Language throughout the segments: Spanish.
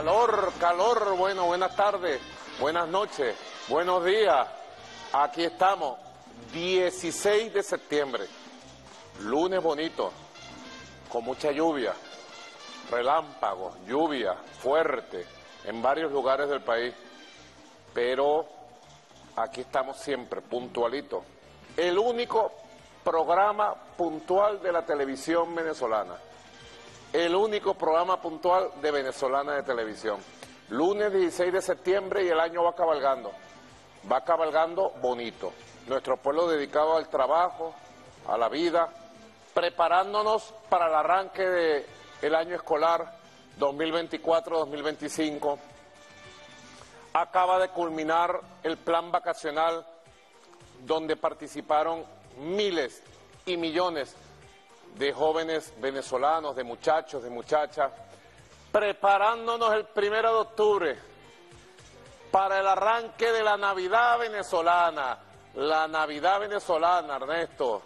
calor. Calor. Bueno, buenas tardes, buenas noches, buenos días. Aquí estamos, 16 de septiembre, lunes bonito, con mucha lluvia, relámpagos, lluvia fuerte en varios lugares del país. Pero aquí estamos siempre, puntualitos. El único programa puntual de la televisión venezolana. El único programa puntual de venezolana de televisión. Lunes 16 de septiembre y el año va cabalgando. Va cabalgando bonito. Nuestro pueblo dedicado al trabajo, a la vida, preparándonos para el arranque del año escolar 2024-2025. Acaba de culminar el plan vacacional donde participaron miles y millones de jóvenes venezolanos, de muchachos, de muchachas, preparándonos el primero de octubre para el arranque de la Navidad venezolana. La Navidad venezolana, Ernesto.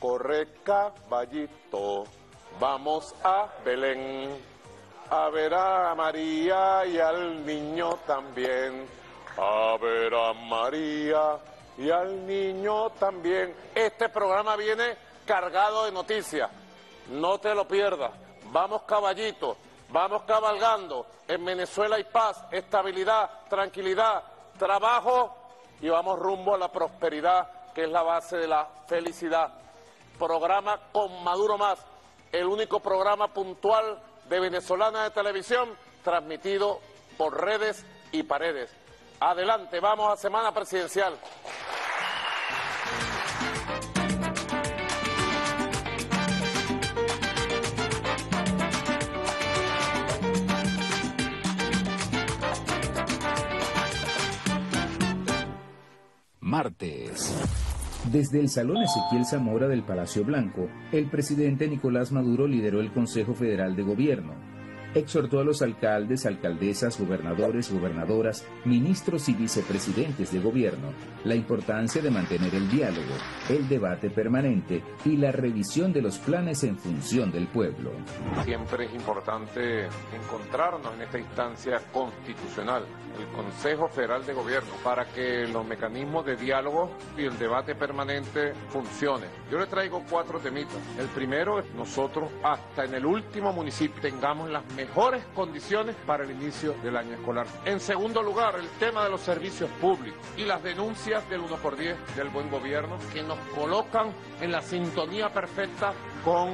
Corre caballito, vamos a Belén a ver a María y al niño también. A ver a María y al niño también. Este programa viene cargado de noticias. No te lo pierdas. Vamos caballito, vamos cabalgando. En Venezuela hay paz, estabilidad, tranquilidad, trabajo y vamos rumbo a la prosperidad, que es la base de la felicidad. Programa con Maduro Más, el único programa puntual de Venezolana de Televisión, transmitido por redes y paredes. Adelante, vamos a Semana Presidencial. Martes. Desde el Salón Ezequiel Zamora del Palacio Blanco, el presidente Nicolás Maduro lideró el Consejo Federal de Gobierno exhortó a los alcaldes, alcaldesas, gobernadores, gobernadoras, ministros y vicepresidentes de gobierno la importancia de mantener el diálogo, el debate permanente y la revisión de los planes en función del pueblo. Siempre es importante encontrarnos en esta instancia constitucional, el Consejo Federal de Gobierno, para que los mecanismos de diálogo y el debate permanente funcionen. Yo le traigo cuatro temitas. El primero es nosotros hasta en el último municipio tengamos las mejores condiciones para el inicio del año escolar. En segundo lugar, el tema de los servicios públicos y las denuncias del 1 por 10 del buen gobierno que nos colocan en la sintonía perfecta con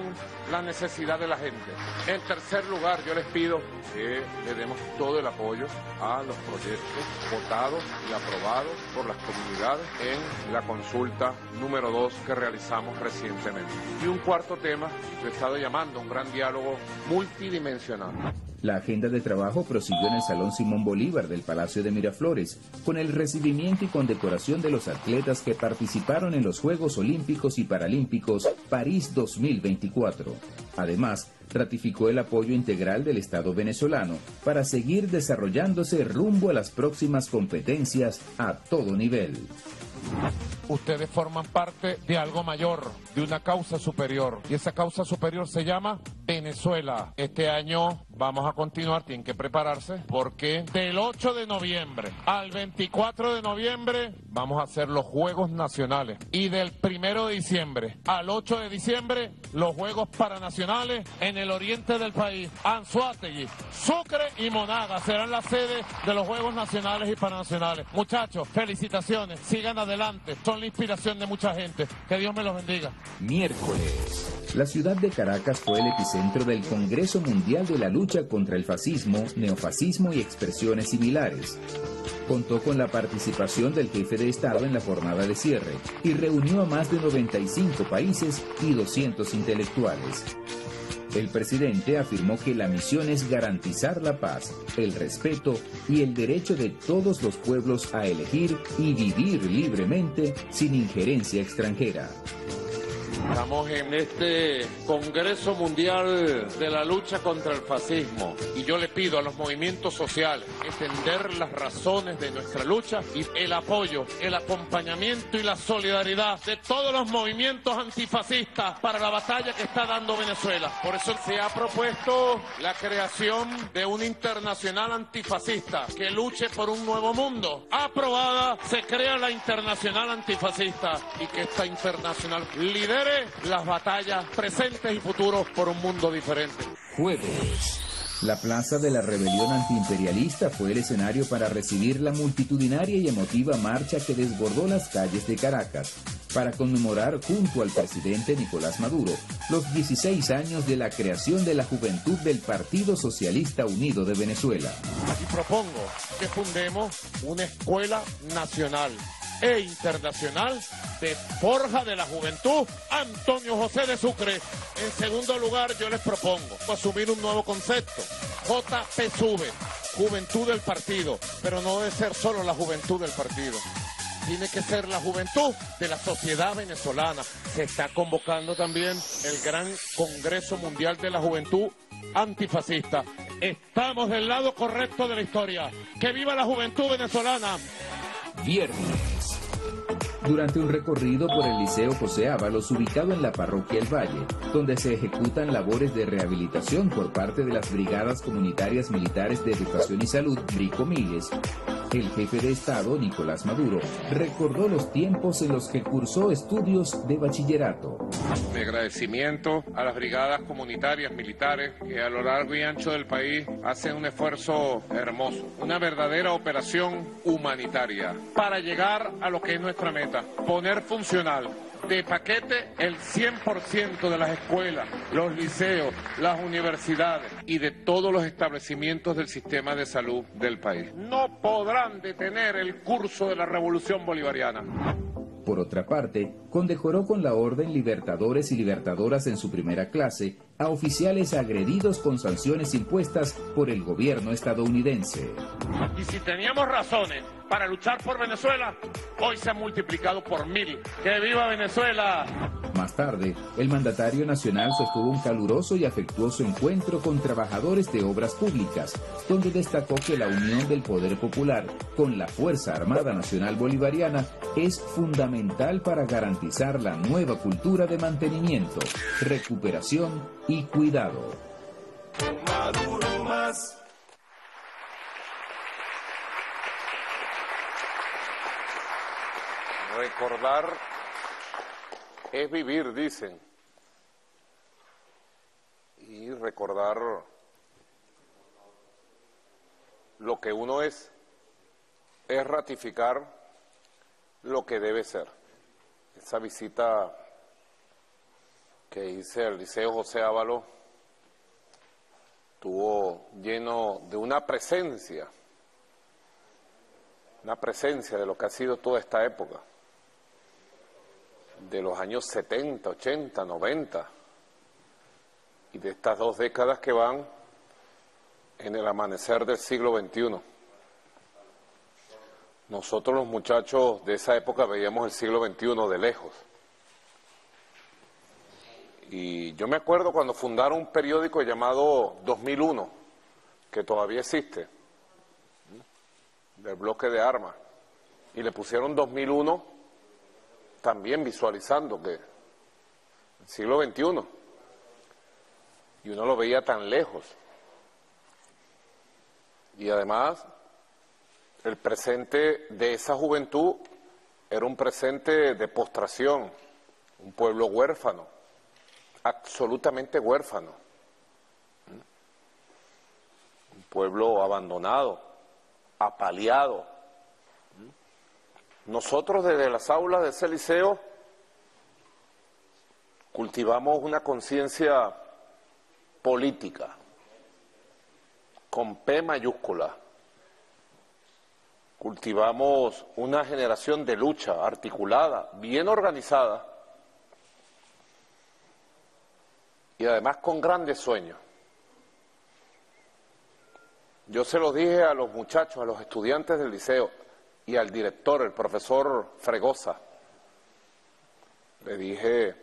la necesidad de la gente. En tercer lugar, yo les pido que le demos todo el apoyo a los proyectos votados y aprobados por las comunidades en la consulta número 2 que realizamos recientemente. Y un cuarto tema, que he estado llamando un gran diálogo multidimensional. La agenda de trabajo prosiguió en el Salón Simón Bolívar del Palacio de Miraflores, con el recibimiento y condecoración de los atletas que participaron en los Juegos Olímpicos y Paralímpicos París 2024. Además, ratificó el apoyo integral del Estado venezolano para seguir desarrollándose rumbo a las próximas competencias a todo nivel. Ustedes forman parte de algo mayor, de una causa superior. Y esa causa superior se llama Venezuela. Este año vamos a continuar, tienen que prepararse, porque del 8 de noviembre al 24 de noviembre vamos a hacer los Juegos Nacionales. Y del 1 de diciembre al 8 de diciembre, los Juegos Paranacionales en el oriente del país. Anzuategui, Sucre y Monaga serán la sede de los Juegos Nacionales y Paranacionales. Muchachos, felicitaciones, sigan adelante, son la inspiración de mucha gente. Que Dios me los bendiga. Miércoles. La ciudad de Caracas fue el epicentro del Congreso Mundial de la Lucha contra el Fascismo, Neofascismo y expresiones similares. Contó con la participación del jefe de Estado en la jornada de cierre y reunió a más de 95 países y 200 intelectuales. El presidente afirmó que la misión es garantizar la paz, el respeto y el derecho de todos los pueblos a elegir y vivir libremente sin injerencia extranjera. Estamos en este Congreso Mundial de la Lucha contra el Fascismo y yo le pido a los movimientos sociales entender las razones de nuestra lucha y el apoyo, el acompañamiento y la solidaridad de todos los movimientos antifascistas para la batalla que está dando Venezuela. Por eso se ha propuesto la creación de una internacional antifascista que luche por un nuevo mundo. Aprobada, se crea la internacional antifascista y que esta internacional lidere las batallas presentes y futuros por un mundo diferente. Jueves. La Plaza de la Rebelión Antiimperialista fue el escenario para recibir la multitudinaria y emotiva marcha que desbordó las calles de Caracas para conmemorar junto al presidente Nicolás Maduro los 16 años de la creación de la juventud del Partido Socialista Unido de Venezuela. Y propongo que fundemos una escuela nacional e internacional de Forja de la Juventud, Antonio José de Sucre. En segundo lugar, yo les propongo asumir un nuevo concepto, JPSUV, Juventud del Partido, pero no debe ser solo la juventud del partido. Tiene que ser la juventud de la sociedad venezolana. Se está convocando también el gran Congreso Mundial de la Juventud Antifascista. Estamos del lado correcto de la historia. ¡Que viva la juventud venezolana! Viernes. Durante un recorrido por el Liceo José Ábalos, ubicado en la parroquia El Valle, donde se ejecutan labores de rehabilitación por parte de las Brigadas Comunitarias Militares de Educación y Salud, Bricomiles, el jefe de Estado, Nicolás Maduro, recordó los tiempos en los que cursó estudios de bachillerato. Mi agradecimiento a las brigadas comunitarias militares que a lo largo y ancho del país hacen un esfuerzo hermoso, una verdadera operación humanitaria para llegar a lo que es nuestra meta, poner funcional de paquete el 100% de las escuelas, los liceos, las universidades y de todos los establecimientos del sistema de salud del país. No podrán detener el curso de la revolución bolivariana. Por otra parte, condecoró con la Orden Libertadores y Libertadoras en su primera clase a oficiales agredidos con sanciones impuestas por el gobierno estadounidense. Y si teníamos razones para luchar por Venezuela, hoy se ha multiplicado por mil. ¡Que viva Venezuela! Más tarde, el mandatario nacional sostuvo un caluroso y afectuoso encuentro con trabajadores de obras públicas, donde destacó que la unión del poder popular con la Fuerza Armada Nacional Bolivariana es fundamental para garantizar la nueva cultura de mantenimiento, recuperación y cuidado. Maduro más. Recordar es vivir, dicen. Y recordar lo que uno es, es ratificar lo que debe ser. Esa visita que hice al Liceo José Ávalo estuvo lleno de una presencia, una presencia de lo que ha sido toda esta época de los años 70, 80, 90 y de estas dos décadas que van en el amanecer del siglo XXI. Nosotros los muchachos de esa época veíamos el siglo XXI de lejos. Y yo me acuerdo cuando fundaron un periódico llamado 2001, que todavía existe, del bloque de armas, y le pusieron 2001 también visualizando que el siglo XXI, y uno lo veía tan lejos. Y además, el presente de esa juventud era un presente de postración, un pueblo huérfano, absolutamente huérfano, un pueblo abandonado, apaleado, nosotros desde las aulas de ese liceo cultivamos una conciencia política, con P mayúscula. Cultivamos una generación de lucha articulada, bien organizada y además con grandes sueños. Yo se los dije a los muchachos, a los estudiantes del liceo, y al director, el profesor Fregosa. Le dije,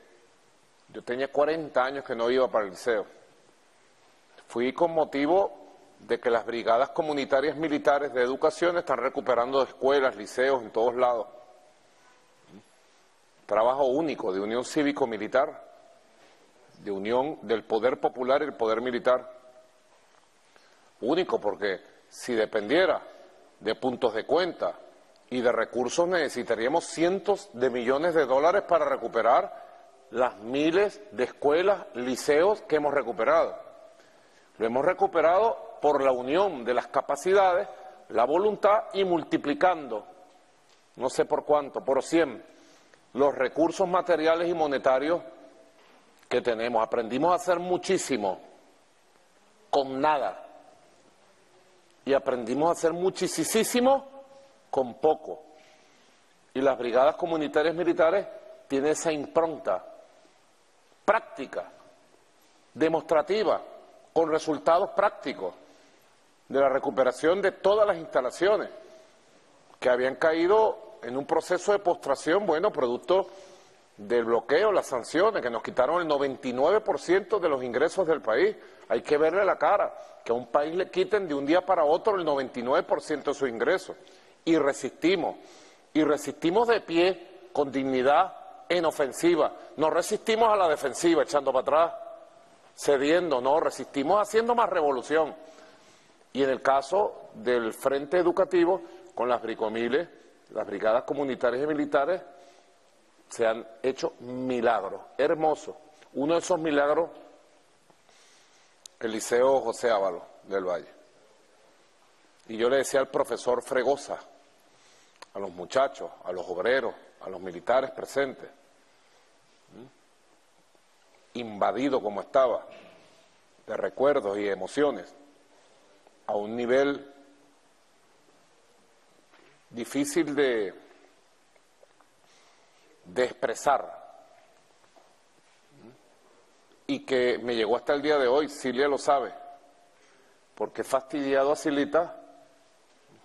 Yo tenía 40 años que no iba para el liceo. Fui con motivo de que las brigadas comunitarias militares de educación están recuperando escuelas, liceos en todos lados. Trabajo único de unión cívico-militar, de unión del poder popular y el poder militar. Único porque si dependiera de puntos de cuenta y de recursos necesitaríamos cientos de millones de dólares para recuperar las miles de escuelas, liceos que hemos recuperado. Lo hemos recuperado por la unión de las capacidades, la voluntad y multiplicando, no sé por cuánto, por cien, los recursos materiales y monetarios que tenemos. Aprendimos a hacer muchísimo con nada y aprendimos a hacer muchísimo con poco. Y las brigadas comunitarias militares tienen esa impronta práctica, demostrativa, con resultados prácticos de la recuperación de todas las instalaciones que habían caído en un proceso de postración, bueno, producto del bloqueo, las sanciones, que nos quitaron el 99% de los ingresos del país. Hay que verle la cara, que a un país le quiten de un día para otro el 99% de sus ingresos. Y resistimos, y resistimos de pie, con dignidad, en ofensiva. No resistimos a la defensiva, echando para atrás, cediendo, no, resistimos haciendo más revolución. Y en el caso del Frente Educativo, con las bricomiles, las brigadas comunitarias y militares, se han hecho milagros, hermosos. Uno de esos milagros, el Liceo José Ávalo del Valle. Y yo le decía al profesor Fregosa, a los muchachos, a los obreros, a los militares presentes, invadido como estaba de recuerdos y emociones, a un nivel difícil de, de expresar y que me llegó hasta el día de hoy, Silvia lo sabe, porque he fastidiado a Silita,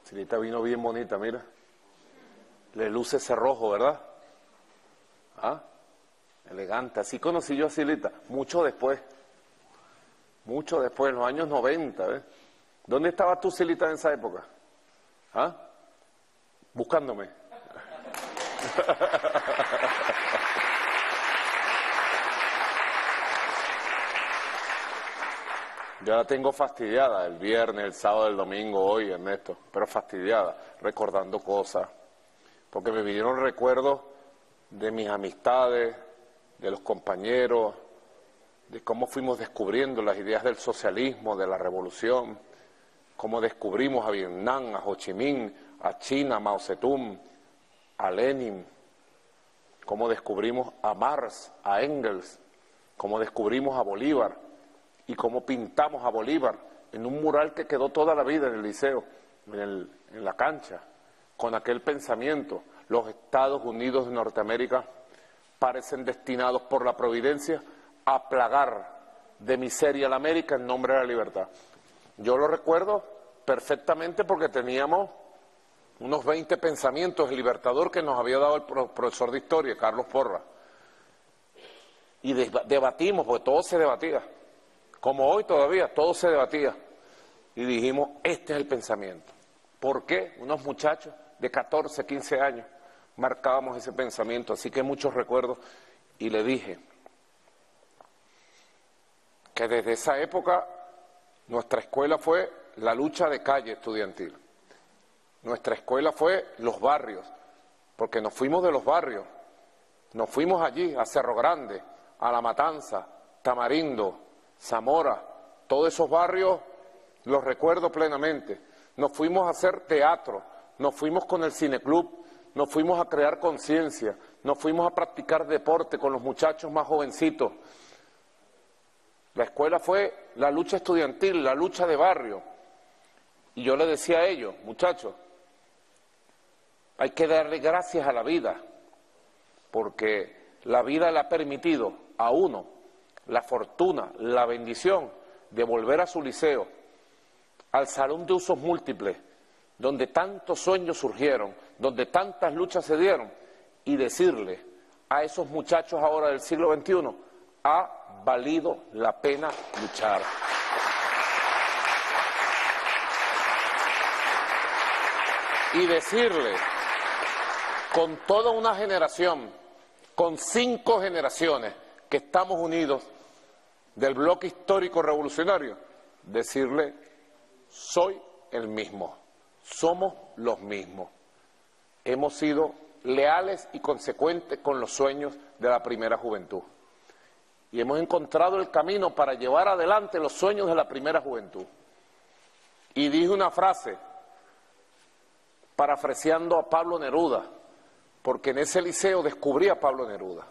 Silita vino bien bonita, mira, le luce ese rojo, ¿verdad? ¿Ah? Elegante, así conocí yo a Silita, mucho después, mucho después, en los años 90, ¿ves? ¿Dónde estabas tú, Silita, en esa época? ¿Ah? Buscándome. Ya la tengo fastidiada el viernes, el sábado, el domingo, hoy, Ernesto, pero fastidiada, recordando cosas, porque me vinieron recuerdos de mis amistades, de los compañeros, de cómo fuimos descubriendo las ideas del socialismo, de la revolución, cómo descubrimos a Vietnam, a Ho Chi Minh, a China, a Mao Zedong, a Lenin, cómo descubrimos a Marx, a Engels, cómo descubrimos a Bolívar y cómo pintamos a Bolívar en un mural que quedó toda la vida en el liceo, en, en la cancha, con aquel pensamiento. Los Estados Unidos de Norteamérica parecen destinados por la providencia a plagar de miseria a la América en nombre de la libertad. Yo lo recuerdo perfectamente porque teníamos unos 20 pensamientos del libertador que nos había dado el profesor de historia, Carlos Porra. Y debatimos, porque todo se debatía. Como hoy todavía, todo se debatía. Y dijimos, este es el pensamiento. ¿Por qué? Unos muchachos de 14, 15 años marcábamos ese pensamiento, así que muchos recuerdos, y le dije que desde esa época nuestra escuela fue la lucha de calle estudiantil, nuestra escuela fue los barrios, porque nos fuimos de los barrios, nos fuimos allí, a Cerro Grande, a La Matanza, Tamarindo, Zamora, todos esos barrios los recuerdo plenamente. Nos fuimos a hacer teatro, nos fuimos con el cineclub, nos fuimos a crear conciencia, nos fuimos a practicar deporte con los muchachos más jovencitos. La escuela fue la lucha estudiantil, la lucha de barrio. Y yo le decía a ellos, muchachos, hay que darle gracias a la vida, porque la vida le ha permitido a uno la fortuna, la bendición de volver a su liceo, al salón de usos múltiples, donde tantos sueños surgieron, donde tantas luchas se dieron, y decirle a esos muchachos ahora del siglo XXI, ha valido la pena luchar. Y decirle con toda una generación, con cinco generaciones que estamos unidos del bloque histórico revolucionario, decirle, soy el mismo, somos los mismos. Hemos sido leales y consecuentes con los sueños de la primera juventud. Y hemos encontrado el camino para llevar adelante los sueños de la primera juventud. Y dije una frase, parafraseando a Pablo Neruda, porque en ese liceo descubrí a Pablo Neruda.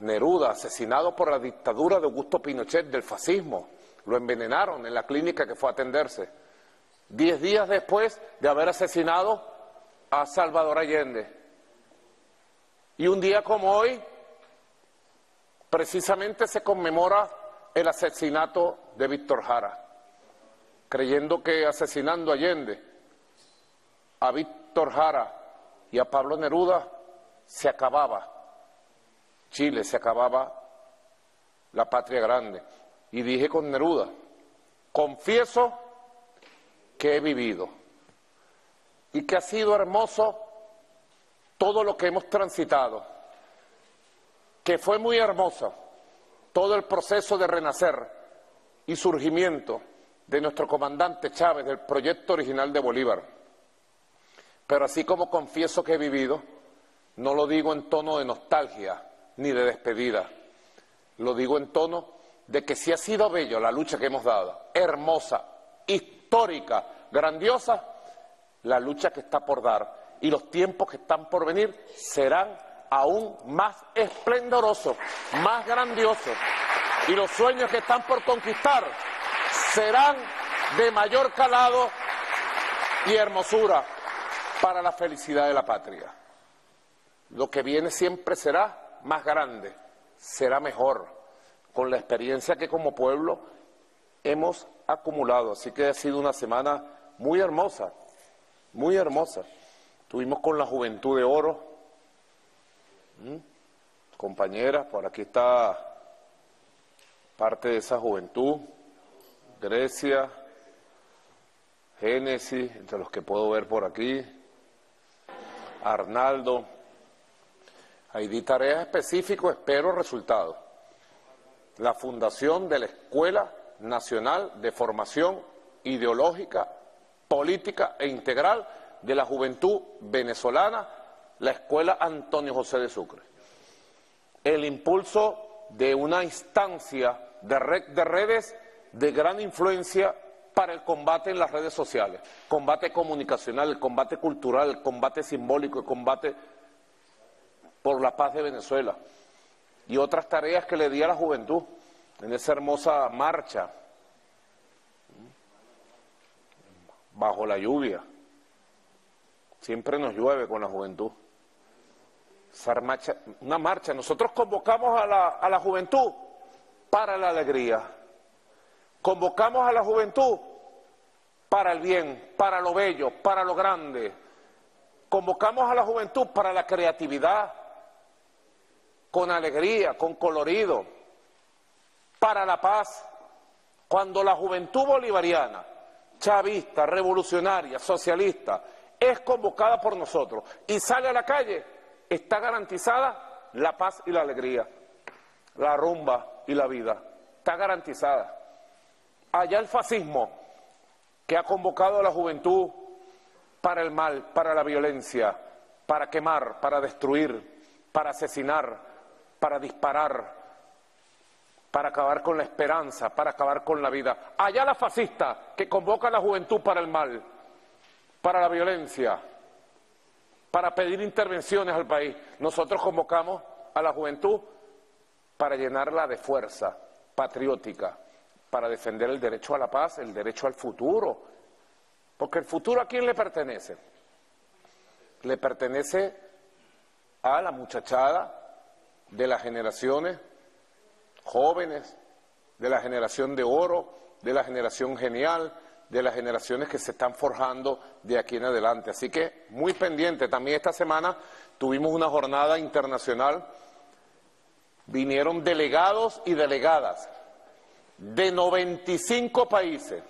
Neruda, asesinado por la dictadura de Augusto Pinochet del fascismo, lo envenenaron en la clínica que fue a atenderse. Diez días después de haber asesinado a Salvador Allende. Y un día como hoy, precisamente se conmemora el asesinato de Víctor Jara, creyendo que asesinando a Allende, a Víctor Jara y a Pablo Neruda, se acababa Chile, se acababa la patria grande. Y dije con Neruda, confieso que he vivido y que ha sido hermoso todo lo que hemos transitado que fue muy hermosa todo el proceso de renacer y surgimiento de nuestro comandante Chávez, del proyecto original de Bolívar. Pero así como confieso que he vivido, no lo digo en tono de nostalgia ni de despedida, lo digo en tono de que si ha sido bello la lucha que hemos dado, hermosa, histórica, grandiosa, la lucha que está por dar y los tiempos que están por venir serán aún más esplendoroso, más grandioso. Y los sueños que están por conquistar serán de mayor calado y hermosura para la felicidad de la patria. Lo que viene siempre será más grande, será mejor, con la experiencia que como pueblo hemos acumulado. Así que ha sido una semana muy hermosa, muy hermosa. Tuvimos con la Juventud de Oro. Compañeras, por aquí está parte de esa juventud, Grecia, Génesis, entre los que puedo ver por aquí, Arnaldo. Ahí di tareas específicas, espero resultados. La fundación de la Escuela Nacional de Formación Ideológica, Política e Integral de la Juventud Venezolana la Escuela Antonio José de Sucre. El impulso de una instancia de red de redes de gran influencia para el combate en las redes sociales, combate comunicacional, combate cultural, combate simbólico, combate por la paz de Venezuela. Y otras tareas que le di a la juventud en esa hermosa marcha bajo la lluvia. Siempre nos llueve con la juventud una marcha. Nosotros convocamos a la, a la juventud para la alegría. Convocamos a la juventud para el bien, para lo bello, para lo grande. Convocamos a la juventud para la creatividad, con alegría, con colorido, para la paz. Cuando la juventud bolivariana, chavista, revolucionaria, socialista, es convocada por nosotros y sale a la calle, está garantizada la paz y la alegría, la rumba y la vida. Está garantizada. Allá el fascismo, que ha convocado a la juventud para el mal, para la violencia, para quemar, para destruir, para asesinar, para disparar, para acabar con la esperanza, para acabar con la vida. Allá la fascista, que convoca a la juventud para el mal, para la violencia, para pedir intervenciones al país. Nosotros convocamos a la juventud para llenarla de fuerza patriótica, para defender el derecho a la paz, el derecho al futuro. Porque el futuro a quién le pertenece? Le pertenece a la muchachada de las generaciones jóvenes, de la generación de oro, de la generación genial, de las generaciones que se están forjando de aquí en adelante. Así que muy pendiente. También esta semana tuvimos una jornada internacional vinieron delegados y delegadas de 95 países,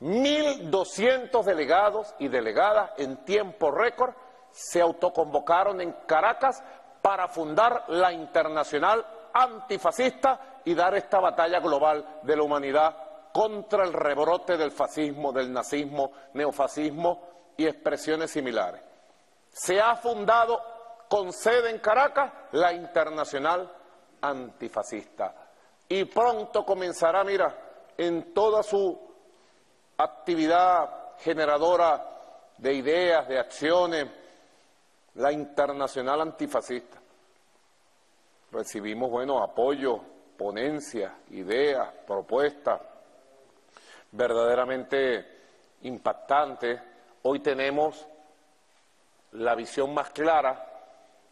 1.200 delegados y delegadas en tiempo récord se autoconvocaron en Caracas para fundar la Internacional Antifascista y dar esta batalla global de la humanidad contra el rebrote del fascismo, del nazismo, neofascismo y expresiones similares. Se ha fundado con sede en Caracas la Internacional Antifascista y pronto comenzará, mira, en toda su actividad generadora de ideas, de acciones, la Internacional Antifascista. Recibimos, bueno, apoyo, ponencias, ideas, propuestas verdaderamente impactantes. Hoy tenemos la visión más clara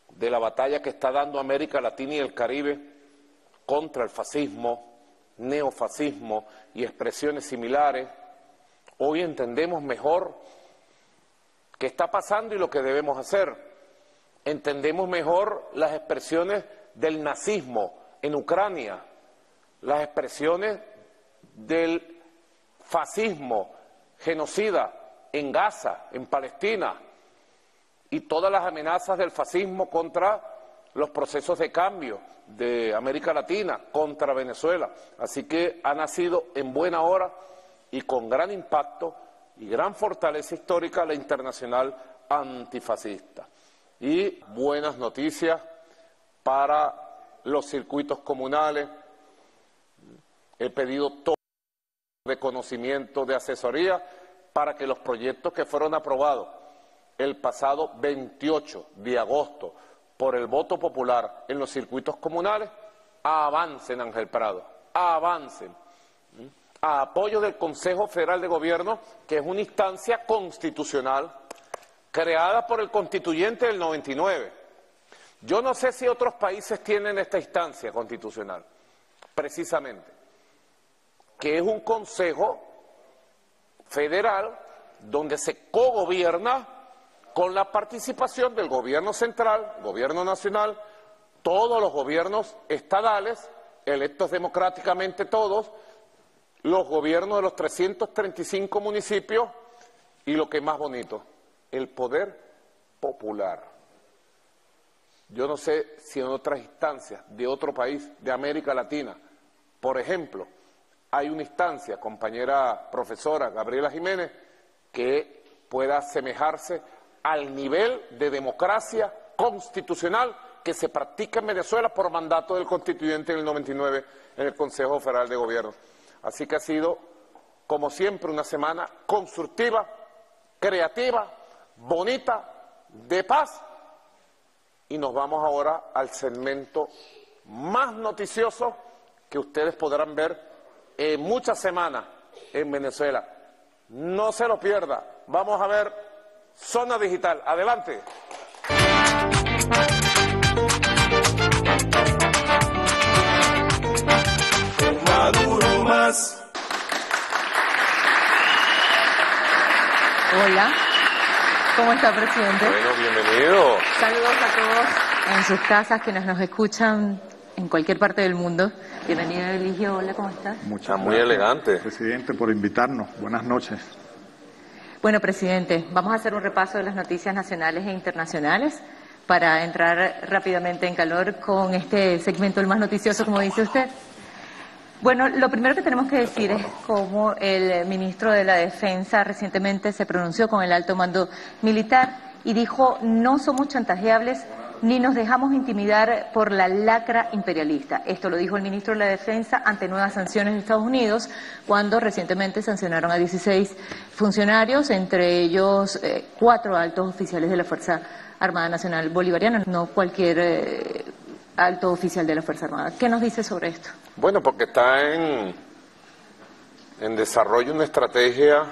de la batalla que está dando América Latina y el Caribe contra el fascismo, neofascismo y expresiones similares. Hoy entendemos mejor qué está pasando y lo que debemos hacer. Entendemos mejor las expresiones del nazismo en Ucrania, las expresiones del fascismo genocida en Gaza, en Palestina, y todas las amenazas del fascismo contra los procesos de cambio de América Latina, contra Venezuela. Así que ha nacido en buena hora y con gran impacto y gran fortaleza histórica la internacional antifascista. Y buenas noticias para los circuitos comunales. He pedido todo de conocimiento, de asesoría, para que los proyectos que fueron aprobados el pasado 28 de agosto por el voto popular en los circuitos comunales avancen, Ángel Prado, avancen a apoyo del Consejo Federal de Gobierno, que es una instancia constitucional creada por el constituyente del 99. Yo no sé si otros países tienen esta instancia constitucional, precisamente, que es un Consejo Federal donde se cogobierna con la participación del Gobierno central, Gobierno nacional, todos los gobiernos estadales, electos democráticamente todos, los gobiernos de los 335 municipios y lo que más bonito, el poder popular. Yo no sé si en otras instancias de otro país de América Latina, por ejemplo, hay una instancia, compañera profesora Gabriela Jiménez, que pueda asemejarse al nivel de democracia constitucional que se practica en Venezuela por mandato del constituyente en el 99 en el Consejo Federal de Gobierno. Así que ha sido, como siempre, una semana constructiva, creativa, bonita, de paz. Y nos vamos ahora al segmento más noticioso que ustedes podrán ver en muchas semanas en Venezuela. No se lo pierda. Vamos a ver Zona Digital. Adelante. Maduro más. Hola, ¿cómo está, presidente? Bueno, bienvenido. Saludos a todos en sus casas quienes nos escuchan en cualquier parte del mundo. Bienvenido, Eligio. Hola, ¿cómo estás? Está muy elegante. Presidente, por invitarnos. Buenas noches. Bueno, presidente, vamos a hacer un repaso de las noticias nacionales e internacionales para entrar rápidamente en calor con este segmento el más noticioso, como dice usted. Bueno, lo primero que tenemos que decir es cómo el ministro de la Defensa recientemente se pronunció con el alto mando militar y dijo no somos chantajeables ni nos dejamos intimidar por la lacra imperialista. Esto lo dijo el ministro de la Defensa ante nuevas sanciones de Estados Unidos, cuando recientemente sancionaron a 16 funcionarios, entre ellos eh, cuatro altos oficiales de la Fuerza Armada Nacional Bolivariana, no cualquier eh, alto oficial de la Fuerza Armada. ¿Qué nos dice sobre esto? Bueno, porque está en, en desarrollo una estrategia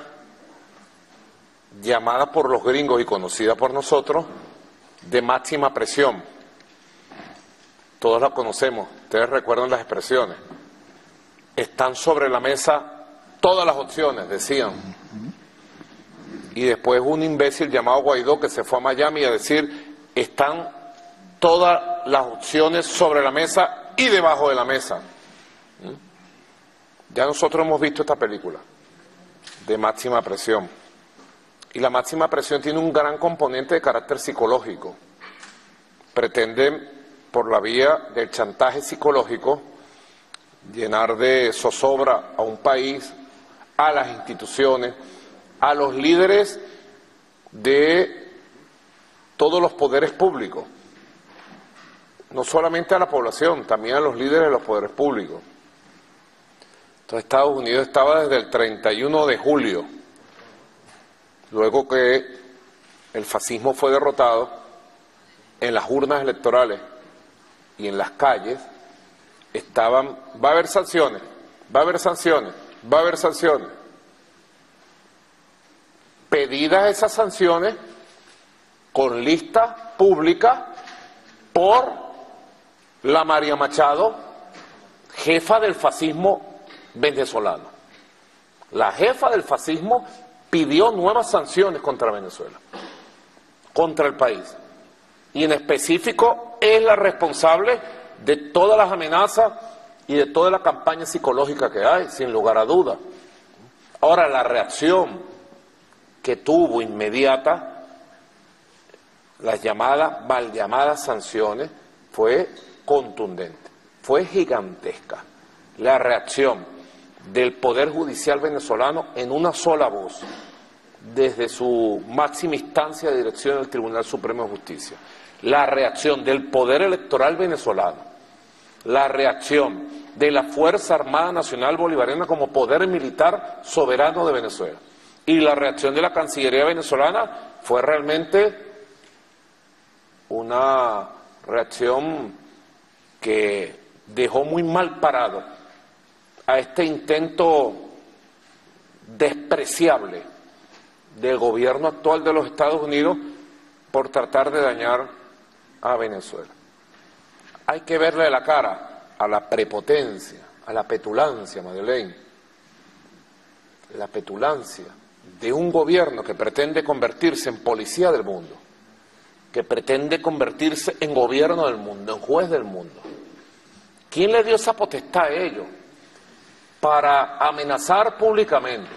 llamada por los gringos y conocida por nosotros de máxima presión. Todos la conocemos, ustedes recuerdan las expresiones. Están sobre la mesa todas las opciones, decían. Y después un imbécil llamado Guaidó que se fue a Miami a decir, están todas las opciones sobre la mesa y debajo de la mesa. ¿Mm? Ya nosotros hemos visto esta película de máxima presión. Y la máxima presión tiene un gran componente de carácter psicológico. Pretenden, por la vía del chantaje psicológico, llenar de zozobra a un país, a las instituciones, a los líderes de todos los poderes públicos, no solamente a la población, también a los líderes de los poderes públicos. Entonces Estados Unidos estaba desde el 31 de julio, luego que el fascismo fue derrotado, en las urnas electorales y en las calles estaban, va a haber sanciones, va a haber sanciones, va a haber sanciones. Pedidas esas sanciones con lista pública por la María Machado, jefa del fascismo venezolano. La jefa del fascismo pidió nuevas sanciones contra Venezuela, contra el país. Y en específico es la responsable de todas las amenazas y de toda la campaña psicológica que hay, sin lugar a duda. Ahora, la reacción que tuvo inmediata, las llamadas, mal llamadas sanciones, fue contundente, fue gigantesca. La reacción del Poder Judicial venezolano en una sola voz, desde su máxima instancia de dirección del Tribunal Supremo de Justicia. La reacción del Poder Electoral venezolano, la reacción de la Fuerza Armada Nacional Bolivariana como poder militar soberano de Venezuela. Y la reacción de la Cancillería venezolana fue realmente una reacción que dejó muy mal parado a este intento despreciable del gobierno actual de los Estados Unidos por tratar de dañar a Venezuela. Hay que verle la cara a la prepotencia, a la petulancia, Madeleine, la petulancia de un gobierno que pretende convertirse en policía del mundo, que pretende convertirse en gobierno del mundo, en juez del mundo. ¿Quién le dio esa potestad a ellos? Para amenazar públicamente,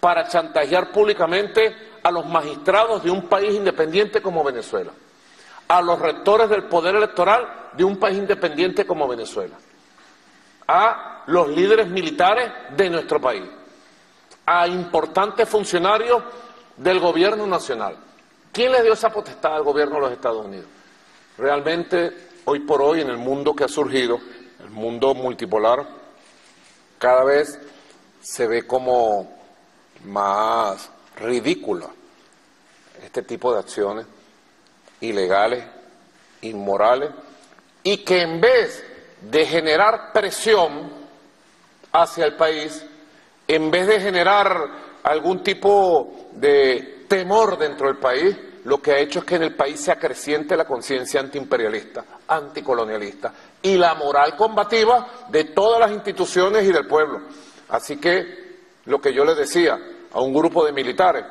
para chantajear públicamente a los magistrados de un país independiente como Venezuela a los rectores del poder electoral de un país independiente como Venezuela, a los líderes militares de nuestro país, a importantes funcionarios del gobierno nacional. ¿Quién le dio esa potestad al gobierno de los Estados Unidos? Realmente, hoy por hoy, en el mundo que ha surgido, el mundo multipolar, cada vez se ve como más ridícula este tipo de acciones ilegales, inmorales, y que en vez de generar presión hacia el país, en vez de generar algún tipo de temor dentro del país, lo que ha hecho es que en el país se acreciente la conciencia antiimperialista, anticolonialista y la moral combativa de todas las instituciones y del pueblo. Así que lo que yo le decía a un grupo de militares,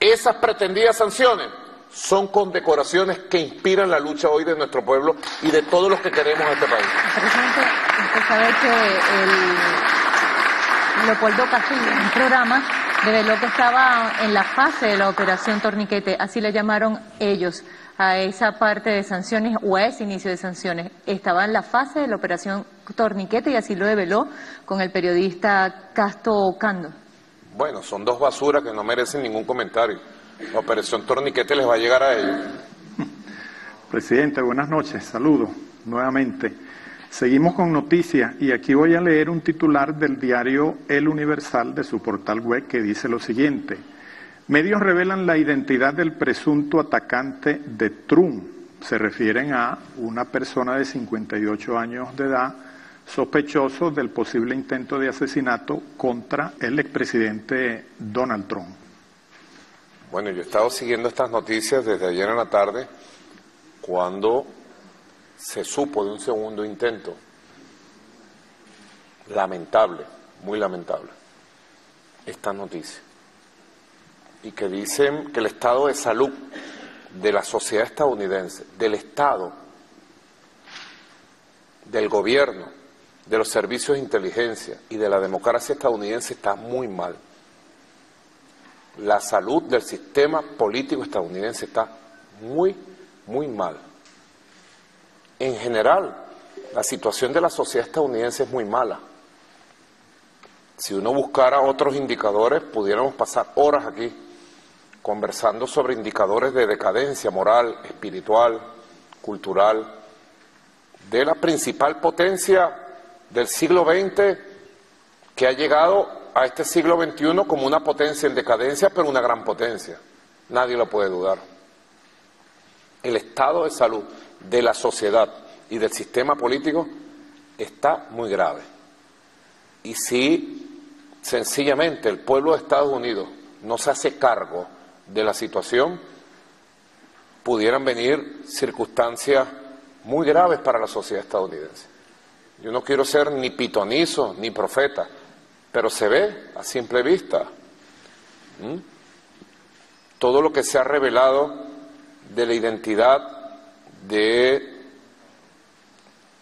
esas pretendidas sanciones son condecoraciones que inspiran la lucha hoy de nuestro pueblo y de todos los que queremos este país. Presidente, usted sabe que el Leopoldo Castillo, en un programa, reveló que estaba en la fase de la operación Torniquete, así le llamaron ellos a esa parte de sanciones o a ese inicio de sanciones. Estaba en la fase de la operación Torniquete y así lo reveló con el periodista Casto Cando. Bueno, son dos basuras que no merecen ningún comentario. La operación Torniquete les va a llegar a ellos. Presidente, buenas noches. Saludos nuevamente. Seguimos con noticias y aquí voy a leer un titular del diario El Universal de su portal web que dice lo siguiente. Medios revelan la identidad del presunto atacante de Trump. Se refieren a una persona de 58 años de edad sospechoso del posible intento de asesinato contra el expresidente Donald Trump. Bueno, yo he estado siguiendo estas noticias desde ayer en la tarde, cuando se supo de un segundo intento. Lamentable, muy lamentable, esta noticia. Y que dicen que el estado de salud de la sociedad estadounidense, del Estado, del gobierno, de los servicios de inteligencia y de la democracia estadounidense está muy mal. La salud del sistema político estadounidense está muy, muy mal. En general, la situación de la sociedad estadounidense es muy mala. Si uno buscara otros indicadores, pudiéramos pasar horas aquí conversando sobre indicadores de decadencia moral, espiritual, cultural, de la principal potencia del siglo XX que ha llegado a este siglo XXI como una potencia en decadencia, pero una gran potencia. Nadie lo puede dudar. El estado de salud de la sociedad y del sistema político está muy grave. Y si sencillamente el pueblo de Estados Unidos no se hace cargo de la situación, pudieran venir circunstancias muy graves para la sociedad estadounidense. Yo no quiero ser ni pitonizo ni profeta, pero se ve a simple vista todo lo que se ha revelado de la identidad de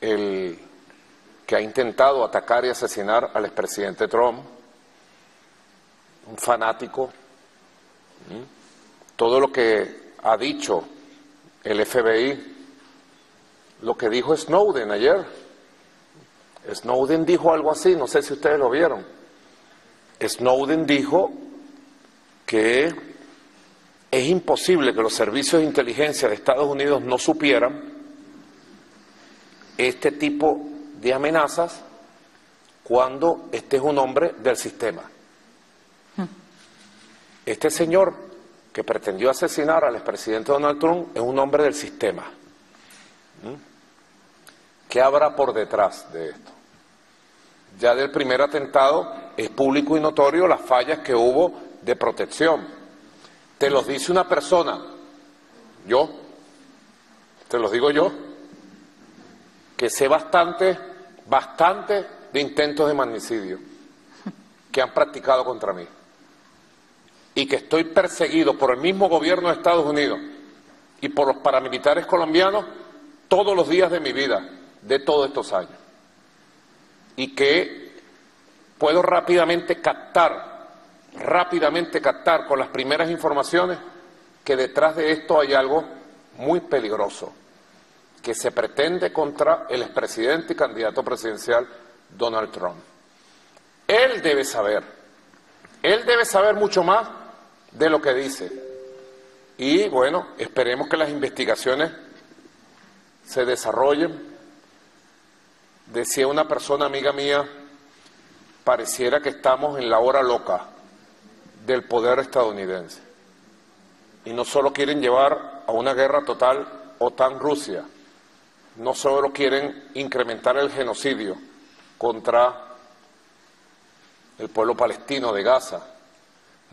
el que ha intentado atacar y asesinar al expresidente Trump, un fanático, todo lo que ha dicho el FBI, lo que dijo Snowden ayer. Snowden dijo algo así, no sé si ustedes lo vieron. Snowden dijo que es imposible que los servicios de inteligencia de Estados Unidos no supieran este tipo de amenazas cuando este es un hombre del sistema. Este señor que pretendió asesinar al expresidente Donald Trump es un hombre del sistema. ¿Mm? ¿Qué habrá por detrás de esto? Ya del primer atentado es público y notorio las fallas que hubo de protección. Te los dice una persona, yo, te los digo yo, que sé bastante, bastante de intentos de magnicidio que han practicado contra mí y que estoy perseguido por el mismo gobierno de Estados Unidos y por los paramilitares colombianos todos los días de mi vida, de todos estos años. Y que puedo rápidamente captar, rápidamente captar con las primeras informaciones que detrás de esto hay algo muy peligroso que se pretende contra el expresidente y candidato presidencial Donald Trump. Él debe saber, él debe saber mucho más de lo que dice. Y bueno, esperemos que las investigaciones se desarrollen. Decía una persona amiga mía, pareciera que estamos en la hora loca del poder estadounidense. Y no solo quieren llevar a una guerra total OTAN-Rusia, no solo quieren incrementar el genocidio contra el pueblo palestino de Gaza,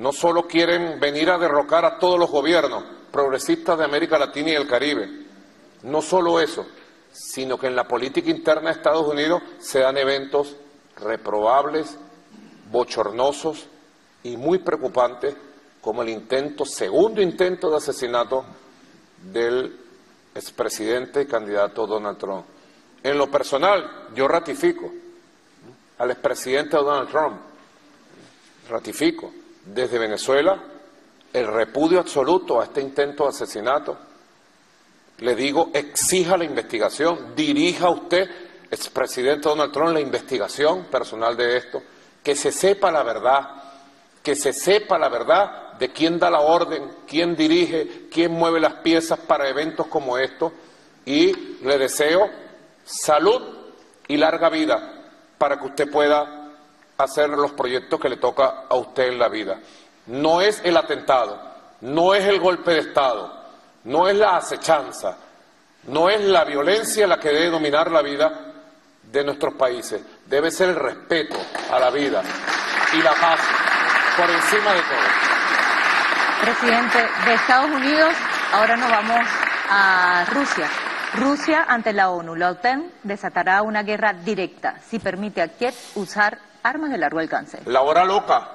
no solo quieren venir a derrocar a todos los gobiernos progresistas de América Latina y el Caribe, no solo eso, sino que en la política interna de Estados Unidos se dan eventos reprobables, bochornosos y muy preocupantes, como el intento, segundo intento de asesinato del expresidente y candidato Donald Trump. En lo personal, yo ratifico al expresidente Donald Trump, ratifico desde Venezuela el repudio absoluto a este intento de asesinato. Le digo, exija la investigación, dirija usted, expresidente Donald Trump, la investigación personal de esto, que se sepa la verdad, que se sepa la verdad de quién da la orden, quién dirige, quién mueve las piezas para eventos como estos y le deseo salud y larga vida para que usted pueda hacer los proyectos que le toca a usted en la vida. No es el atentado, no es el golpe de Estado, no es la acechanza, no es la violencia la que debe dominar la vida de nuestros países, debe ser el respeto a la vida y la paz por encima de todo. Presidente de Estados Unidos, ahora nos vamos a Rusia. Rusia ante la ONU. La OTAN desatará una guerra directa si permite a Kiev usar armas de largo alcance. La hora loca.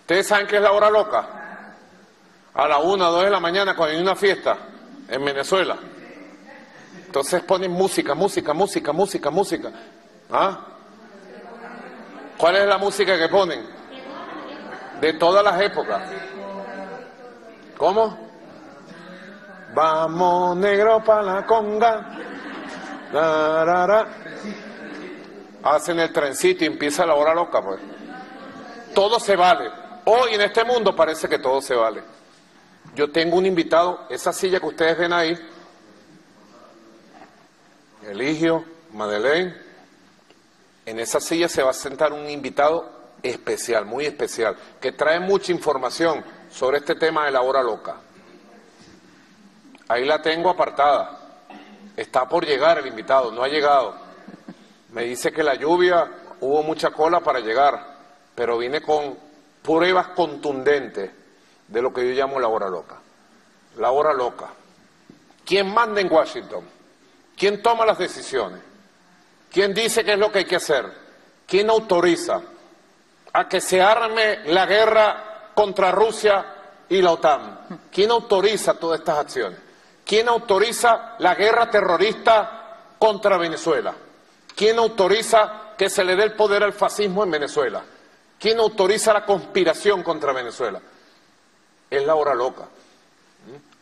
¿Ustedes saben qué es la hora loca? a la una dos de la mañana cuando hay una fiesta en Venezuela. Entonces ponen música, música, música, música, música. ¿Ah? ¿Cuál es la música que ponen? De todas las épocas. ¿Cómo? Vamos negro para la conga. Hacen el trencito y empieza la hora loca, pues. Todo se vale. Hoy en este mundo parece que todo se vale. Yo tengo un invitado, esa silla que ustedes ven ahí, Eligio, Madeleine, en esa silla se va a sentar un invitado especial, muy especial, que trae mucha información sobre este tema de la hora loca. Ahí la tengo apartada. Está por llegar el invitado, no ha llegado. Me dice que la lluvia hubo mucha cola para llegar, pero vine con pruebas contundentes de lo que yo llamo la hora loca. La hora loca. ¿Quién manda en Washington? ¿Quién toma las decisiones? ¿Quién dice qué es lo que hay que hacer? ¿Quién autoriza a que se arme la guerra contra Rusia y la OTAN? ¿Quién autoriza todas estas acciones? ¿Quién autoriza la guerra terrorista contra Venezuela? ¿Quién autoriza que se le dé el poder al fascismo en Venezuela? ¿Quién autoriza la conspiración contra Venezuela? Es la hora loca.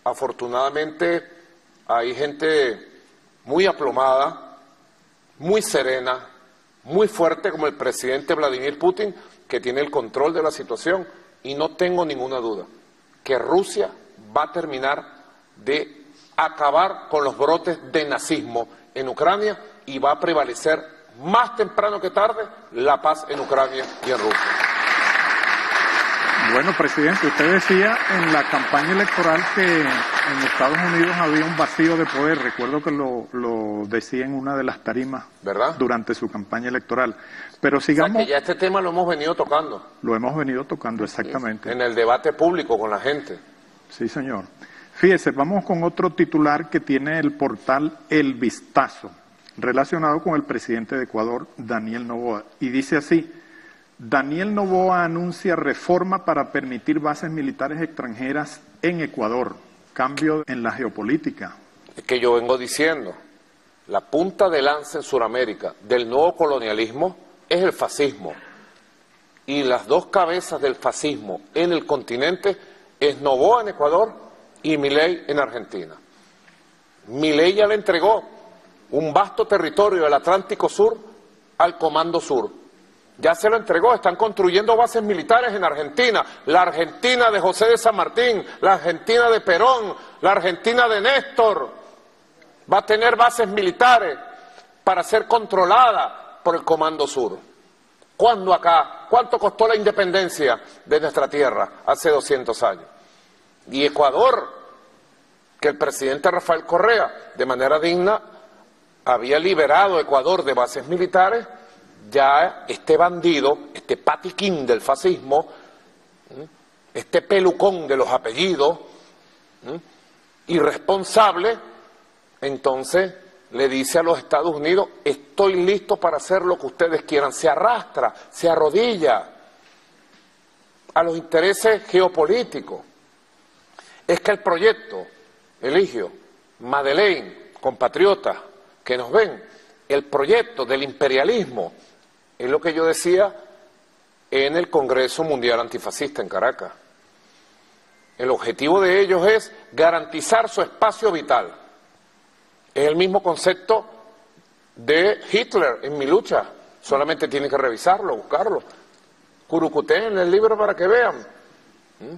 Afortunadamente hay gente muy aplomada, muy serena, muy fuerte como el presidente Vladimir Putin, que tiene el control de la situación y no tengo ninguna duda que Rusia va a terminar de acabar con los brotes de nazismo en Ucrania y va a prevalecer más temprano que tarde la paz en Ucrania y en Rusia. Bueno, presidente, usted decía en la campaña electoral que en Estados Unidos había un vacío de poder. Recuerdo que lo, decía en una de las tarimas ¿verdad? durante su campaña electoral. Pero sigamos. ya este tema lo hemos venido tocando. Lo hemos venido tocando, exactamente. En el debate público con la gente. Sí, señor. Fíjese, vamos con otro titular que tiene el portal El Vistazo, relacionado con el presidente de Ecuador, Daniel Novoa. Y dice así. Daniel Novoa anuncia reforma para permitir bases militares extranjeras en Ecuador. Cambio en la geopolítica. Es que yo vengo diciendo, la punta de lanza en Sudamérica del nuevo colonialismo es el fascismo. Y las dos cabezas del fascismo en el continente es Novoa en Ecuador y Milei en Argentina. Milei ya le entregó un vasto territorio del Atlántico Sur al Comando Sur ya se lo entregó, están construyendo bases militares en Argentina, la Argentina de José de San Martín, la Argentina de Perón, la Argentina de Néstor, va a tener bases militares para ser controlada por el Comando Sur. ¿Cuándo acá? ¿Cuánto costó la independencia de nuestra tierra hace 200 años? Y Ecuador, que el presidente Rafael Correa, de manera digna, había liberado Ecuador de bases militares, ya este bandido, este patiquín del fascismo, este pelucón de los apellidos, irresponsable, entonces le dice a los Estados Unidos, estoy listo para hacer lo que ustedes quieran, se arrastra, se arrodilla a los intereses geopolíticos. Es que el proyecto, Eligio, Madeleine, compatriotas que nos ven, el proyecto del imperialismo es lo que yo decía en el Congreso Mundial Antifascista en Caracas. El objetivo de ellos es garantizar su espacio vital. Es el mismo concepto de Hitler en mi lucha. Solamente tienen que revisarlo, buscarlo. Curucuté en el libro para que vean. ¿Mm?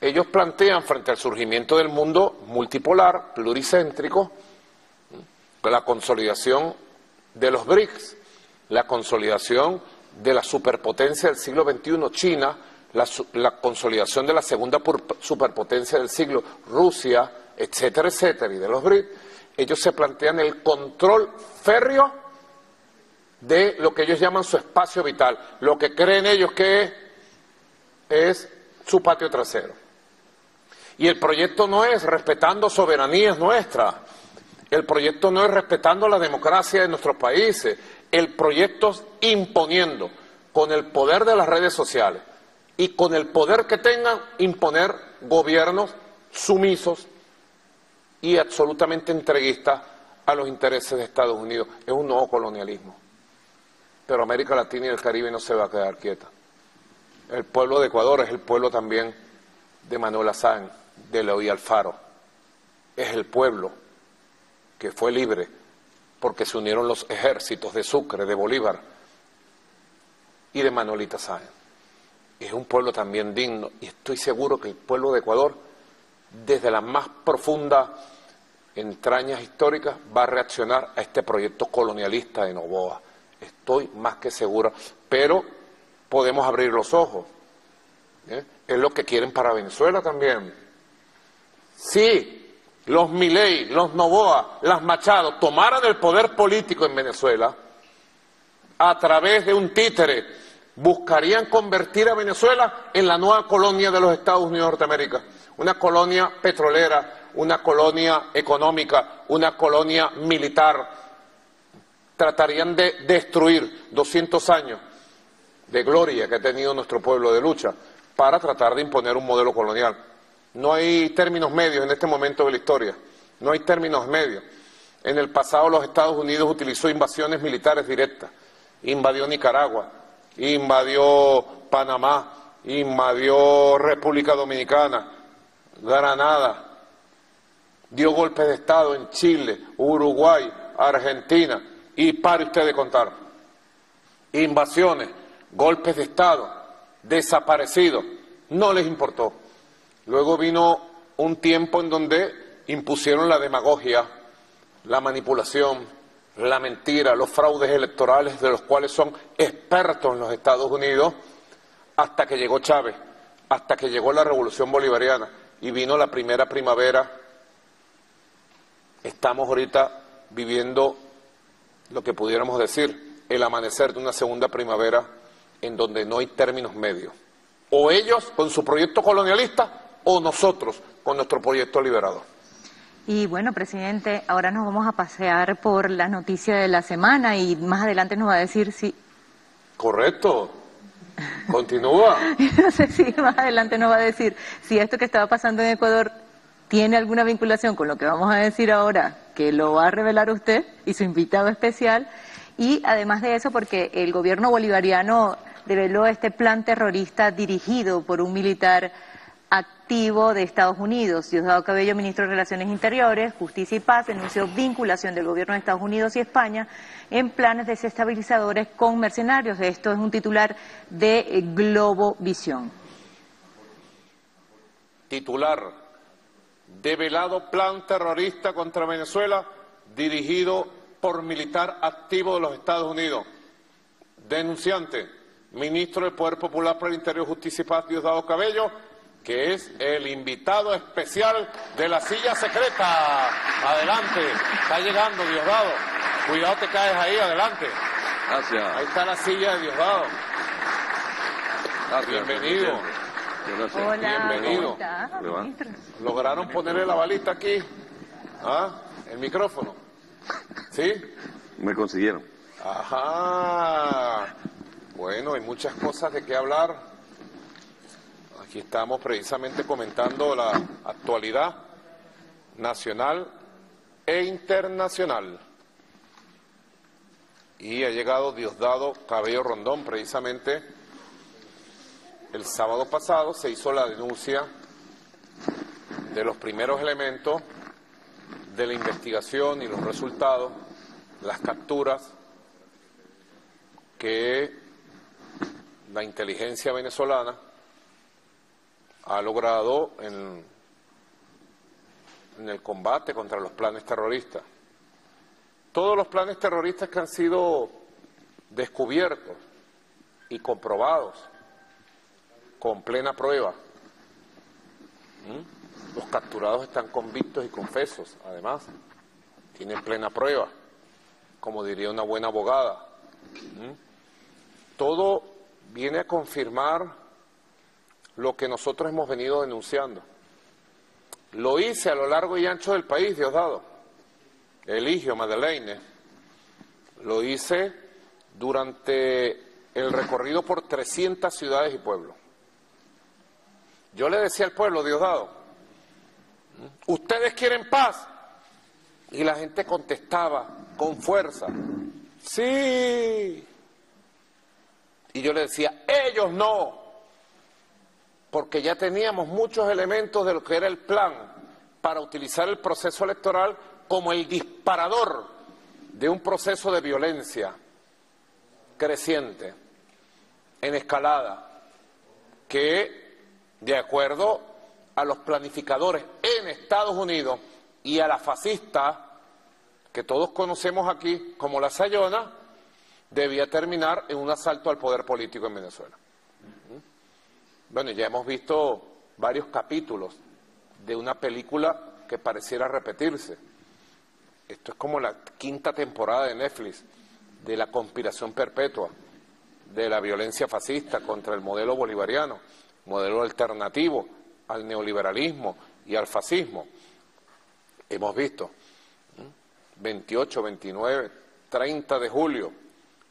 Ellos plantean frente al surgimiento del mundo multipolar, pluricéntrico. La consolidación de los BRICS, la consolidación de la superpotencia del siglo XXI, China, la, consolidación de la segunda superpotencia del siglo, Rusia, etcétera, etcétera, y de los BRICS, ellos se plantean el control férreo de lo que ellos llaman su espacio vital, lo que creen ellos que es su patio trasero. Y el proyecto no es respetando soberanías nuestras, el proyecto no es respetando la democracia de nuestros países, el proyecto imponiendo con el poder de las redes sociales y con el poder que tengan imponer gobiernos sumisos y absolutamente entreguistas a los intereses de Estados Unidos. Es un nuevo colonialismo. Pero América Latina y el Caribe no se va a quedar quieta. El pueblo de Ecuador es el pueblo también de Manuel Azán, de Leoy Alfaro. Es el pueblo que fue libre porque se unieron los ejércitos de Sucre, de Bolívar y de Manuelita Sáenz. Es un pueblo también digno y estoy seguro que el pueblo de Ecuador, desde las más profundas entrañas históricas, va a reaccionar a este proyecto colonialista de Novoa. Estoy más que segura, pero podemos abrir los ojos. ¿eh? Es lo que quieren para Venezuela también. Sí, los Milei, los Novoa, las Machado tomaran el poder político en Venezuela, a través de un títere, buscarían convertir a Venezuela en la nueva colonia de los Estados Unidos de Norteamérica. Una colonia petrolera, una colonia económica, una colonia militar. Tratarían de destruir 200 años de gloria que ha tenido nuestro pueblo de lucha para tratar de imponer un modelo colonial. No hay términos medios en este momento de la historia. No hay términos medios. En el pasado los Estados Unidos utilizó invasiones militares directas. Invadió Nicaragua, invadió Panamá, invadió República Dominicana, Granada, dio golpes de Estado en Chile, Uruguay, Argentina, y pare usted de contar. Invasiones, golpes de Estado, desaparecidos, no les importó. Luego vino un tiempo en donde impusieron la demagogia, la manipulación, la mentira, los fraudes electorales de los cuales son expertos en los Estados Unidos, hasta que llegó Chávez, hasta que llegó la revolución bolivariana y vino la primera primavera. Estamos ahorita viviendo lo que pudiéramos decir, el amanecer de una segunda primavera en donde no hay términos medios. O ellos con su proyecto colonialista o nosotros con nuestro proyecto liberador. Y bueno, presidente, ahora nos vamos a pasear por la noticia de la semana y más adelante nos va a decir si... Correcto. Continúa. no sé si más adelante nos va a decir si esto que estaba pasando en Ecuador tiene alguna vinculación con lo que vamos a decir ahora, que lo va a revelar usted y su invitado especial. Y además de eso, porque el gobierno bolivariano reveló este plan terrorista dirigido por un militar activo de Estados Unidos. Diosdado Cabello, ministro de Relaciones Interiores, Justicia y Paz, denunció vinculación del gobierno de Estados Unidos y España en planes desestabilizadores con mercenarios. Esto es un titular de Globo Visión. Titular, develado plan terrorista contra Venezuela dirigido por militar activo de los Estados Unidos. Denunciante, ministro del Poder Popular para el Interior, Justicia y Paz, Diosdado Cabello, que es el invitado especial de la silla secreta. Adelante, está llegando Diosdado. Cuidado, te caes ahí, adelante. Gracias. Ahí está la silla de Diosdado. Gracias, Bienvenido. Gracias. Hola, Bienvenido. ¿Lograron ponerle la balita aquí? ¿Ah? ¿El micrófono? ¿Sí? Me consiguieron. Ajá. Bueno, hay muchas cosas de qué hablar. Aquí estamos precisamente comentando la actualidad nacional e internacional. Y ha llegado Diosdado Cabello Rondón, precisamente el sábado pasado se hizo la denuncia de los primeros elementos de la investigación y los resultados, las capturas que la inteligencia venezolana ha logrado en, el combate contra los planes terroristas. Todos los planes terroristas que han sido descubiertos y comprobados con plena prueba. Los capturados están convictos y confesos, además. Tienen plena prueba, como diría una buena abogada. Todo viene a confirmar lo que nosotros hemos venido denunciando. Lo hice a lo largo y ancho del país, Diosdado. Eligio, Madeleine. Lo hice durante el recorrido por 300 ciudades y pueblos. Yo le decía al pueblo, Diosdado, ¿ustedes quieren paz? Y la gente contestaba con fuerza, sí. Y yo le decía, ellos no, porque ya teníamos muchos elementos de lo que era el plan para utilizar el proceso electoral como el disparador de un proceso de violencia creciente, en escalada, que, de acuerdo a los planificadores en Estados Unidos y a la fascista que todos conocemos aquí como la Sayona, debía terminar en un asalto al poder político en Venezuela. Bueno, ya hemos visto varios capítulos de una película que pareciera repetirse. Esto es como la quinta temporada de Netflix de la conspiración perpetua, de la violencia fascista contra el modelo bolivariano, modelo alternativo al neoliberalismo y al fascismo. Hemos visto 28, 29, 30 de julio,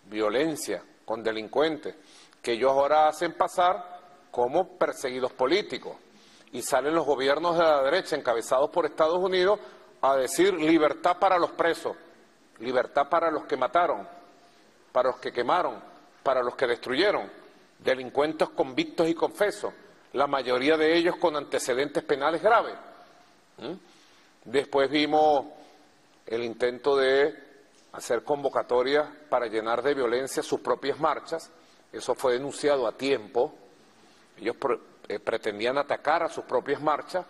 violencia con delincuentes, que ellos ahora hacen pasar como perseguidos políticos. Y salen los gobiernos de la derecha, encabezados por Estados Unidos, a decir libertad para los presos, libertad para los que mataron, para los que quemaron, para los que destruyeron, delincuentes convictos y confesos, la mayoría de ellos con antecedentes penales graves. ¿Mm? Después vimos el intento de hacer convocatorias para llenar de violencia sus propias marchas, eso fue denunciado a tiempo, ellos eh, pretendían atacar a sus propias marchas,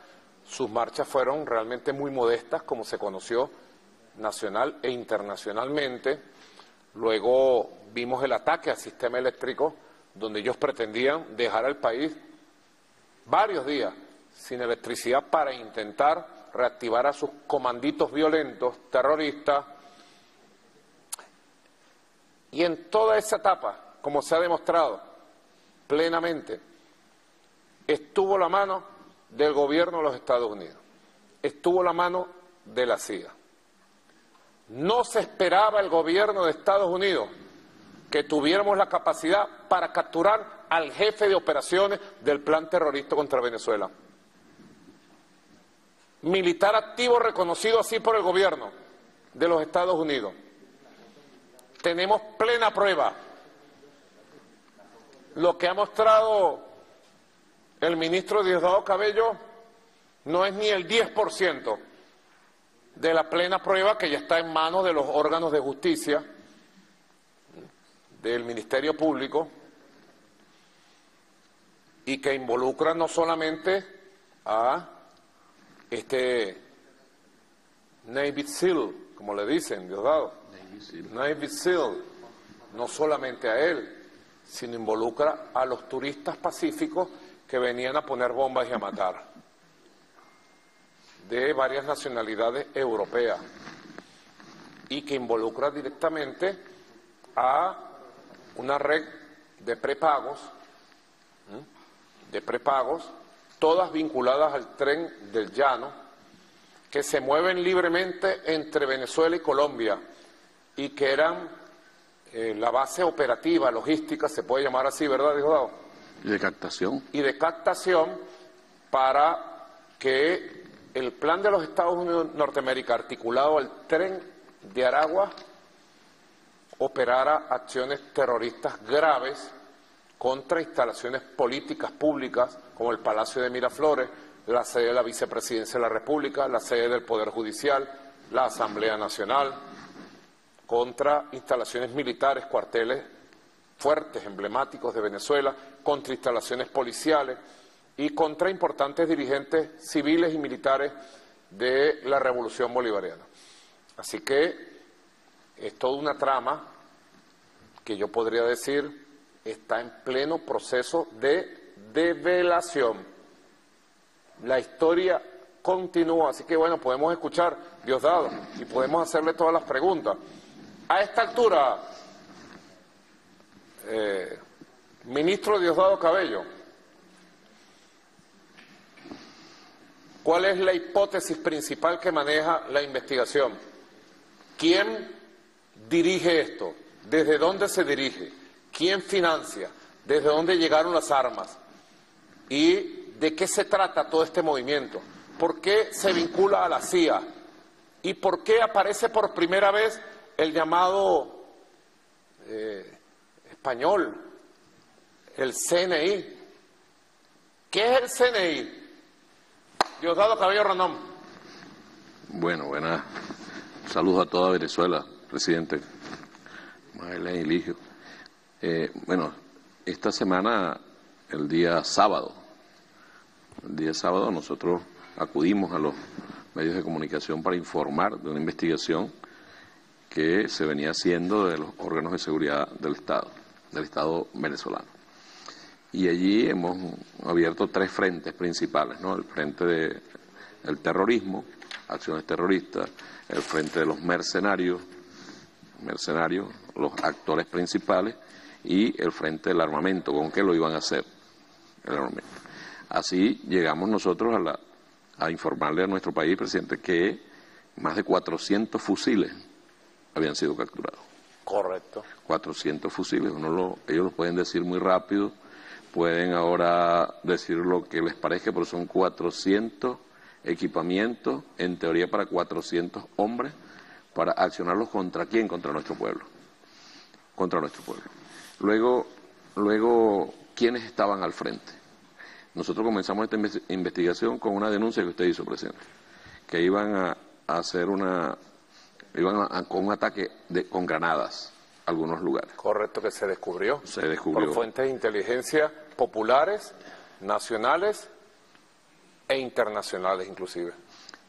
sus marchas fueron realmente muy modestas, como se conoció nacional e internacionalmente. Luego vimos el ataque al sistema eléctrico, donde ellos pretendían dejar al país varios días sin electricidad para intentar reactivar a sus comanditos violentos, terroristas. Y en toda esa etapa, como se ha demostrado plenamente, estuvo la mano del gobierno de los Estados Unidos, estuvo la mano de la CIA. No se esperaba el gobierno de Estados Unidos que tuviéramos la capacidad para capturar al jefe de operaciones del plan terrorista contra Venezuela. Militar activo reconocido así por el gobierno de los Estados Unidos. Tenemos plena prueba. Lo que ha mostrado el ministro Diosdado Cabello no es ni el 10% de la plena prueba que ya está en manos de los órganos de justicia del Ministerio Público y que involucra no solamente a este Navy SEAL, como le dicen, Diosdado, Navy SEAL, no solamente a él, sino involucra a los turistas pacíficos que venían a poner bombas y a matar, de varias nacionalidades europeas, y que involucra directamente a una red de prepagos, de prepagos, todas vinculadas al tren del llano, que se mueven libremente entre Venezuela y Colombia y que eran eh, la base operativa, logística, se puede llamar así, ¿verdad, Dado? Y de captación. Y de captación para que el plan de los Estados Unidos Norteamérica articulado al tren de Aragua operara acciones terroristas graves contra instalaciones políticas públicas como el Palacio de Miraflores, la sede de la Vicepresidencia de la República, la sede del Poder Judicial, la Asamblea Nacional, contra instalaciones militares, cuarteles fuertes, emblemáticos de Venezuela, contra instalaciones policiales y contra importantes dirigentes civiles y militares de la revolución bolivariana. Así que es toda una trama que yo podría decir está en pleno proceso de develación. La historia continúa, así que bueno, podemos escuchar Diosdado y podemos hacerle todas las preguntas. A esta altura, eh, ministro Diosdado Cabello, ¿cuál es la hipótesis principal que maneja la investigación? ¿Quién dirige esto? ¿Desde dónde se dirige? ¿Quién financia? ¿Desde dónde llegaron las armas? ¿Y de qué se trata todo este movimiento, por qué se vincula a la CIA y por qué aparece por primera vez el llamado eh, español, el CNI. ¿Qué es el CNI? Diosdado Cabello Rondón. Bueno, buenas. Saludos a toda Venezuela, presidente. Magdalena y Ligio. Eh, bueno, esta semana, el día sábado, el día sábado nosotros acudimos a los medios de comunicación para informar de una investigación que se venía haciendo de los órganos de seguridad del Estado, del Estado venezolano. Y allí hemos abierto tres frentes principales, ¿no? El frente del terrorismo, acciones terroristas, el frente de los mercenarios, mercenarios, los actores principales, y el frente del armamento, con qué lo iban a hacer el armamento. Así llegamos nosotros a, la, a informarle a nuestro país, presidente, que más de 400 fusiles habían sido capturados. Correcto. 400 fusiles, uno lo, ellos lo pueden decir muy rápido, pueden ahora decir lo que les parezca, pero son 400 equipamientos, en teoría para 400 hombres, para accionarlos contra quién, contra nuestro pueblo. Contra nuestro pueblo. Luego, luego ¿quiénes estaban al frente? Nosotros comenzamos esta investigación con una denuncia que usted hizo, presidente, que iban a, hacer una, iban a, con un ataque de, con granadas algunos lugares. Correcto, que se descubrió. Se descubrió. Por fuentes de inteligencia populares, nacionales e internacionales inclusive.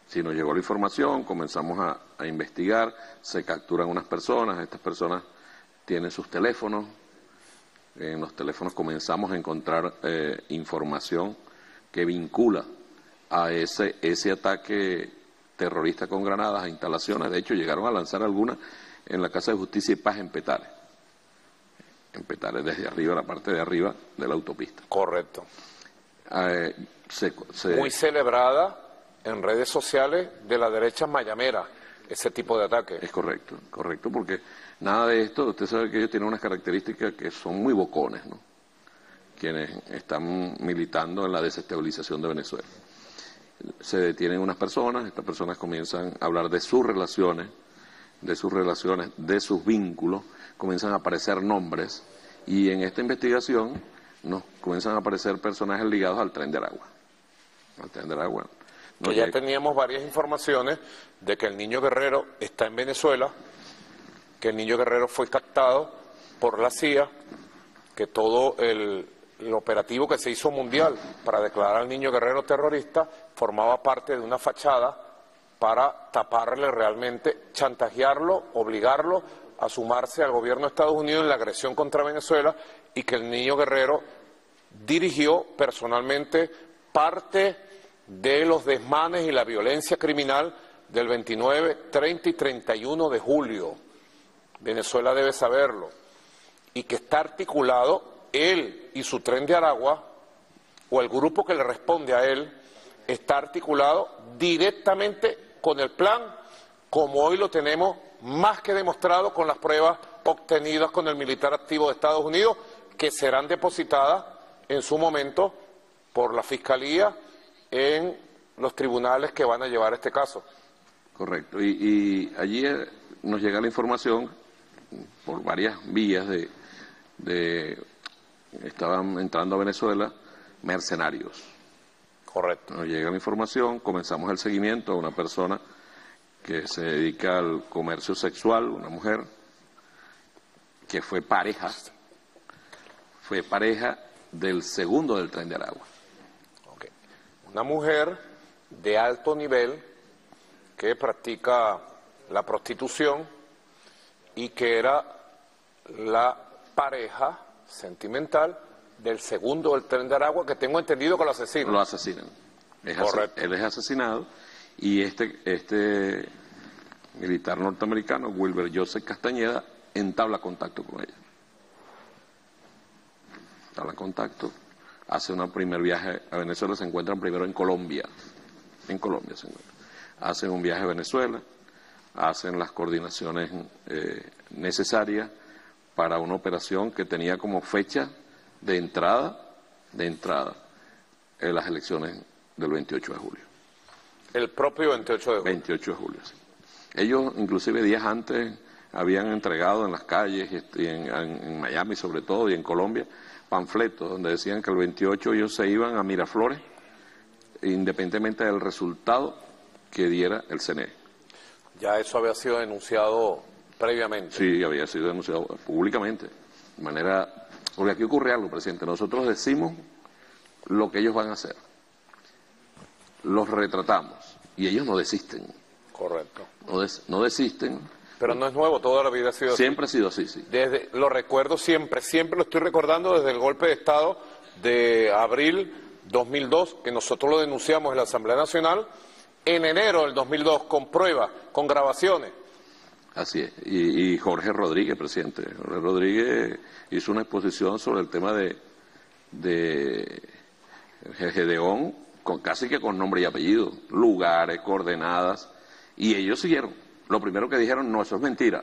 Si nos llegó la información, comenzamos a, a investigar, se capturan unas personas, estas personas tienen sus teléfonos, en los teléfonos comenzamos a encontrar eh, información que vincula a ese, ese ataque terrorista con granadas a instalaciones. De hecho, llegaron a lanzar algunas en la Casa de Justicia y Paz en Petare. En Petare, desde arriba, la parte de arriba de la autopista. Correcto. Eh, se, se... Muy celebrada en redes sociales de la derecha mayamera, ese tipo de ataque. Es correcto, correcto, porque Nada de esto, usted sabe que ellos tienen unas características que son muy bocones, ¿no? Quienes están militando en la desestabilización de Venezuela. Se detienen unas personas, estas personas comienzan a hablar de sus relaciones, de sus relaciones, de sus vínculos, comienzan a aparecer nombres y en esta investigación nos comienzan a aparecer personajes ligados al tren de Aragua. Al tren que ya teníamos varias informaciones de que el niño guerrero está en Venezuela, que el niño guerrero fue captado por la CIA, que todo el, operativo que se hizo mundial para declarar al niño guerrero terrorista formaba parte de una fachada para taparle realmente, chantajearlo, obligarlo a sumarse al gobierno de Estados Unidos en la agresión contra Venezuela y que el niño guerrero dirigió personalmente parte de los desmanes y la violencia criminal del 29, 30 y 31 de julio. Venezuela debe saberlo, y que está articulado él y su tren de Aragua, o el grupo que le responde a él, está articulado directamente con el plan, como hoy lo tenemos más que demostrado con las pruebas obtenidas con el militar activo de Estados Unidos, que serán depositadas en su momento por la Fiscalía en los tribunales que van a llevar este caso. Correcto. Y, y allí eh, nos llega la información por varias vías de, estaban entrando a Venezuela mercenarios. Correcto. Nos llega la información, comenzamos el seguimiento a una persona que se dedica al comercio sexual, una mujer que fue pareja, fue pareja del segundo del tren de Aragua. Una mujer de alto nivel que practica la prostitución y que era la pareja sentimental del segundo del tren de Aragua, que tengo entendido que lo asesinan. Lo asesinan. Correcto. Él es asesinado y este, este militar norteamericano, Wilber Joseph Castañeda, entabla contacto con ella. Entabla contacto, hace un primer viaje a Venezuela, se encuentran primero en Colombia. En Colombia se encuentran. Hacen un viaje a Venezuela, hacen las coordinaciones eh, necesarias para una operación que tenía como fecha de entrada, de entrada, en las elecciones del 28 de julio. El propio 28 de julio. 28 de julio, sí. Ellos, inclusive días antes, habían entregado en las calles, y en, en Miami sobre todo, y en Colombia, panfletos donde decían que el 28 ellos se iban a Miraflores, independientemente del resultado que diera el CNE. Ya eso había sido denunciado previamente. Sí, había sido denunciado públicamente. De manera. Porque aquí ocurre algo, presidente. Nosotros decimos lo que ellos van a hacer. Los retratamos y ellos no desisten. Correcto. No, des- no desisten. Pero no es nuevo, toda la vida ha sido así. Siempre ha sido así, sí. Desde, lo recuerdo siempre, siempre lo estoy recordando desde el golpe de Estado de abril 2002, que nosotros lo denunciamos en la Asamblea Nacional, en enero del 2002, con pruebas, con grabaciones. Así es. Y, y Jorge Rodríguez, presidente. Jorge Rodríguez hizo una exposición sobre el tema de, de Gedeón, con, casi que con nombre y apellido, lugares, coordenadas, y ellos siguieron. Lo primero que dijeron, no, eso es mentira.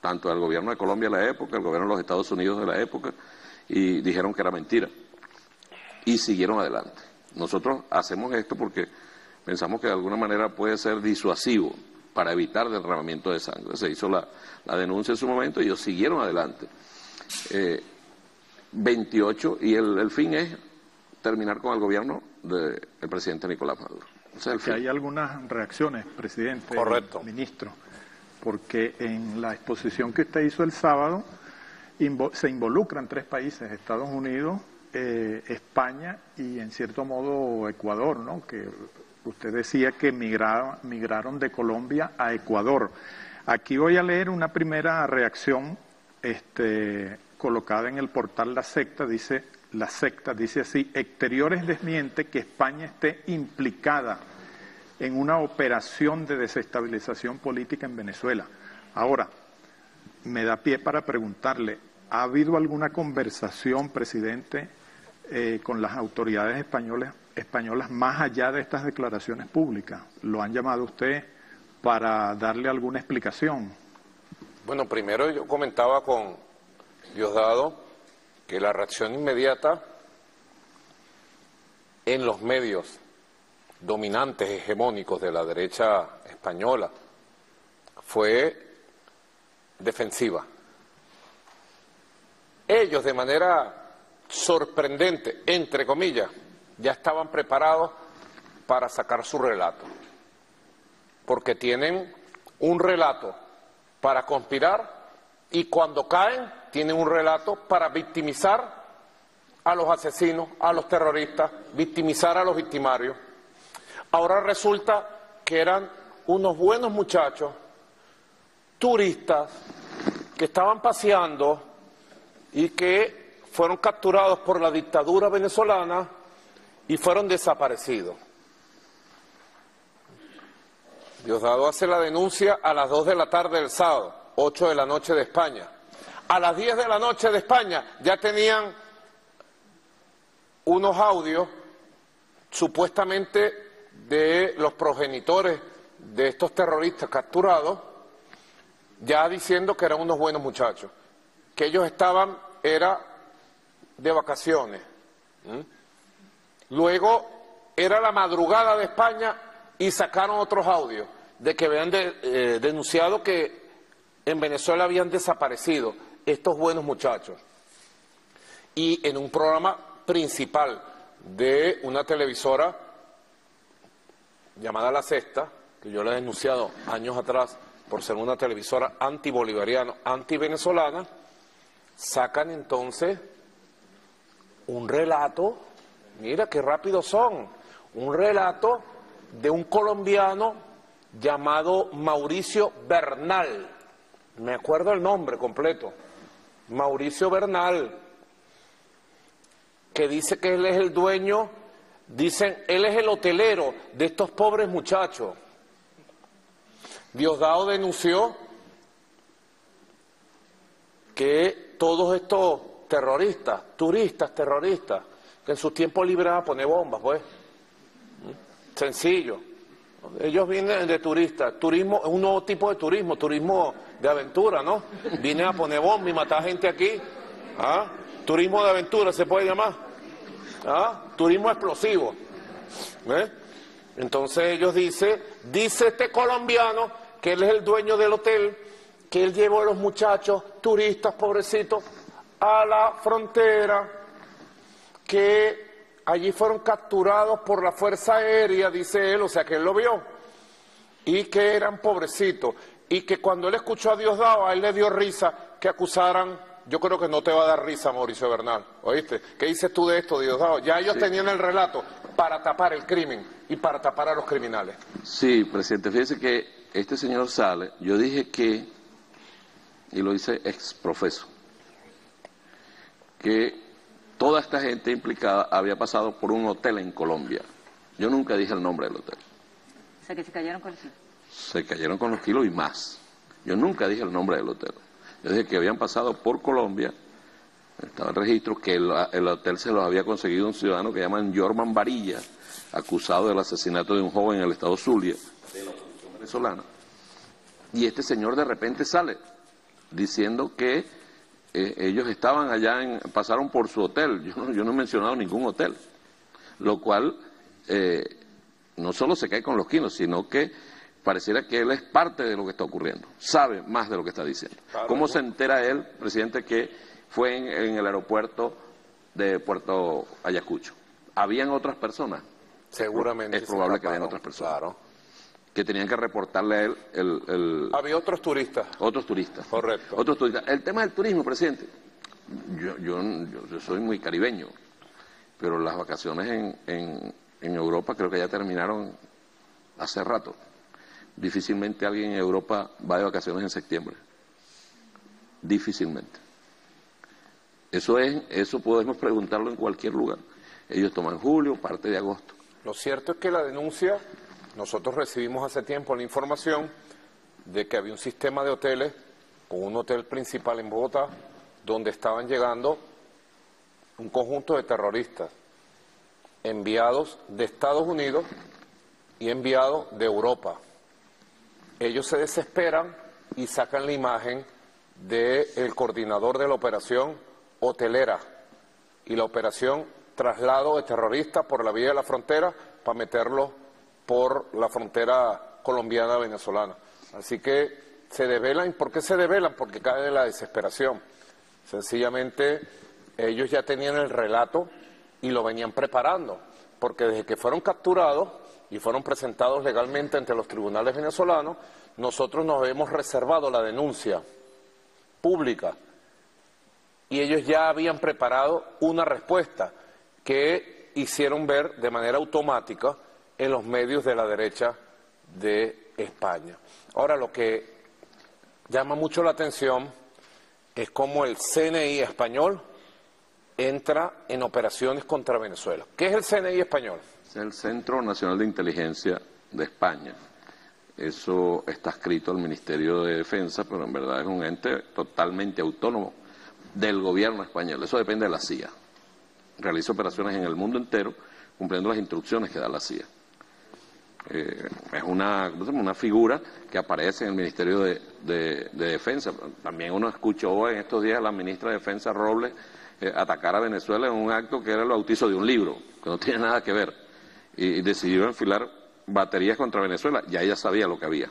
Tanto el gobierno de Colombia de la época, el gobierno de los Estados Unidos de la época, y dijeron que era mentira. Y siguieron adelante. Nosotros hacemos esto porque pensamos que de alguna manera puede ser disuasivo para evitar derramamiento de sangre. Se hizo la, la denuncia en su momento y ellos siguieron adelante. Eh, 28 y el, el fin es terminar con el gobierno del presidente Nicolás Maduro. El fin. hay algunas reacciones, presidente, Correcto. ministro, porque en la exposición que usted hizo el sábado invo- se involucran tres países, Estados Unidos, eh, España y en cierto modo Ecuador, ¿no? Que usted decía que migraron, de Colombia a Ecuador. Aquí voy a leer una primera reacción este, colocada en el portal La Secta, dice La Secta, dice así, Exteriores desmiente que España esté implicada en una operación de desestabilización política en Venezuela. Ahora, me da pie para preguntarle, ¿ha habido alguna conversación, presidente, eh, con las autoridades españolas, españolas más allá de estas declaraciones públicas? ¿Lo han llamado usted para darle alguna explicación? Bueno, primero yo comentaba con Diosdado que la reacción inmediata en los medios dominantes, hegemónicos de la derecha española fue defensiva. Ellos de manera sorprendente, entre comillas, ya estaban preparados para sacar su relato, porque tienen un relato para conspirar y cuando caen tienen un relato para victimizar a los asesinos, a los terroristas, victimizar a los victimarios. Ahora resulta que eran unos buenos muchachos, turistas, que estaban paseando y que fueron capturados por la dictadura venezolana y fueron desaparecidos. Diosdado hace la denuncia a las 2 de la tarde del sábado, 8 de la noche de España. A las 10 de la noche de España ya tenían unos audios supuestamente de los progenitores de estos terroristas capturados, ya diciendo que eran unos buenos muchachos, que ellos estaban, era de vacaciones. Luego era la madrugada de España y sacaron otros audios de que habían de- eh, denunciado que en Venezuela habían desaparecido estos buenos muchachos. Y en un programa principal de una televisora llamada La Sexta, que yo la he denunciado años atrás por ser una televisora antibolivariana, antivenezolana, sacan entonces un relato, mira qué rápidos son, un relato de un colombiano llamado Mauricio Bernal, me acuerdo el nombre completo, Mauricio Bernal, que dice que él es el dueño, dicen, él es el hotelero de estos pobres muchachos. Diosdado denunció que todos estos terroristas, turistas terroristas, que en sus tiempos libres a poner bombas, pues. Sencillo. Ellos vienen de turistas. Turismo es un nuevo tipo de turismo, turismo de aventura, ¿no? Vienen a poner bombas y matar gente aquí. ¿Ah? Turismo de aventura se puede llamar. ¿Ah? Turismo explosivo. ¿Eh? Entonces ellos dicen, dice este colombiano, que él es el dueño del hotel, que él llevó a los muchachos, turistas, pobrecitos, a la frontera, que allí fueron capturados por la Fuerza Aérea, dice él, o sea que él lo vio, y que eran pobrecitos, y que cuando él escuchó a Diosdado, a él le dio risa que acusaran, yo creo que no te va a dar risa, Mauricio Bernal, ¿oíste? ¿Qué dices tú de esto, Diosdado? Ya ellos tenían el relato para tapar el crimen y para tapar a los criminales. Sí, presidente, fíjese que este señor sale, yo dije que, y lo hice ex profeso, que toda esta gente implicada había pasado por un hotel en Colombia. Yo nunca dije el nombre del hotel. O sea, que se cayeron con los kilos. Se cayeron con los kilos y más. Yo nunca dije el nombre del hotel. Yo dije que habían pasado por Colombia, estaba el registro, que el, el hotel se los había conseguido un ciudadano que llaman Jorman Varilla, acusado del asesinato de un joven en el estado Zulia, de la oposición venezolana. Y este señor de repente sale diciendo que eh, ellos estaban allá, en, pasaron por su hotel. Yo no, yo no he mencionado ningún hotel. Lo cual eh, no solo se cae con los quinos, sino que pareciera que él es parte de lo que está ocurriendo, sabe más de lo que está diciendo. ¿Cómo se entera él, presidente, que fue en, en el aeropuerto de Puerto Ayacucho? ¿Habían otras personas? Seguramente. Es probable que habían escaparon, otras personas. Claro. Que tenían que reportarle a él el, el- Había otros turistas. otros turistas. Correcto. Otros turistas. El tema del turismo, presidente. Yo, yo, yo- yo soy muy caribeño, pero las vacaciones en, en, en Europa creo que ya terminaron hace rato. Difícilmente alguien en Europa va de vacaciones en septiembre. Difícilmente. Eso es, eso podemos preguntarlo en cualquier lugar. Ellos toman julio, parte de agosto. Lo cierto es que la denuncia, nosotros recibimos hace tiempo la información de que había un sistema de hoteles, con un hotel principal en Bogotá, donde estaban llegando un conjunto de terroristas enviados de Estados Unidos y enviados de Europa. Ellos se desesperan y sacan la imagen del coordinador de la operación hotelera y la operación traslado de terroristas por la vía de la frontera para meterlos por la frontera colombiana-venezolana. Así que se develan, ¿por qué se develan? Porque cae de la desesperación. Sencillamente ellos ya tenían el relato y lo venían preparando, porque desde que fueron capturados y fueron presentados legalmente ante los tribunales venezolanos, nosotros nos hemos reservado la denuncia pública y ellos ya habían preparado una respuesta que hicieron ver de manera automática en los medios de la derecha de España. Ahora, lo que llama mucho la atención es cómo el CNI español entra en operaciones contra Venezuela. ¿Qué es el CNI español? Es el Centro Nacional de Inteligencia de España. Eso está escrito al Ministerio de Defensa, pero en verdad es un ente totalmente autónomo del gobierno español. Eso depende de la CIA. Realiza operaciones en el mundo entero cumpliendo las instrucciones que da la CIA. Eh, es una, una figura que aparece en el Ministerio de, de- de Defensa. También uno escuchó en estos días a la ministra de Defensa Robles eh, atacar a Venezuela en un acto que era el bautizo de un libro, que no tiene nada que ver, y, y decidió enfilar baterías contra Venezuela. Ya ella sabía lo que había.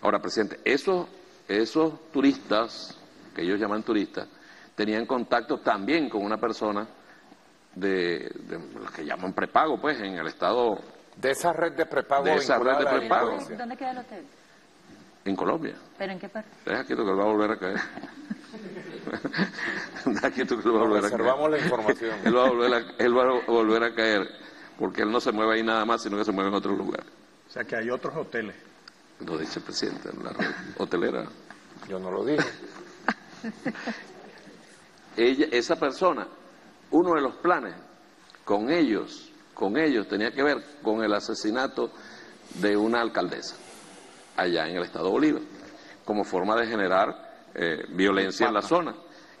Ahora, presidente, esos, esos turistas, que ellos llaman turistas, tenían contacto también con una persona de, de los que llaman prepago, pues, en el estado De esa red de prepago De esa red de prepago. ¿Dónde queda el hotel? en Colombia. ¿Pero en qué parte? Deja quieto que él va a volver a caer. Deja quieto que él va a volver a caer. Reservamos la información. Él va, a volver a, él va a volver a caer, porque él no se mueve ahí nada más, sino que se mueve en otro lugar. O sea que hay otros hoteles. Lo dice el presidente, la red hotelera. Yo no lo dije. Ella, esa persona, uno de los planes con ellos, con ellos tenía que ver con el asesinato de una alcaldesa allá en el estado Bolívar, como forma de generar eh, violencia en la zona.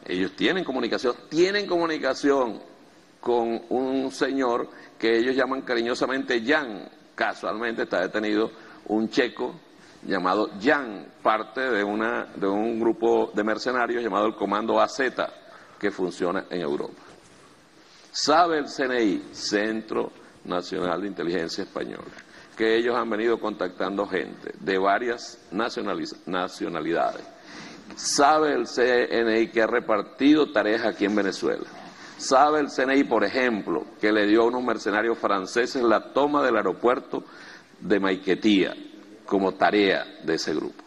Ellos tienen comunicación, tienen comunicación con un señor que ellos llaman cariñosamente Jan. Casualmente está detenido un checo llamado Jan, parte de, una, de un grupo de mercenarios llamado el Comando AZ, que funciona en Europa. Sabe el CNI, Centro Nacional de Inteligencia Española, que ellos han venido contactando gente de varias nacionalidades. Sabe el CNI que ha repartido tareas aquí en Venezuela. Sabe el CNI, por ejemplo, que le dio a unos mercenarios franceses la toma del aeropuerto de Maiquetía como tarea de ese grupo.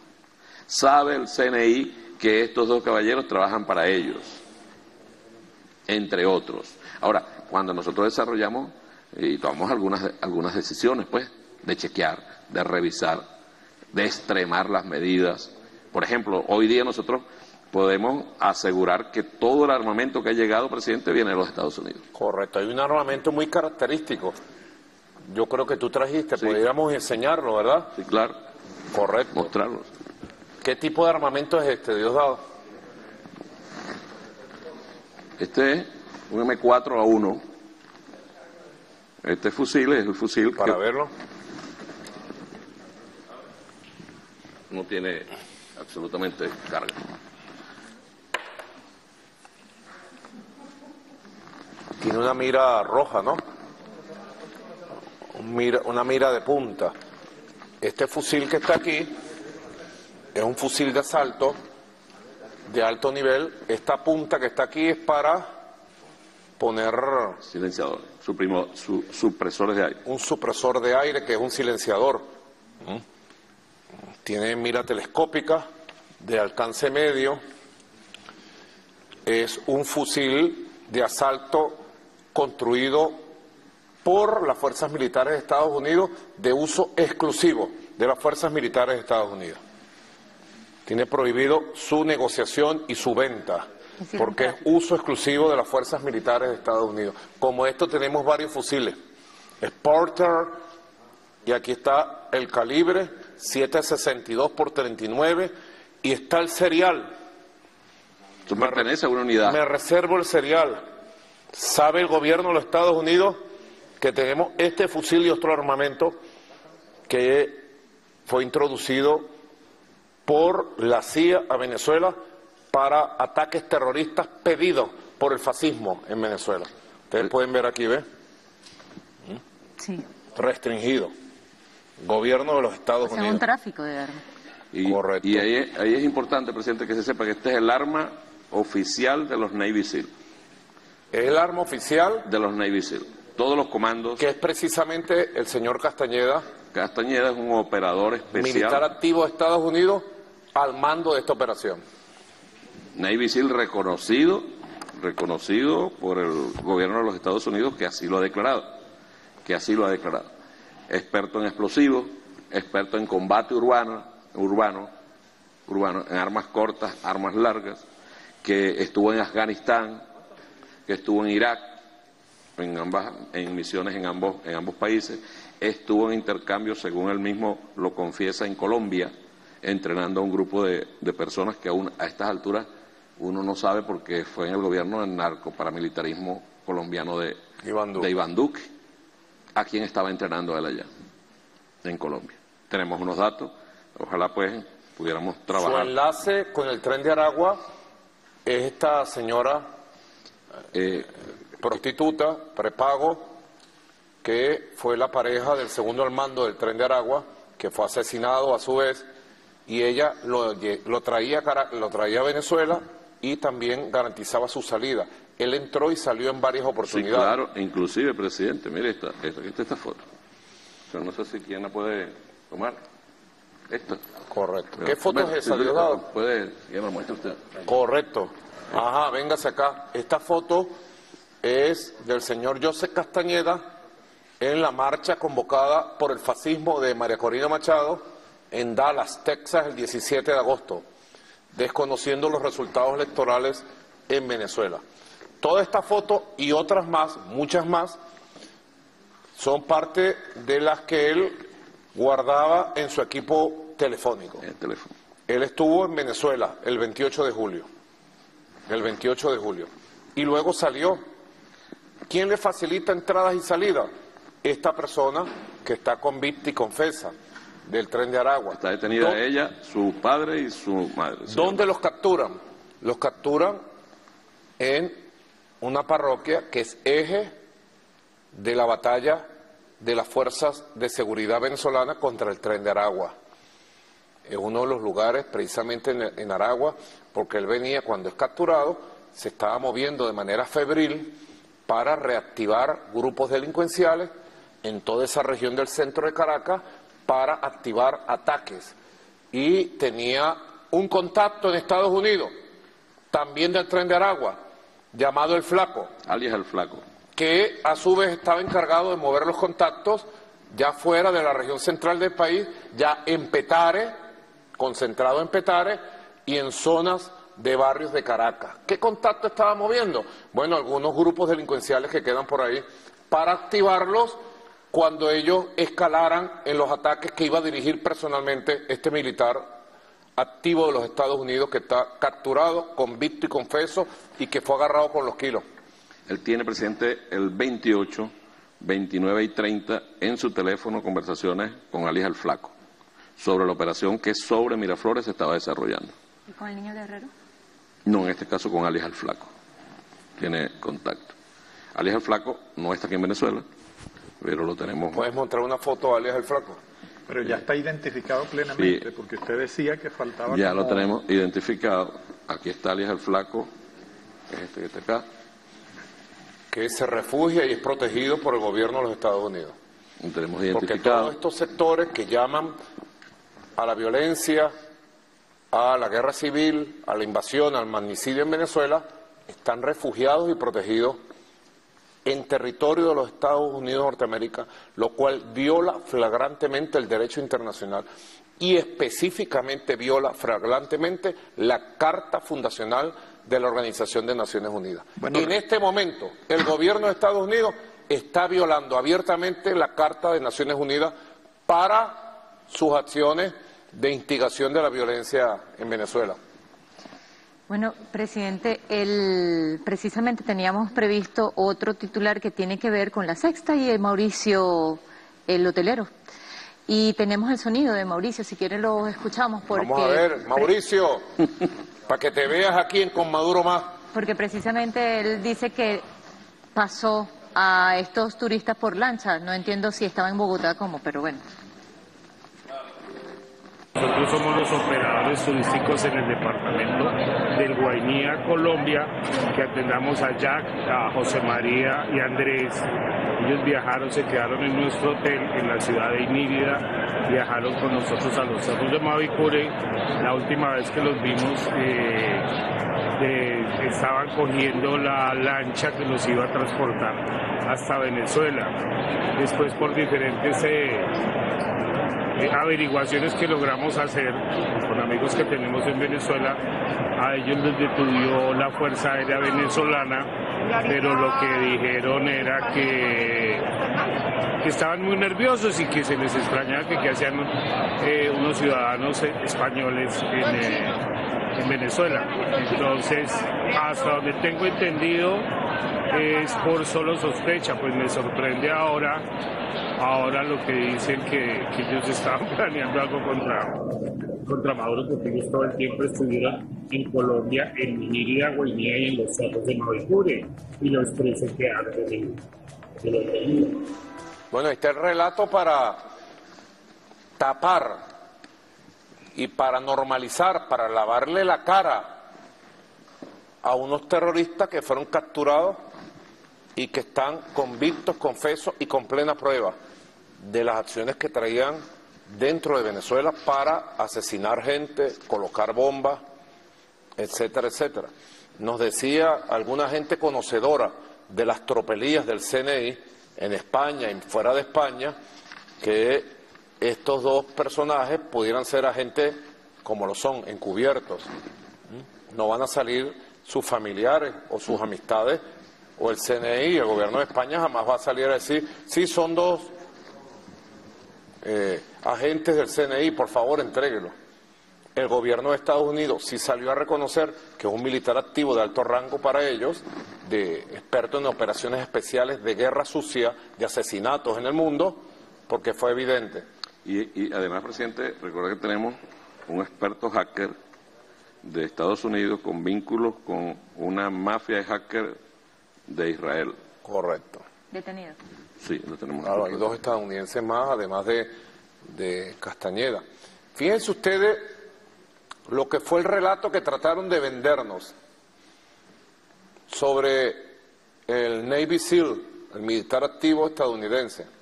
Sabe el CNI que estos dos caballeros trabajan para ellos, entre otros. Ahora, cuando nosotros desarrollamos y tomamos algunas, algunas decisiones, pues, de chequear, de revisar, de extremar las medidas. Por ejemplo, hoy día nosotros podemos asegurar que todo el armamento que ha llegado, presidente, viene de los Estados Unidos. Correcto, hay un armamento muy característico. Yo creo que tú trajiste, podríamos enseñarlo, ¿verdad? Sí, claro. Correcto. Mostrarlo. ¿Qué tipo de armamento es este, Diosdado? Este es un M4 a 1 este fusil es el fusil Para verlo. No tiene absolutamente carga. Tiene una mira roja, ¿no? una mira de punta. Este fusil que está aquí es un fusil de asalto de alto nivel. Esta punta que está aquí es para poner... Silenciador su, supresores de aire. Un supresor de aire que es un silenciador. ¿Mm? Tiene mira telescópica de alcance medio. Es un fusil de asalto construido por las fuerzas militares de Estados Unidos de uso exclusivo de las fuerzas militares de Estados Unidos. Tiene prohibido su negociación y su venta porque es uso exclusivo de las fuerzas militares de Estados Unidos. Como esto tenemos varios fusiles. Sporter, y aquí está el calibre 762 por 39, y está el serial. ¿Tú perteneces a una unidad? Me reservo el serial. ¿Sabe el gobierno de los Estados Unidos que tenemos este fusil y otro armamento que fue introducido por la CIA a Venezuela para ataques terroristas pedidos por el fascismo en Venezuela. Ustedes pueden ver aquí, ¿ve? Sí. Restringido. Gobierno de los Estados Unidos. un tráfico de armas. Y, Correcto. Y ahí, ahí, es importante, presidente, que se sepa que este es el arma oficial de los Navy SEAL. Es el arma oficial de los Navy SEAL. Todos los comandos. Que es precisamente el señor Castañeda. Castañeda es un operador especial. Militar activo de Estados Unidos al mando de esta operación. Navy SEAL reconocido, reconocido por el gobierno de los Estados Unidos que así lo ha declarado, que así lo ha declarado. Experto en explosivos, experto en combate urbano, urbano, urbano, en armas cortas, armas largas, que estuvo en Afganistán, que estuvo en Irak, en ambas, en misiones en ambos, en ambos países, estuvo en intercambio, según él mismo lo confiesa, en Colombia, entrenando a un grupo de, de personas que aún a estas alturas uno no sabe porque fue en el gobierno del narcoparamilitarismo colombiano de Iván Duque. a quien estaba entrenando él allá, en Colombia. Tenemos unos datos, ojalá pues pudiéramos trabajar. Su enlace con el tren de Aragua es esta señora eh, prostituta, prepago, que fue la pareja del segundo al mando del tren de Aragua, que fue asesinado a su vez, y ella lo, lo, traía, lo traía a Venezuela y también garantizaba su salida. Él entró y salió en varias oportunidades. Sí, claro, inclusive, presidente, mire esta, esta, esta foto. Yo no sé si quién la puede tomar. Esta. Correcto. ¿Qué foto es esa, Diosdado? Puede, ya me muestra usted. Correcto. Ajá, véngase acá. Esta foto es del señor José Castañeda en la marcha convocada por el fascismo de María Corina Machado en Dallas, Texas, el 17 de agosto desconociendo los resultados electorales en Venezuela. Toda esta foto y otras más, muchas más, son parte de las que él guardaba en su equipo telefónico. Él estuvo en Venezuela el 28 de julio, el 28 de julio, y luego salió. ¿Quién le facilita entradas y salidas? Esta persona que está convicta y confesa del tren de Aragua. Está detenida ella, su padre y su madre. ¿Dónde los capturan? Los capturan en una parroquia que es eje de la batalla de las fuerzas de seguridad venezolana contra el tren de Aragua. Es uno de los lugares precisamente en, Aragua, porque él venía cuando es capturado, se estaba moviendo de manera febril para reactivar grupos delincuenciales en toda esa región del centro de Caracas para activar ataques. Y tenía un contacto en Estados Unidos, también del tren de Aragua, llamado El Flaco. Alias El Flaco. Que a su vez estaba encargado de mover los contactos ya fuera de la región central del país, ya en Petare, concentrado en Petare, y en zonas de barrios de Caracas. ¿Qué contacto estaba moviendo? Bueno, algunos grupos delincuenciales que quedan por ahí para activarlos cuando ellos escalaran en los ataques que iba a dirigir personalmente este militar activo de los Estados Unidos que está capturado, convicto y confeso y que fue agarrado con los kilos. Él tiene, presidente, el 28, 29 y 30 en su teléfono conversaciones con Alias el Flaco sobre la operación que sobre Miraflores se estaba desarrollando. ¿Y con el niño Guerrero? No, en este caso con Alias el Flaco. Tiene contacto. Alias el Flaco no está aquí en Venezuela, pero lo tenemos. ¿Puedes mostrar una foto de Alias el Flaco? Pero ya está identificado plenamente, porque usted decía que faltaba. Ya lo tenemos identificado. Aquí está Alias el Flaco, es este que está acá. Que se refugia y es protegido por el gobierno de los Estados Unidos. tenemos identificado. Porque todos estos sectores que llaman a la violencia, a la guerra civil, a la invasión, al magnicidio en Venezuela, están refugiados y protegidos en territorio de los Estados Unidos de Norteamérica, lo cual viola flagrantemente el derecho internacional y específicamente viola flagrantemente la Carta Fundacional de la Organización de Naciones Unidas. en este momento, el gobierno de Estados Unidos está violando abiertamente la Carta de Naciones Unidas para sus acciones de instigación de la violencia en Venezuela. Bueno, presidente, el, precisamente teníamos previsto otro titular que tiene que ver con la sexta y de Mauricio, el hotelero. Y tenemos el sonido de Mauricio, si quieren lo escuchamos. Porque Vamos a ver, Mauricio, para que te veas aquí en Con Maduro más. Porque precisamente él dice que pasó a estos turistas por lancha. No entiendo si estaba en Bogotá como, pero bueno. Nosotros somos los operadores turísticos en el departamento del Guainía, Colombia, que atendamos a Jack, a José María y Andrés. Ellos viajaron, se quedaron en nuestro hotel en la ciudad de Inírida, viajaron con nosotros a los cerros de Mavicure. La última vez que los vimos eh, estaban cogiendo la lancha que los iba a transportar hasta Venezuela. Después por diferentes... Eh, averiguaciones que logramos hacer con amigos que tenemos en Venezuela, a ellos les detuvo la Fuerza Aérea Venezolana, pero lo que dijeron era que, que estaban muy nerviosos y que se les extrañaba que, hacían eh, unos ciudadanos españoles en, eh, en Venezuela. Entonces, hasta donde tengo entendido, es por solo sospecha, pues me sorprende ahora, ahora lo que dicen que, ellos estaban planeando algo contra, contra Maduro, porque ellos todo el tiempo estuvieron en Colombia, en Minirida, Guainía y en los cerros de Mavicure, y los presos que de, de Bueno, este es el relato para tapar y para normalizar, para lavarle la cara a unos terroristas que fueron capturados y que están convictos, confesos y con plena prueba de las acciones que traían dentro de Venezuela para asesinar gente, colocar bombas, etcétera, etcétera. Nos decía alguna gente conocedora de las tropelías del CNI en España y fuera de España que estos dos personajes pudieran ser agentes como lo son, encubiertos. No van a salir sus familiares o sus amistades o el CNI, el gobierno de España jamás va a salir a decir, sí, son dos eh, agentes del CNI, por favor, entréguelo. El gobierno de Estados Unidos sí salió a reconocer que es un militar activo de alto rango para ellos, de experto en operaciones especiales de guerra sucia, de asesinatos en el mundo, porque fue evidente. Y, y además, presidente, recuerda que tenemos un experto hacker de Estados Unidos con vínculos con una mafia de hackers de Israel. Correcto. Detenido. Sí, lo tenemos. Claro, hay dos estadounidenses más, además de, de Castañeda. Fíjense ustedes lo que fue el relato que trataron de vendernos sobre el Navy SEAL, el militar activo estadounidense.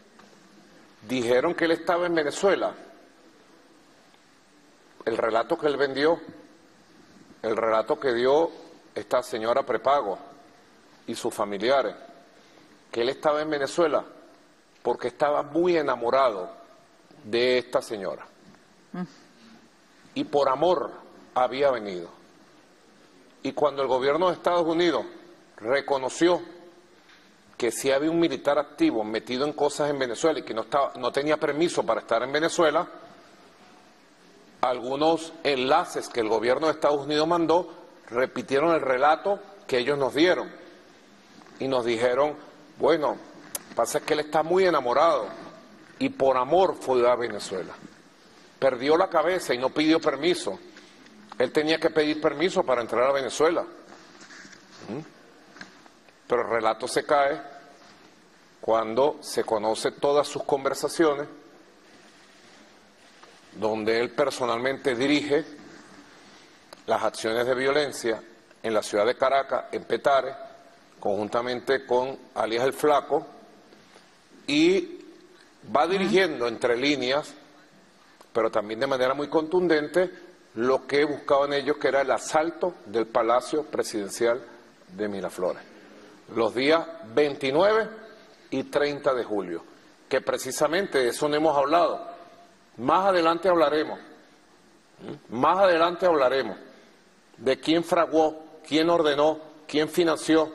Dijeron que él estaba en Venezuela. El relato que él vendió, el relato que dio esta señora prepago y sus familiares, que él estaba en Venezuela porque estaba muy enamorado de esta señora. Y por amor había venido. Y cuando el gobierno de Estados Unidos reconoció que si había un militar activo metido en cosas en Venezuela y que no, estaba, no tenía permiso para estar en Venezuela, algunos enlaces que el gobierno de Estados Unidos mandó repitieron el relato que ellos nos dieron y nos dijeron, bueno, pasa que él está muy enamorado y por amor fue a Venezuela. Perdió la cabeza y no pidió permiso. Él tenía que pedir permiso para entrar a Venezuela. ¿Mm? Pero el relato se cae cuando se conoce todas sus conversaciones, donde él personalmente dirige las acciones de violencia en la ciudad de Caracas, en Petare, conjuntamente con alias el Flaco, y va dirigiendo entre líneas, pero también de manera muy contundente, lo que buscaban ellos, que era el asalto del Palacio Presidencial de Miraflores, los días 29 y 30 de julio, que precisamente de eso no hemos hablado. Más adelante hablaremos, más adelante hablaremos de quién fraguó, quién ordenó, quién financió,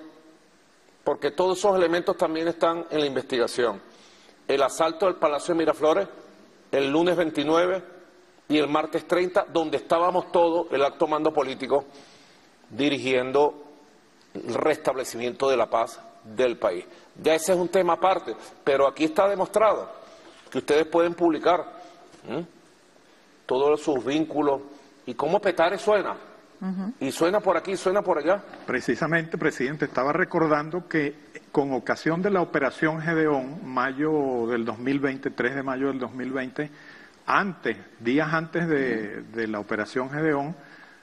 porque todos esos elementos también están en la investigación. El asalto del Palacio de Miraflores el lunes 29 y el martes 30, donde estábamos todos, el acto mando político, dirigiendo restablecimiento de la paz del país. Ya ese es un tema aparte, pero aquí está demostrado que ustedes pueden publicar todos sus vínculos y cómo Petare suena. Y suena por aquí, suena por allá. Precisamente, presidente, estaba recordando que con ocasión de la operación Gedeón, mayo del 2020, 3 de mayo del 2020, antes, días antes de, de la operación Gedeón,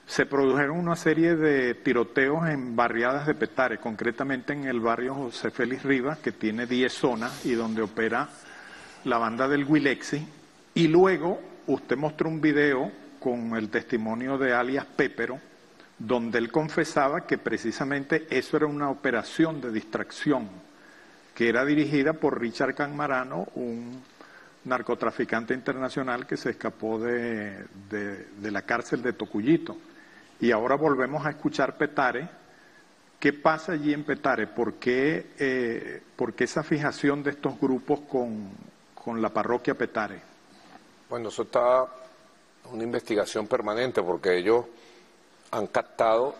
se produjeron una serie de tiroteos en barriadas de Petare, concretamente en el barrio José Félix Rivas, que tiene 10 zonas y donde opera la banda del Wilexi. Y luego usted mostró un video con el testimonio de alias Pépero, donde él confesaba que precisamente eso era una operación de distracción, que era dirigida por Richard Canmarano, un narcotraficante internacional que se escapó de, de, la cárcel de Tocuyito. Y ahora volvemos a escuchar Petare. ¿Qué pasa allí en Petare? ¿Por qué, eh, ¿por qué esa fijación de estos grupos con, con la parroquia Petare? Bueno, eso está una investigación permanente porque ellos han captado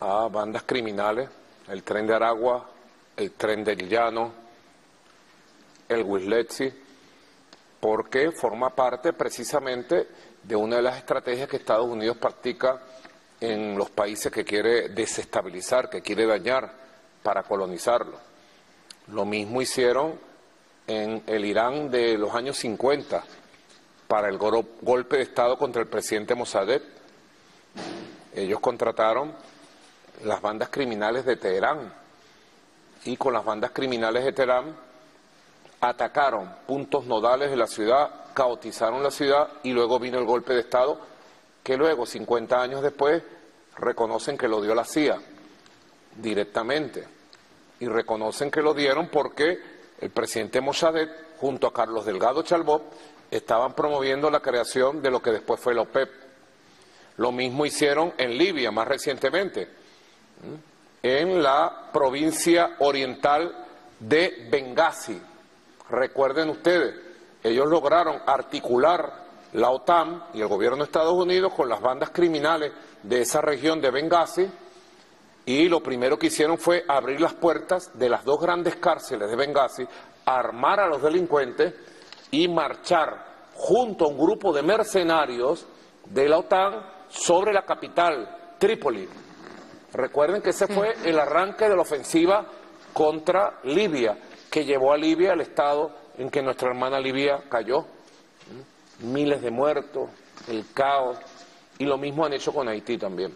a bandas criminales, el tren de Aragua, el tren del Llano, el Wisletzi, porque forma parte precisamente de una de las estrategias que Estados Unidos practica en los países que quiere desestabilizar, que quiere dañar para colonizarlo. Lo mismo hicieron en el Irán de los años 50 para el golpe de Estado contra el presidente Mossadegh ellos contrataron las bandas criminales de Teherán y con las bandas criminales de Teherán atacaron puntos nodales de la ciudad, caotizaron la ciudad y luego vino el golpe de Estado que luego, 50 años después, reconocen que lo dio la CIA directamente. Y reconocen que lo dieron porque el presidente Mossadegh junto a Carlos Delgado Chalbot estaban promoviendo la creación de lo que después fue la OPEP. Lo mismo hicieron en Libia más recientemente, en la provincia oriental de Benghazi. Recuerden ustedes, ellos lograron articular la OTAN y el gobierno de Estados Unidos con las bandas criminales de esa región de Benghazi y lo primero que hicieron fue abrir las puertas de las dos grandes cárceles de Benghazi, armar a los delincuentes y marchar junto a un grupo de mercenarios de la OTAN sobre la capital, Trípoli. Recuerden que ese fue el arranque de la ofensiva contra Libia, que llevó a Libia al estado en que nuestra hermana Libia cayó. Miles de muertos, el caos, y lo mismo han hecho con Haití también.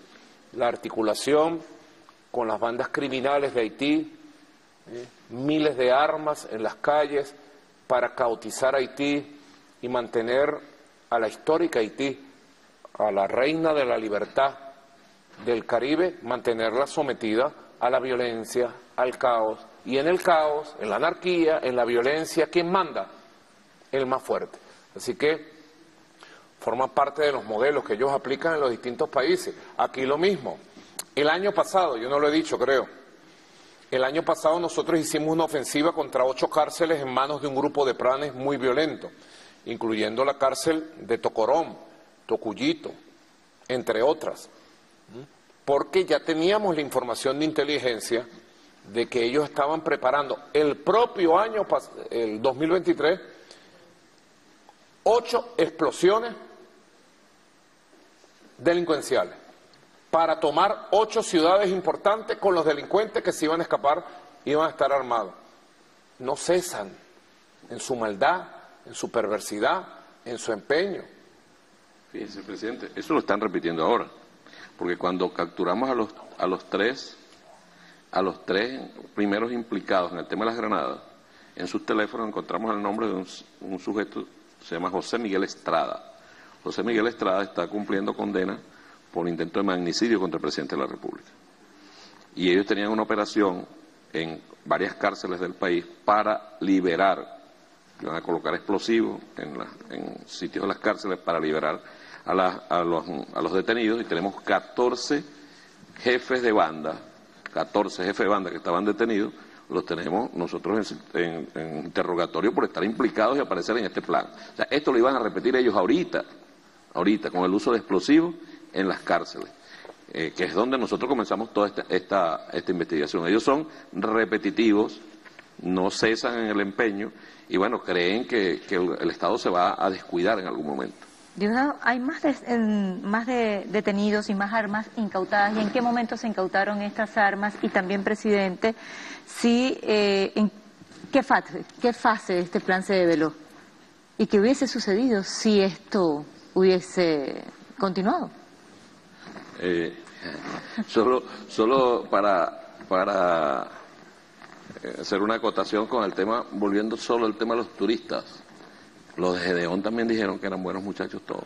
La articulación con las bandas criminales de Haití, ¿eh? miles de armas en las calles para cautizar a Haití y mantener a la histórica Haití, a la reina de la libertad del Caribe, mantenerla sometida a la violencia, al caos, y en el caos, en la anarquía, en la violencia, ¿quién manda? El más fuerte. Así que forma parte de los modelos que ellos aplican en los distintos países. Aquí lo mismo. El año pasado, yo no lo he dicho, creo, el año pasado nosotros hicimos una ofensiva contra ocho cárceles en manos de un grupo de planes muy violentos, incluyendo la cárcel de Tocorón, Tocuyito, entre otras, porque ya teníamos la información de inteligencia de que ellos estaban preparando el propio año, el 2023, ocho explosiones delincuenciales para tomar ocho ciudades importantes con los delincuentes que se iban a escapar iban a estar armados. No cesan en su maldad, en su perversidad, en su empeño. Fíjense, presidente, eso lo están repitiendo ahora, porque cuando capturamos a los, a los tres, a los tres primeros implicados en el tema de las granadas, en sus teléfonos encontramos el nombre de un sujeto, se llama José Miguel Estrada. José Miguel Estrada está cumpliendo condena por intento de magnicidio contra el presidente de la República. Y ellos tenían una operación en varias cárceles del país para liberar, iban a colocar explosivos en, en sitios de las cárceles para liberar a, a, los, a, los, detenidos y tenemos 14 jefes de banda, 14 jefes de banda que estaban detenidos, los tenemos nosotros en, en, interrogatorio por estar implicados y aparecer en este plan. O sea, esto lo iban a repetir ellos ahorita, ahorita, con el uso de explosivos en las cárceles, eh, que es donde nosotros comenzamos toda esta, esta, esta, investigación. Ellos son repetitivos, no cesan en el empeño y bueno, creen que, que el, Estado se va a descuidar en algún momento. ¿Hay más, de, más de detenidos y más armas incautadas? ¿Y en qué momento se incautaron estas armas? Y también, presidente, si, eh, ¿en qué fase, qué fase este plan se develó? ¿Y qué hubiese sucedido si esto hubiese continuado? Eh, solo, solo para, para hacer una acotación con el tema, volviendo solo al tema de los turistas. Los de Gedeón también dijeron que eran buenos muchachos todos.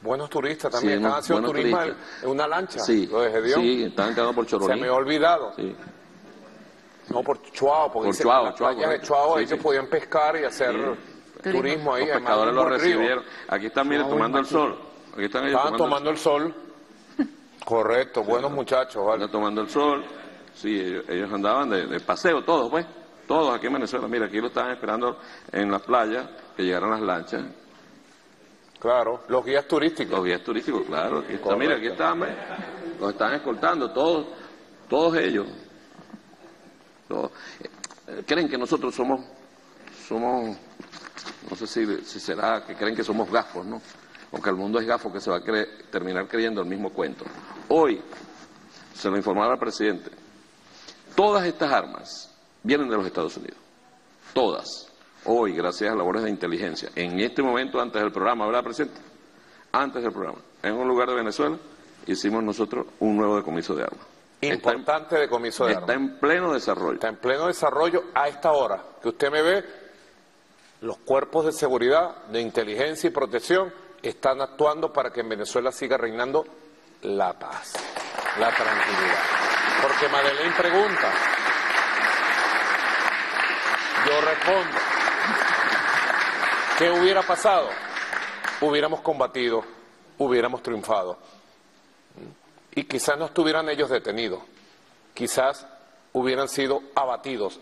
Buenos turistas también, sí, están haciendo turismo en, una lancha, sí, los de Gedeón. Sí, estaban quedando por Choroní. Se me ha olvidado. Sí. No, por Chuao, porque por Chuao, las Chuao, playas de Chuao ellos podían pescar y hacer turismo ahí. Los pescadores río. recibieron. Aquí están, miren, tomando el sol. Aquí están ellos Estaban tomando el sol. Correcto, buenos muchachos, vale. Tomando el sol. Sí, ellos, ellos andaban de, de paseo, todos, pues. Todos aquí en Venezuela. Mira, aquí lo estaban esperando en la playa, que llegaran las lanchas. Claro, los guías turísticos. Los guías turísticos, claro. Aquí está, mira, aquí están. Los están escoltando, todos, todos ellos. Todos. Eh, Creen que nosotros somos, somos, no sé si, si será que creen que somos gafos, ¿no? Aunque el mundo es gafo que se va a cre- terminar creyendo el mismo cuento. Hoy, se lo informaba al presidente, todas estas armas vienen de los Estados Unidos. Todas. Hoy, gracias a labores de inteligencia. En este momento, antes del programa, ¿verdad, presidente? Antes del programa. En un lugar de Venezuela, hicimos nosotros un nuevo decomiso de armas. Está en, Importante decomiso de está armas. en pleno desarrollo. Está en pleno desarrollo a esta hora. Que usted me ve, los cuerpos de seguridad, de inteligencia y protección están actuando para que en Venezuela siga reinando la paz, la tranquilidad. Porque Madeleine pregunta, yo respondo, ¿qué hubiera pasado? Hubiéramos combatido, hubiéramos triunfado. Y quizás no estuvieran ellos detenidos, quizás hubieran sido abatidos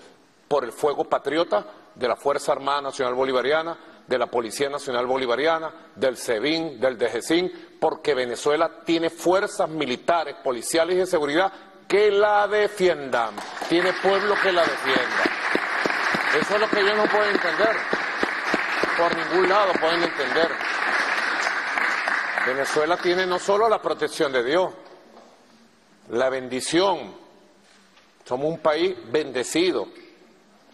por el fuego patriota de la Fuerza Armada Nacional Bolivariana, de la Policía Nacional Bolivariana, del SEBIN, del DGCIN, porque Venezuela tiene fuerzas militares, policiales y de seguridad que la defiendan, tiene pueblo que la defienda. Eso es lo que ellos no pueden entender. Por ningún lado pueden entender. Venezuela tiene no solo la protección de Dios, la bendición, Somos un país bendecido,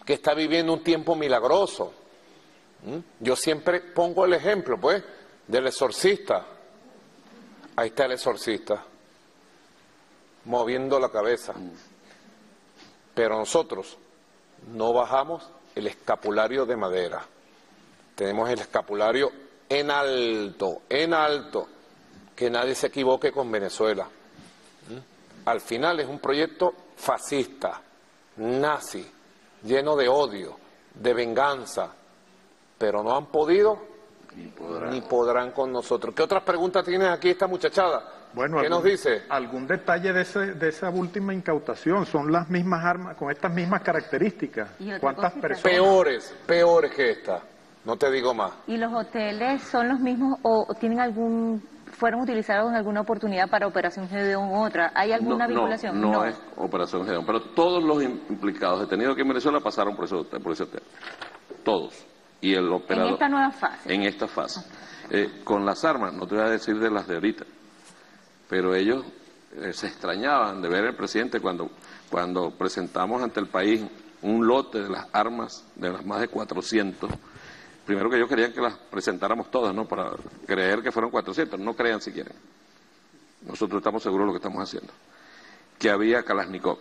que está viviendo un tiempo milagroso. ¿Mm? Yo siempre pongo el ejemplo, pues, del exorcista. Ahí está el exorcista, moviendo la cabeza. Pero nosotros no bajamos el escapulario de madera. Tenemos el escapulario en alto, en alto. Que nadie se equivoque con Venezuela. ¿Mm? Al final es un proyecto fascista, nazi, lleno de odio, de venganza, pero no han podido ni podrán, con nosotros. ¿Qué otras preguntas tienes aquí esta muchachada? Bueno, ¿Qué nos dice? ¿Algún detalle de, ese, de esa última incautación? ¿Son las mismas armas, con estas mismas características? ¿Cuántas cosita. personas? Peores, peores que esta. No te digo más. ¿Y los hoteles son los mismos o tienen algún, fueron utilizados en alguna oportunidad para Operación Gedeón u otra? ¿Hay alguna no, vinculación? No, no, es Operación Gedeón, pero todos los im- implicados detenidos aquí en Venezuela pasaron por ese hotel. Por ese hotel. Todos. Y el En operador. esta nueva fase. en esta fase. Eh, con las armas, no te voy a decir de las de ahorita, pero ellos eh, se extrañaban de ver al presidente cuando, cuando presentamos ante el país un lote de las armas, de las más de 400. Primero que ellos querían que las presentáramos todas, ¿no? Para creer que fueron 400, no crean si quieren. Nosotros estamos seguros de lo que estamos haciendo. Que había Kalashnikov.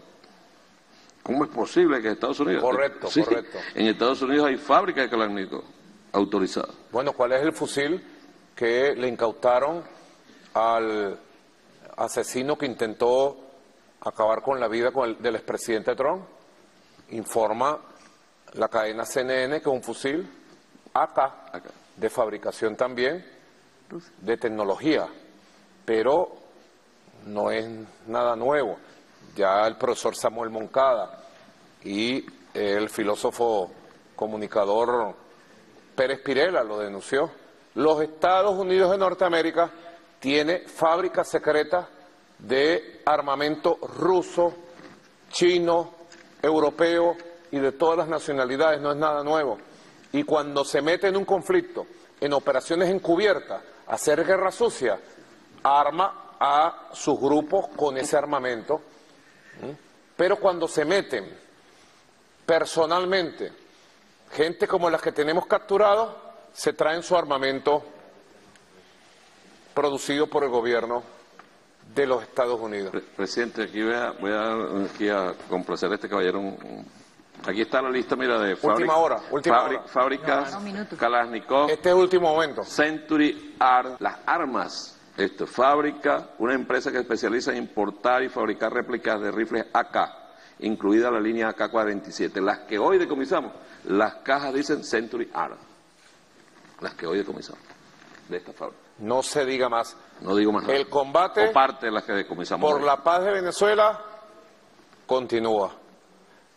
¿Cómo es posible que Estados Unidos... Correcto, Sí, correcto. En Estados Unidos hay fábricas de Kalashnikov autorizadas. Bueno, ¿cuál es el fusil que le incautaron al asesino que intentó acabar con la vida con el- del expresidente Trump? Informa la cadena CNN que es un fusil Acá. de fabricación también, de tecnología, pero no es nada nuevo. Ya el profesor Samuel Moncada y el filósofo comunicador Pérez Pirela lo denunció. Los Estados Unidos de Norteamérica tiene fábricas secretas de armamento ruso, chino, europeo y de todas las nacionalidades, no es nada nuevo. Y cuando se mete en un conflicto, en operaciones encubiertas, hacer guerra sucia, arma a sus grupos con ese armamento. ¿m? Pero cuando se meten personalmente, gente como las que tenemos capturados, se traen su armamento producido por el gobierno de los Estados Unidos. Pre- Presidente, aquí voy a, complacer a este caballero. un- Aquí está la lista, mira, de Última hora, última hora. fábricas, No. Kalashnikov, Este es último momento. Century Art, las armas. Esto, fábrica, una empresa que especializa en importar y fabricar réplicas de rifles AK, incluida la línea AK-47. Las que hoy decomisamos, las cajas dicen Century Art. Las que hoy decomisamos, de esta fábrica. No se diga más. No digo más nada. El combate O parte de las que decomisamos. por hoy. la paz de Venezuela continúa.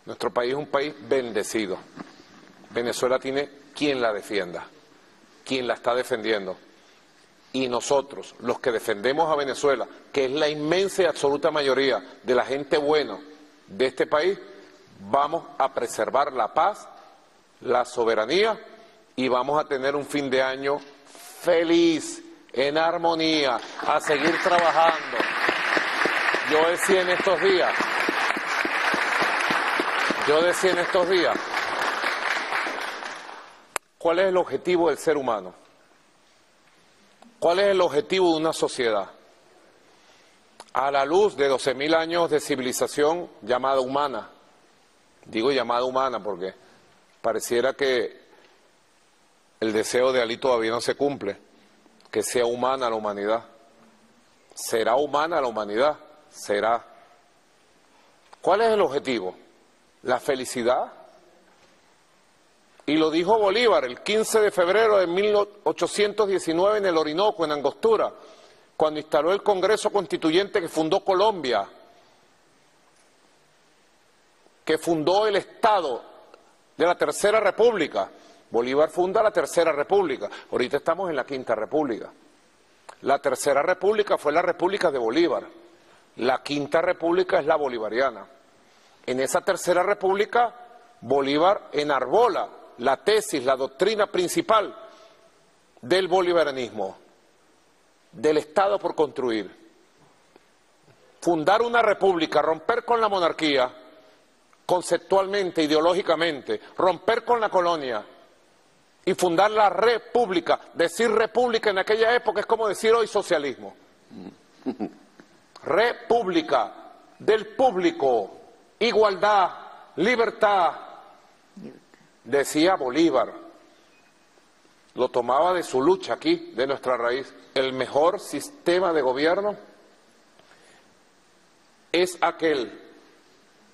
Nuestro país es un país bendecido. Venezuela tiene quien la defienda, quien la está defendiendo. Y nosotros, los que defendemos a Venezuela, que es la inmensa y absoluta mayoría de la gente buena de este país, vamos a preservar la paz, la soberanía y vamos a tener un fin de año feliz, en armonía, a seguir trabajando. Yo decía en estos días, yo decía en estos días, ¿cuál es el objetivo del ser humano? ¿Cuál es el objetivo de una sociedad? A la luz de 12.000 años de civilización llamada humana, digo llamada humana porque pareciera que el deseo de Ali todavía no se cumple, que sea humana la humanidad. ¿Será humana la humanidad? Será. ¿Cuál es el objetivo? La felicidad. Y lo dijo Bolívar el 15 de febrero de 1819 en el Orinoco, en Angostura, cuando instaló el Congreso Constituyente que fundó Colombia, que fundó el Estado de la Tercera República. Bolívar funda la Tercera República. Ahorita estamos en la Quinta República. La Tercera República fue la República de Bolívar. La Quinta República es la bolivariana. En esa Tercera República, Bolívar enarbola la tesis, la doctrina principal del bolivarianismo, del Estado por construir. Fundar una república, romper con la monarquía conceptualmente, ideológicamente, romper con la colonia y fundar la república. Decir república en aquella época es como decir hoy socialismo. República del público, igualdad, libertad, decía Bolívar. Lo tomaba de su lucha aquí, de nuestra raíz. El mejor sistema de gobierno es aquel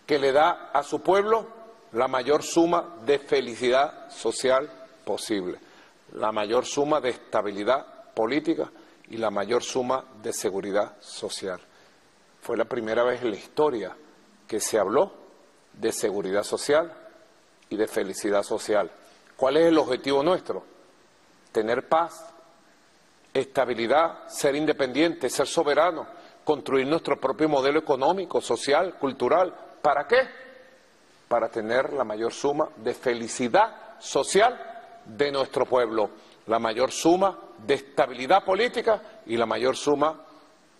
que le da a su pueblo la mayor suma de felicidad social posible, la mayor suma de estabilidad política y la mayor suma de seguridad social. Fue la primera vez en la historia que se habló de seguridad social y de felicidad social. ¿Cuál es el objetivo nuestro? Tener paz, estabilidad, ser independiente, ser soberano, construir nuestro propio modelo económico, social, cultural. ¿Para qué? Para tener la mayor suma de felicidad social de nuestro pueblo, la mayor suma de estabilidad política y la mayor suma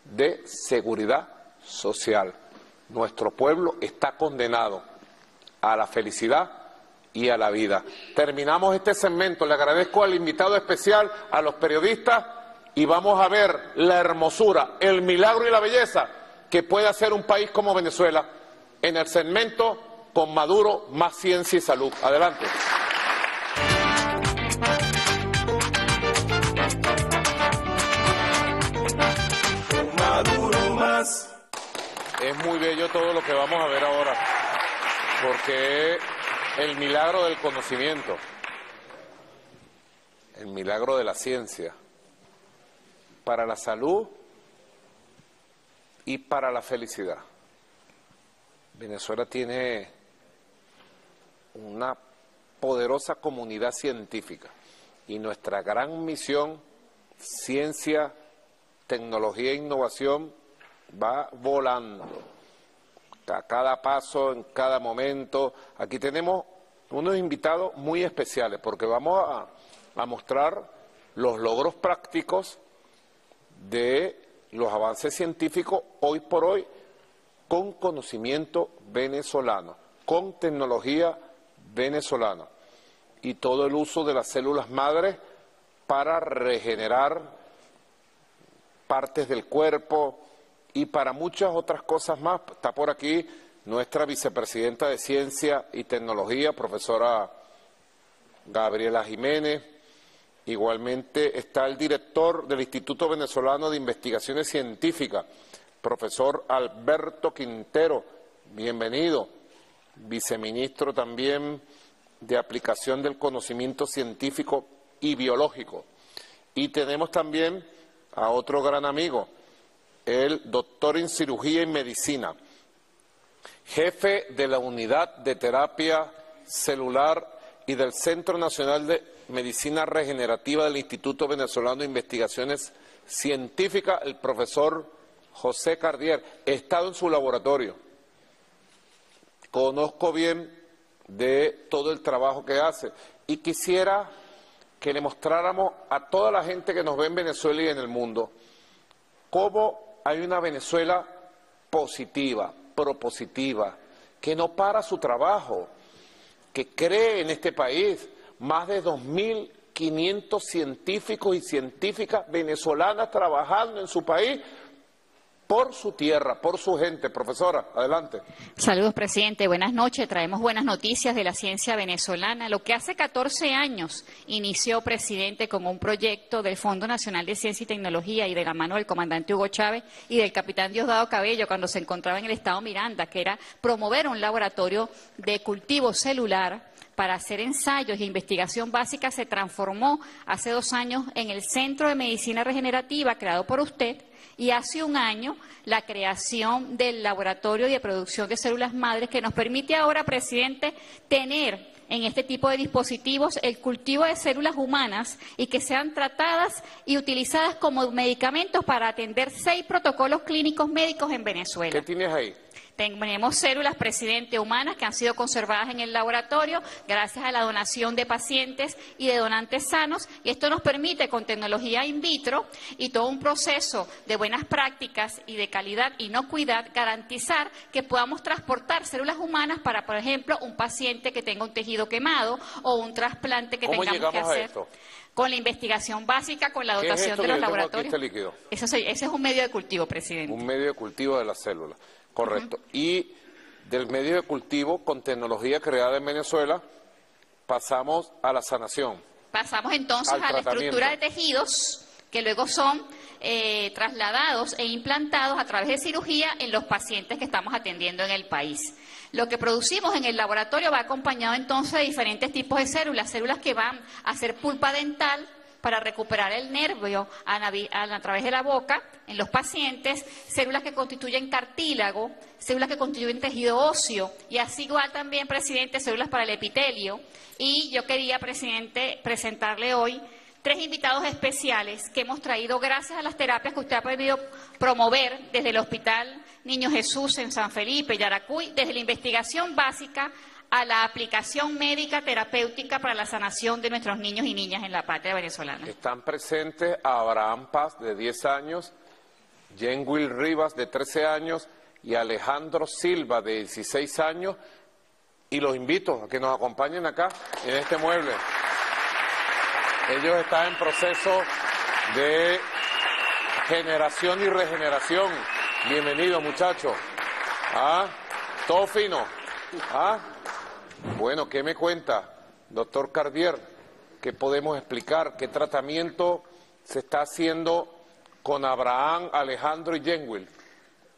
de seguridad social. Nuestro pueblo está condenado a la felicidad y a la vida. Terminamos este segmento. Le agradezco al invitado especial, a los periodistas, y vamos a ver la hermosura, el milagro y la belleza que puede hacer un país como Venezuela en el segmento con Maduro, más ciencia y salud. Adelante. Es muy bello todo lo que vamos a ver ahora, porque es el milagro del conocimiento, el milagro de la ciencia, para la salud y para la felicidad. Venezuela tiene una poderosa comunidad científica y nuestra gran misión, ciencia, tecnología e innovación, va volando. A cada paso, en cada momento. Aquí tenemos unos invitados muy especiales porque vamos a, mostrar los logros prácticos de los avances científicos hoy por hoy con conocimiento venezolano, con tecnología venezolana y todo el uso de las células madres para regenerar partes del cuerpo y para muchas otras cosas más. Está por aquí nuestra vicepresidenta de Ciencia y Tecnología, profesora Gabriela Jiménez. Igualmente está el director del Instituto Venezolano de Investigaciones Científicas, profesor Alberto Quintero. Bienvenido. Viceministro también de Aplicación del Conocimiento Científico y Biológico. Y tenemos también a otro gran amigo, el doctor en cirugía y medicina, jefe de la unidad de terapia celular y del Centro Nacional de Medicina Regenerativa del Instituto Venezolano de Investigaciones Científicas, el profesor José Cardier. He estado en su laboratorio, conozco bien de todo el trabajo que hace y quisiera que le mostráramos a toda la gente que nos ve en Venezuela y en el mundo cómo hay una Venezuela positiva, propositiva, que no para su trabajo, que cree en este país. Más de 2.500 científicos y científicas venezolanas trabajando en su país por su tierra, por su gente. Profesora, adelante. Saludos, presidente. Buenas noches. Traemos buenas noticias de la ciencia venezolana. Lo que hace 14 años inició, presidente, como un proyecto del Fondo Nacional de Ciencia y Tecnología y de la mano del comandante Hugo Chávez y del capitán Diosdado Cabello cuando se encontraba en el estado Miranda, que era promover un laboratorio de cultivo celular para hacer ensayos e investigación básica se transformó hace dos años en el Centro de Medicina Regenerativa creado por usted y hace un año la creación del laboratorio de producción de células madres que nos permite ahora, presidente, tener en este tipo de dispositivos el cultivo de células humanas y que sean tratadas y utilizadas como medicamentos para atender seis protocolos clínicos médicos en Venezuela. ¿Qué tienes ahí? Tenemos células, presidente, humanas que han sido conservadas en el laboratorio gracias a la donación de pacientes y de donantes sanos y esto nos permite con tecnología in vitro y todo un proceso de buenas prácticas y de calidad y inocuidad garantizar que podamos transportar células humanas para, por ejemplo, un paciente que tenga un tejido quemado o un trasplante que tengamos que hacer. Con la investigación básica, con la dotación de los laboratorios. Este ese es un medio de cultivo, presidente. Un medio de cultivo de las células. Correcto. Y del medio de cultivo con tecnología creada en Venezuela pasamos a la sanación. Pasamos entonces a la estructura de tejidos que luego son eh, trasladados e implantados a través de cirugía en los pacientes que estamos atendiendo en el país. Lo que producimos en el laboratorio va acompañado entonces de diferentes tipos de células, células que van a ser pulpa dental, para recuperar el nervio a, través de la boca en los pacientes, células que constituyen cartílago, células que constituyen tejido óseo y así igual también, presidente, células para el epitelio. Y yo quería, presidente, presentarle hoy tres invitados especiales que hemos traído gracias a las terapias que usted ha podido promover desde el Hospital Niño Jesús en San Felipe, Yaracuy, desde la investigación básica a la aplicación médica terapéutica para la sanación de nuestros niños y niñas en la patria venezolana. Están presentes Abraham Paz, de 10 años, Jen Will Rivas, de 13 años, y Alejandro Silva, de 16 años, y los invito a que nos acompañen acá, en este mueble. Ellos están en proceso de generación y regeneración. Bienvenidos, muchachos. ¿Ah? Todo fino. ¿Ah? Bueno, ¿qué me cuenta, doctor Cardier? ¿Qué podemos explicar? ¿Qué tratamiento se está haciendo con Abraham, Alejandro y Jenwil?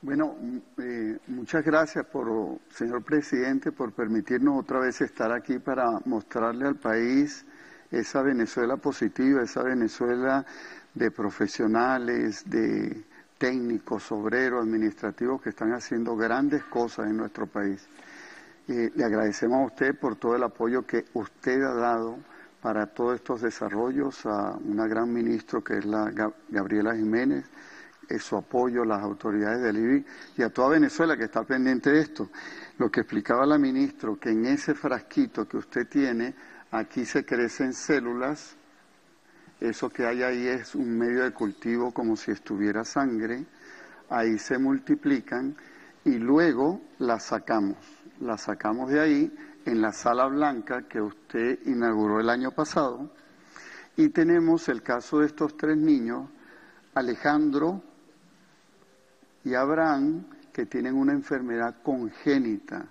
Bueno, eh, muchas gracias, por, señor presidente, por permitirnos otra vez estar aquí para mostrarle al país esa Venezuela positiva, esa Venezuela de profesionales, de técnicos, obreros, administrativos que están haciendo grandes cosas en nuestro país le agradecemos a usted por todo el apoyo que usted ha dado para todos estos desarrollos, a una gran ministro que es la Gabriela Jiménez, es su apoyo las autoridades del IBI y a toda Venezuela que está pendiente de esto. Lo que explicaba la ministra, que en ese frasquito que usted tiene, aquí se crecen células, eso que hay ahí es un medio de cultivo como si estuviera sangre, ahí se multiplican y luego las sacamos la sacamos de ahí en la sala blanca que usted inauguró el año pasado y tenemos el caso de estos tres niños, Alejandro y Abraham, que tienen una enfermedad congénita.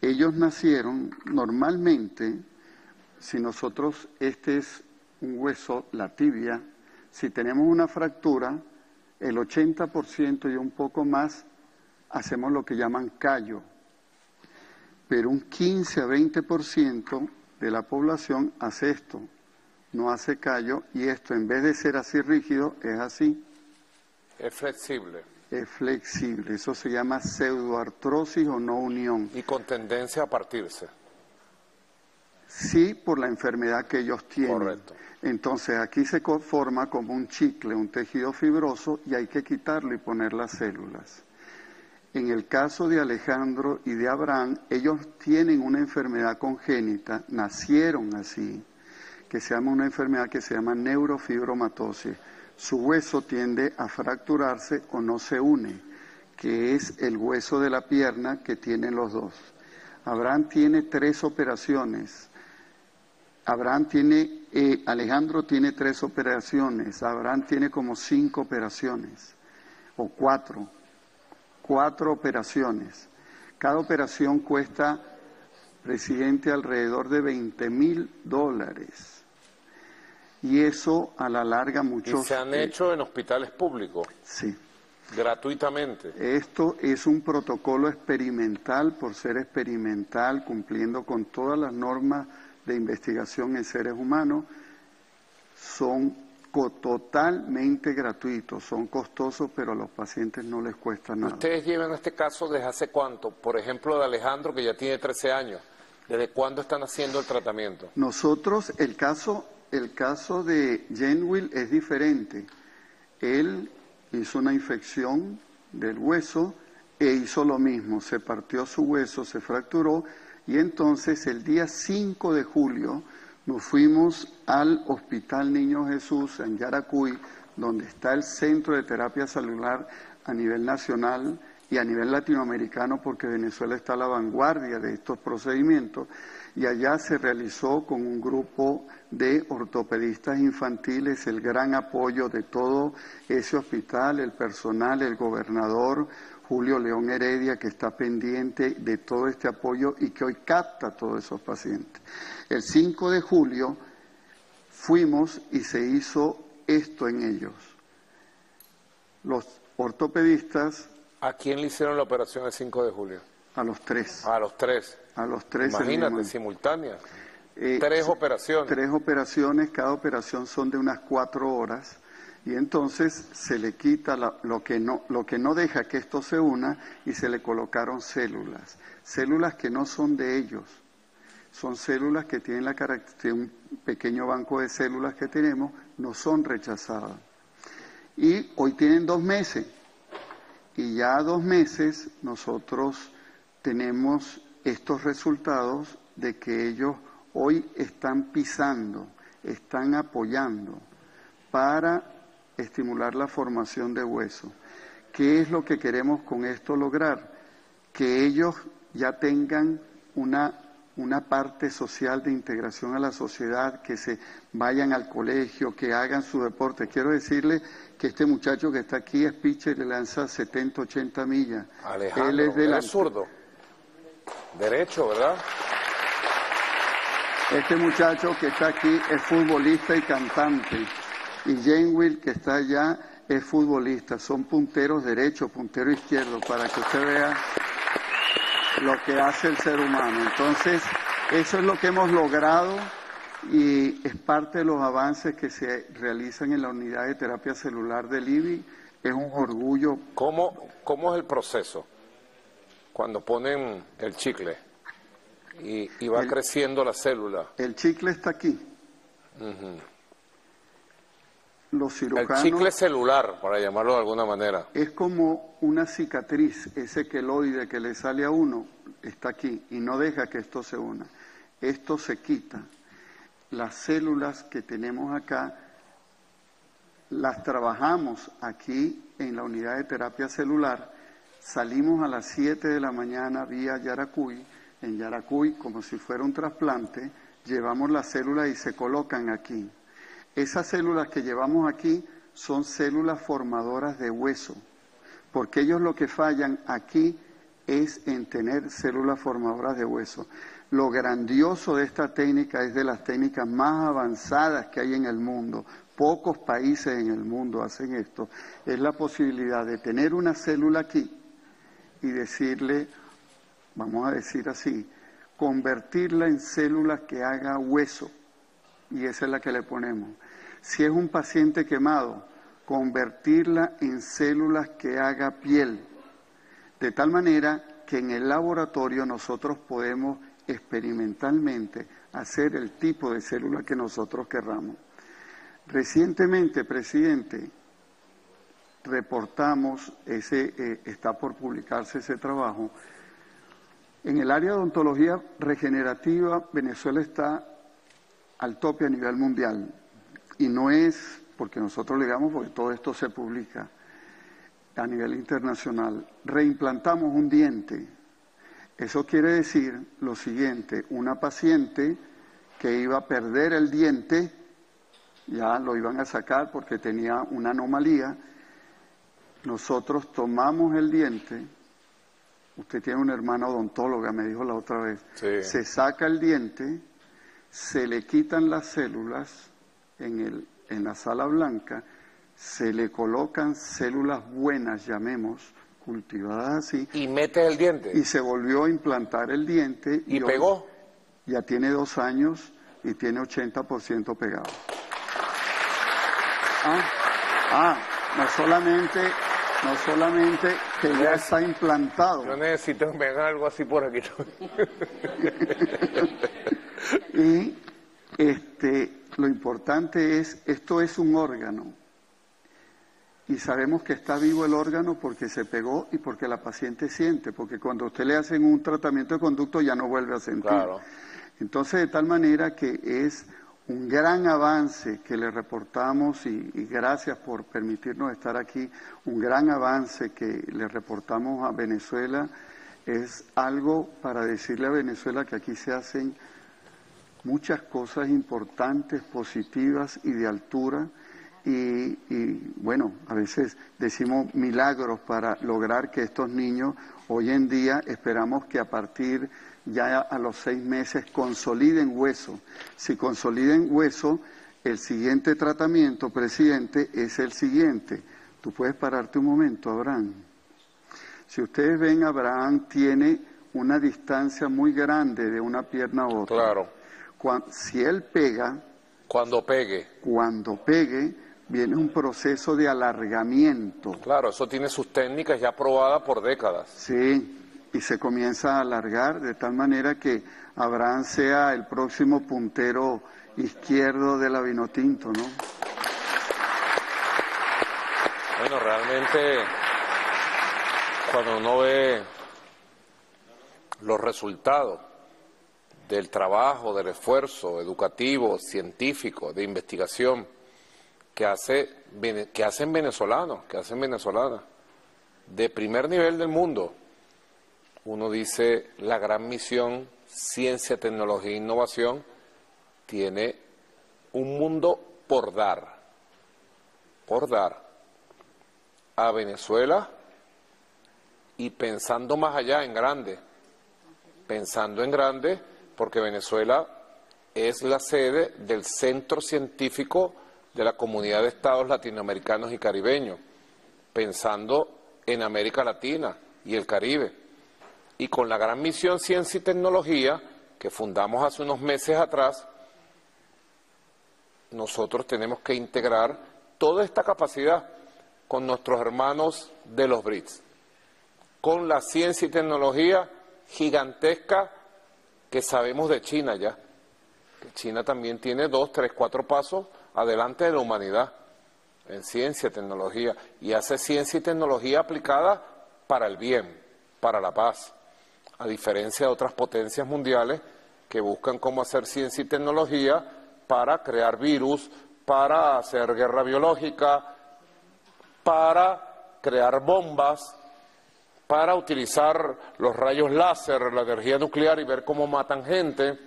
Ellos nacieron normalmente, si nosotros, este es un hueso, la tibia, si tenemos una fractura, el 80% y un poco más hacemos lo que llaman callo pero un 15 a 20% de la población hace esto, no hace callo y esto en vez de ser así rígido es así. Es flexible. Es flexible, eso se llama pseudoartrosis o no unión. Y con tendencia a partirse. Sí, por la enfermedad que ellos tienen. Correcto. Entonces aquí se forma como un chicle, un tejido fibroso y hay que quitarlo y poner las células. En el caso de Alejandro y de Abraham, ellos tienen una enfermedad congénita, nacieron así, que se llama una enfermedad que se llama neurofibromatosis. Su hueso tiende a fracturarse o no se une, que es el hueso de la pierna que tienen los dos. Abraham tiene tres operaciones. Abraham tiene, eh, Alejandro tiene tres operaciones. Abraham tiene como cinco operaciones o cuatro cuatro operaciones. Cada operación cuesta, presidente, alrededor de 20 mil dólares. Y eso a la larga muchos... ¿Y se han hecho en hospitales públicos? Sí. Gratuitamente. Esto es un protocolo experimental por ser experimental, cumpliendo con todas las normas de investigación en seres humanos. Son totalmente gratuitos, son costosos, pero a los pacientes no les cuesta nada. ¿Ustedes llevan este caso desde hace cuánto? Por ejemplo, de Alejandro, que ya tiene 13 años. ¿Desde cuándo están haciendo el tratamiento? Nosotros, el caso, el caso de Jenwill es diferente. Él hizo una infección del hueso e hizo lo mismo, se partió su hueso, se fracturó y entonces el día 5 de julio nos fuimos al Hospital Niño Jesús en Yaracuy, donde está el centro de terapia celular a nivel nacional y a nivel latinoamericano, porque Venezuela está a la vanguardia de estos procedimientos, y allá se realizó con un grupo de ortopedistas infantiles el gran apoyo de todo ese hospital, el personal, el gobernador, Julio León Heredia, que está pendiente de todo este apoyo y que hoy capta a todos esos pacientes. El 5 de julio fuimos y se hizo esto en ellos. Los ortopedistas... ¿A quién le hicieron la operación el 5 de julio? A los tres. A los tres. A los tres. Imagínate, simultáneas. Eh, tres operaciones. Tres operaciones, cada operación son de unas cuatro horas y entonces se le quita lo, que no, lo que no deja que esto se una y se le colocaron células, células que no son de ellos, son células que tienen la característica, un pequeño banco de células que tenemos, no son rechazadas. Y hoy tienen dos meses, y ya a dos meses nosotros tenemos estos resultados de que ellos hoy están pisando, están apoyando para estimular la formación de hueso. ¿Qué es lo que queremos con esto lograr? Que ellos ya tengan una, una parte social de integración a la sociedad, que se vayan al colegio, que hagan su deporte. Quiero decirle que este muchacho que está aquí es pitcher y le lanza 70, 80 millas. Alejandro, él es, del zurdo. Derecho, ¿verdad? Este muchacho que está aquí es futbolista y cantante y Jane que está allá, es futbolista. Son punteros derecho, puntero izquierdo, para que usted vea lo que hace el ser humano. Entonces, eso es lo que hemos logrado y es parte de los avances que se realizan en la unidad de terapia celular del IBI. Es un orgullo. ¿Cómo, cómo es el proceso cuando ponen el chicle y, va creciendo la célula? El chicle está aquí los cirujanos... El chicle celular, para llamarlo de alguna manera. Es como una cicatriz, ese queloide que le sale a uno está aquí y no deja que esto se una. Esto se quita. Las células que tenemos acá las trabajamos aquí en la unidad de terapia celular. Salimos a las 7 de la mañana vía Yaracuy. En Yaracuy, como si fuera un trasplante, llevamos las células y se colocan aquí. Esas células que llevamos aquí son células formadoras de hueso, porque ellos lo que fallan aquí es en tener células formadoras de hueso. Lo grandioso de esta técnica es de las técnicas más avanzadas que hay en el mundo. Pocos países en el mundo hacen esto. Es la posibilidad de tener una célula aquí y decirle, vamos a decir así, convertirla en células que haga hueso. Y esa es la que le ponemos si es un paciente quemado, convertirla en células que haga piel, de tal manera que en el laboratorio nosotros podemos experimentalmente hacer el tipo de célula que nosotros querramos. Recientemente, presidente, reportamos, ese, eh, está por publicarse ese trabajo, en el área de odontología regenerativa Venezuela está al tope a nivel mundial. Y no es porque nosotros le digamos, porque todo esto se publica a nivel internacional. Reimplantamos un diente. Eso quiere decir lo siguiente, una paciente que iba a perder el diente, ya lo iban a sacar porque tenía una anomalía, nosotros tomamos el diente, usted tiene una hermana odontóloga, me dijo la otra vez, se saca el diente, se le quitan las células, en, el, en la sala blanca, se le colocan células buenas, llamemos, cultivadas así. Y mete el diente. Y se volvió a implantar el diente. ¿Y, pegó? Ya tiene dos años y tiene 80% pegado. Ah, ah, no solamente, no solamente que ya está implantado. Yo necesito ver algo así por aquí. y este, lo importante es, esto es un órgano. y sabemos que está vivo el órgano porque se pegó y porque la paciente siente, porque cuando usted le hacen un tratamiento de conducto ya no vuelve a sentir. Entonces, de tal manera que es un gran avance que le reportamos y, y, gracias por permitirnos estar aquí, un gran avance que le reportamos a Venezuela es algo para decirle a Venezuela que aquí se hacen muchas cosas importantes, positivas y de altura y, bueno, a veces decimos milagros para lograr que estos niños hoy en día esperamos que a partir ya a los seis meses consoliden hueso. Si consoliden hueso, el siguiente tratamiento, presidente, es el siguiente. Tú puedes pararte un momento, Abraham. Si ustedes ven, Abraham tiene una distancia muy grande de una pierna a otra. Claro. Si él pega. Cuando pegue. Cuando pegue, viene un proceso de alargamiento. Claro, eso tiene sus técnicas ya probadas por décadas. Sí, y se comienza a alargar de tal manera que Abraham sea el próximo puntero izquierdo de la Vinotinto, ¿no? Bueno, realmente cuando uno ve los resultados del trabajo, del esfuerzo educativo, científico, de investigación, que, hace, que hacen venezolanos, que hacen venezolanas, de primer nivel del mundo. Uno dice, la gran misión ciencia, tecnología e innovación tiene un mundo por dar, por dar a Venezuela y pensando más allá en grande, pensando en grande porque Venezuela es la sede del centro científico de la comunidad de estados latinoamericanos y caribeños, pensando en América Latina y el Caribe. Y con la gran misión Ciencia y Tecnología, que fundamos hace unos meses atrás, nosotros tenemos que integrar toda esta capacidad con nuestros hermanos de los BRICS, con la ciencia y tecnología gigantesca que sabemos de China ya. China también tiene dos, tres, cuatro pasos adelante de la humanidad en ciencia y tecnología y hace ciencia y tecnología aplicada para el bien, para la paz, a diferencia de otras potencias mundiales que buscan cómo hacer ciencia y tecnología para crear virus, para hacer guerra biológica, para crear bombas, para utilizar los rayos láser, la energía nuclear y ver cómo matan gente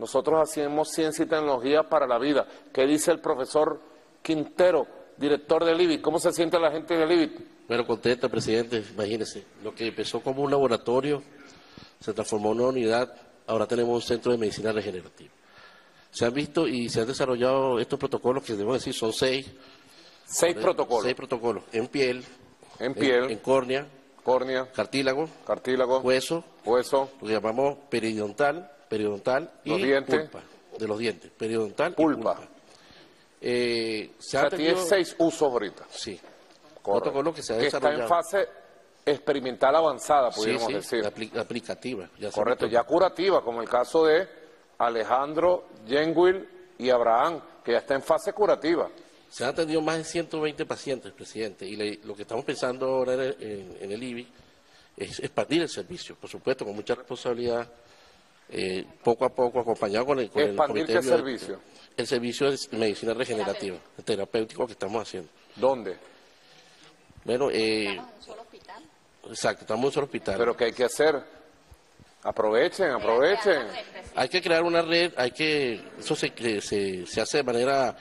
nosotros hacemos ciencia y tecnología para la vida. ¿Qué dice el profesor Quintero, director del IBIT? ¿Cómo se siente la gente del IBIT? Bueno, contenta, presidente. Imagínese, lo que empezó como un laboratorio se transformó en una unidad. Ahora tenemos un centro de medicina regenerativa. Se han visto y se han desarrollado estos protocolos que debemos decir son seis. Seis protocolos. Seis protocolos. En piel. En piel. En, córnea. Córnea. Cartílago. Cartílago. Hueso. Hueso. Lo que llamamos periodontal periodontal y pulpa, de los dientes, periodontal pulpa. y pulpa. Eh, se o sea, tiene seis usos ahorita. Sí. Protocolo que se ha que está en fase experimental avanzada, podríamos sí, decir. aplicativa. Ya Correcto, ya curativa, como el caso de Alejandro, Jenwil y Abraham, que ya está en fase curativa. Se han atendido más de 120 pacientes, presidente, y lo que estamos pensando ahora en el, en el IBI es expandir el servicio, por supuesto, con mucha responsabilidad eh, poco a poco, acompañado con el, con el comité qué servicio? El servicio de medicina regenerativa, el terapéutico que estamos haciendo. ¿Dónde? Bueno, eh, ¿Estamos en un solo hospital? Exacto, estamos en un solo hospital. ¿Pero qué hay que hacer? Aprovechen, aprovechen. Hay que crear una red, hay que, eso se, se, se hace de manera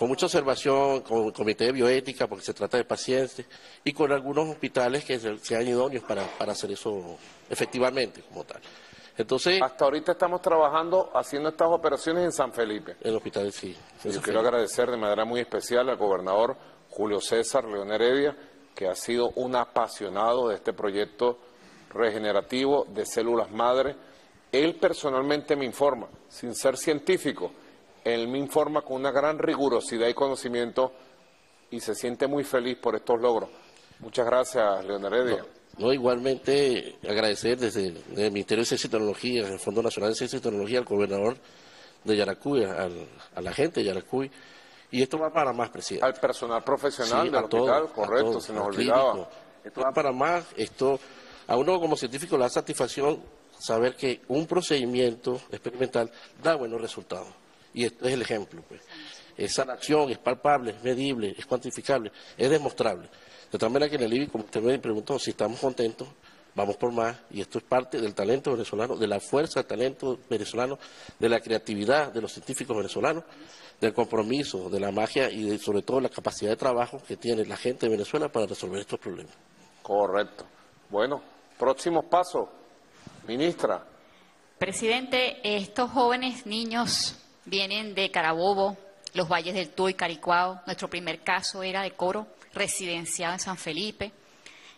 con mucha observación, con el comité de bioética, porque se trata de pacientes, y con algunos hospitales que sean idóneos para, para hacer eso efectivamente como tal. Entonces, Hasta ahorita estamos trabajando haciendo estas operaciones en San Felipe. En el hospital, sí. yo quiero agradecer de manera muy especial al gobernador Julio César León Heredia, que ha sido un apasionado de este proyecto regenerativo de células madre. Él personalmente me informa, sin ser científico, él me informa con una gran rigurosidad y conocimiento y se siente muy feliz por estos logros. Muchas gracias, León Heredia. No, igualmente agradecer desde, el Ministerio de Ciencia y Tecnología, el Fondo Nacional de Ciencia y Tecnología, al gobernador de Yaracuy, a la gente de Yaracuy, Y esto va para más, presidente. Al personal profesional Sí, del todo, hospital, correcto, todo, se nos al olvidaba. clínico. Esto va para más, esto a uno como científico le da satisfacción saber que un procedimiento experimental da buenos resultados. Y esto es el ejemplo, pues. Esa acción es palpable, es medible, es cuantificable, es demostrable. De tal manera que en el IBI, como usted me preguntó, si estamos contentos, vamos por más, y esto es parte del talento venezolano, de la fuerza del talento venezolano, de la creatividad de los científicos venezolanos, del compromiso, de la magia y de, sobre todo la capacidad de trabajo que tiene la gente de Venezuela para resolver estos problemas. Correcto. Bueno, próximos pasos. Ministra, Presidente, estos jóvenes niños vienen de Carabobo, los valles del Tuy, Caricuao. Nuestro primer caso era de Coro, residenciado en San Felipe.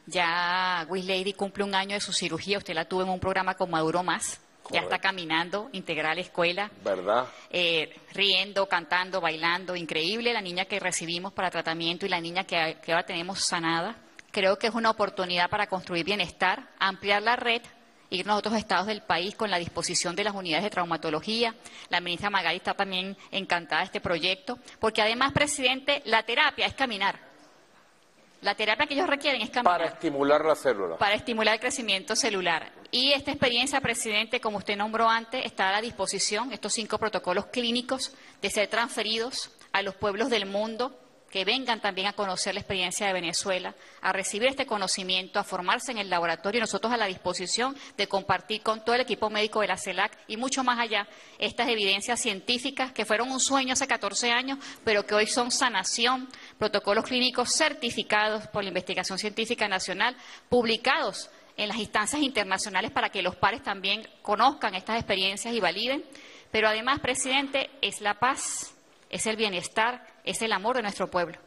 Ya Wish Lady cumple un año de su cirugía. Usted la tuvo en un programa con Maduro Más. Ya está caminando, integral escuela, ¿verdad? eh, riendo, cantando, bailando. Increíble la niña que recibimos para tratamiento y la niña que, que ahora tenemos sanada. Creo que es una oportunidad para construir bienestar, ampliar la red irnos a otros estados del país con la disposición de las unidades de traumatología. La ministra Magali está también encantada de este proyecto, porque además, presidente, la terapia es caminar. La terapia que ellos requieren es caminar. Para estimular la célula. Para estimular el crecimiento celular. Y esta experiencia, presidente, como usted nombró antes, está a la disposición, estos cinco protocolos clínicos, de ser transferidos a los pueblos del mundo que vengan también a conocer la experiencia de Venezuela, a recibir este conocimiento, a formarse en el laboratorio nosotros a la disposición de compartir con todo el equipo médico de la CELAC y mucho más allá estas evidencias científicas que fueron un sueño hace 14 años, pero que hoy son sanación, protocolos clínicos certificados por la Investigación Científica Nacional, publicados en las instancias internacionales para que los pares también conozcan estas experiencias y validen. Pero además, presidente, es la paz, es el bienestar, es el amor de nuestro pueblo.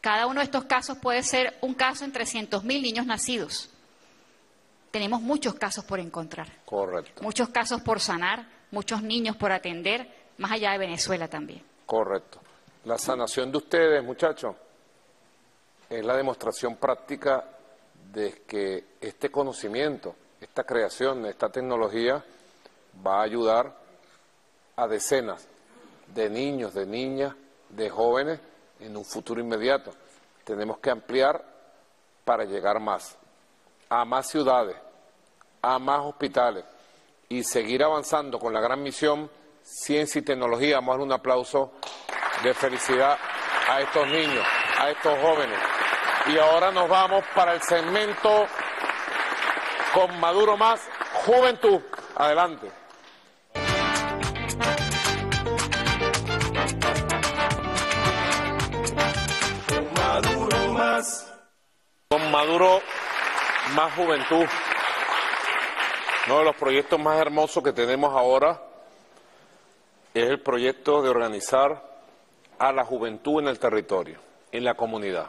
Cada uno de estos casos puede ser un caso en 300.000 niños nacidos. Tenemos muchos casos por encontrar, Correcto, muchos casos por sanar, muchos niños por atender, más allá de Venezuela también. correcto. La sanación de ustedes, muchachos, es la demostración práctica de que este conocimiento, esta creación, esta tecnología va a ayudar a decenas de niños, de niñas, de jóvenes en un futuro inmediato. Tenemos que ampliar para llegar más, a más ciudades, a más hospitales y seguir avanzando con la gran misión ciencia y tecnología. Vamos a dar un aplauso de felicidad a estos niños, a estos jóvenes. Y ahora nos vamos para el segmento con Maduro más Juventud. Adelante. Con Maduro más juventud. Uno de los proyectos más hermosos que tenemos ahora es el proyecto de organizar a la juventud en el territorio, en la comunidad.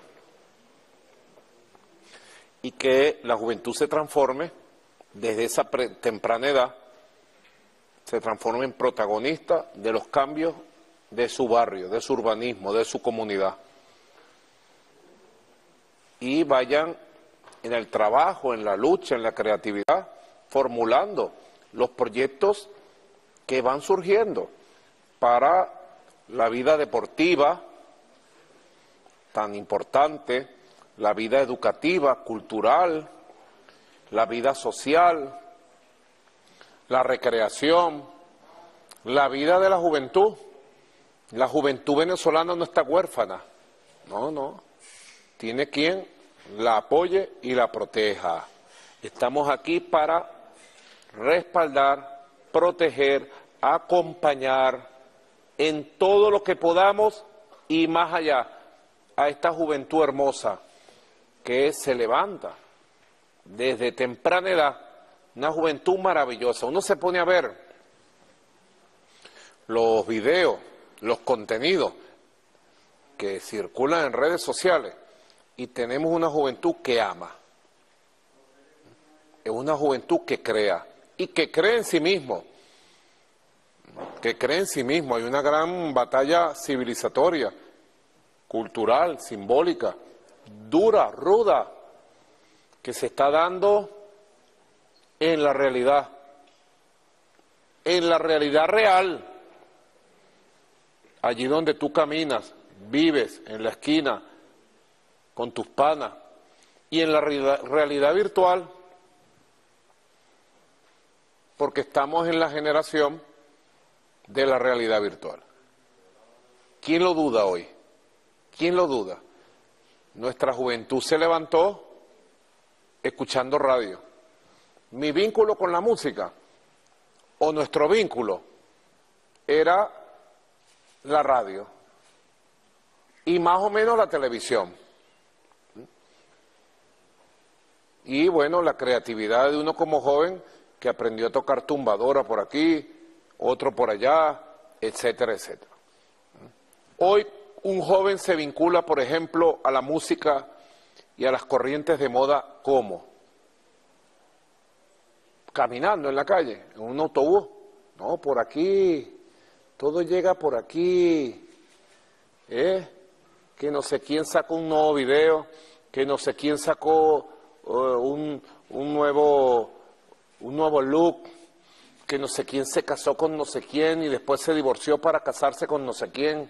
Y que la juventud se transforme desde esa temprana edad, se transforme en protagonista de los cambios de su barrio, de su urbanismo, de su comunidad y vayan en el trabajo, en la lucha, en la creatividad, formulando los proyectos que van surgiendo para la vida deportiva tan importante, la vida educativa, cultural, la vida social, la recreación, la vida de la juventud. La juventud venezolana no está huérfana, no, no tiene quien la apoye y la proteja. Estamos aquí para respaldar, proteger, acompañar en todo lo que podamos y más allá a esta juventud hermosa que se levanta desde temprana edad, una juventud maravillosa. Uno se pone a ver los videos, los contenidos que circulan en redes sociales y tenemos una juventud que ama. Es una juventud que crea y que cree en sí mismo. Que cree en sí mismo. Hay una gran batalla civilizatoria, cultural, simbólica, dura, ruda, que se está dando en la realidad. En la realidad real. allí donde tú caminas, vives, en la esquina, con tus panas, y en la realidad virtual, porque estamos en la generación de la realidad virtual. ¿Quién lo duda hoy? ¿Quién lo duda? Nuestra juventud se levantó escuchando radio. Mi vínculo con la música, o nuestro vínculo, era la radio y más o menos la televisión. Y bueno, la creatividad de uno como joven que aprendió a tocar tumbadora por aquí, otro por allá, etcétera, etcétera. Hoy un joven se vincula, por ejemplo, a la música y a las corrientes de moda ¿cómo? Caminando en la calle, en un autobús. No, por aquí, todo llega por aquí. ¿Eh? Que no sé quién sacó un nuevo video, que no sé quién sacó un, un, nuevo, un nuevo look, que no sé quién se casó con no sé quién y después se divorció para casarse con no sé quién.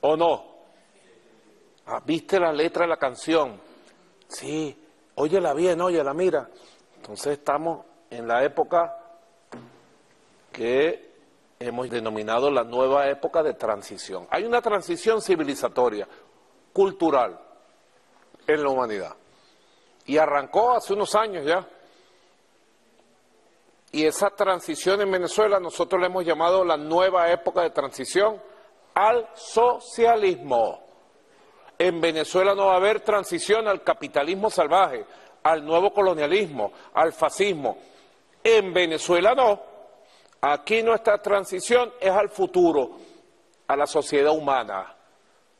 ¿O no? Ah, ¿Viste la letra de la canción? Sí, óyela bien, óyela, mira. Entonces estamos en la época que hemos denominado la nueva época de transición. Hay una transición civilizatoria, cultural, en la humanidad. Y arrancó hace unos años ya. Y esa transición en Venezuela nosotros le hemos llamado la nueva época de transición al socialismo. En Venezuela no va a haber transición al capitalismo salvaje, al nuevo colonialismo, al fascismo. En Venezuela no. Aquí nuestra transición es al futuro, a la sociedad humana,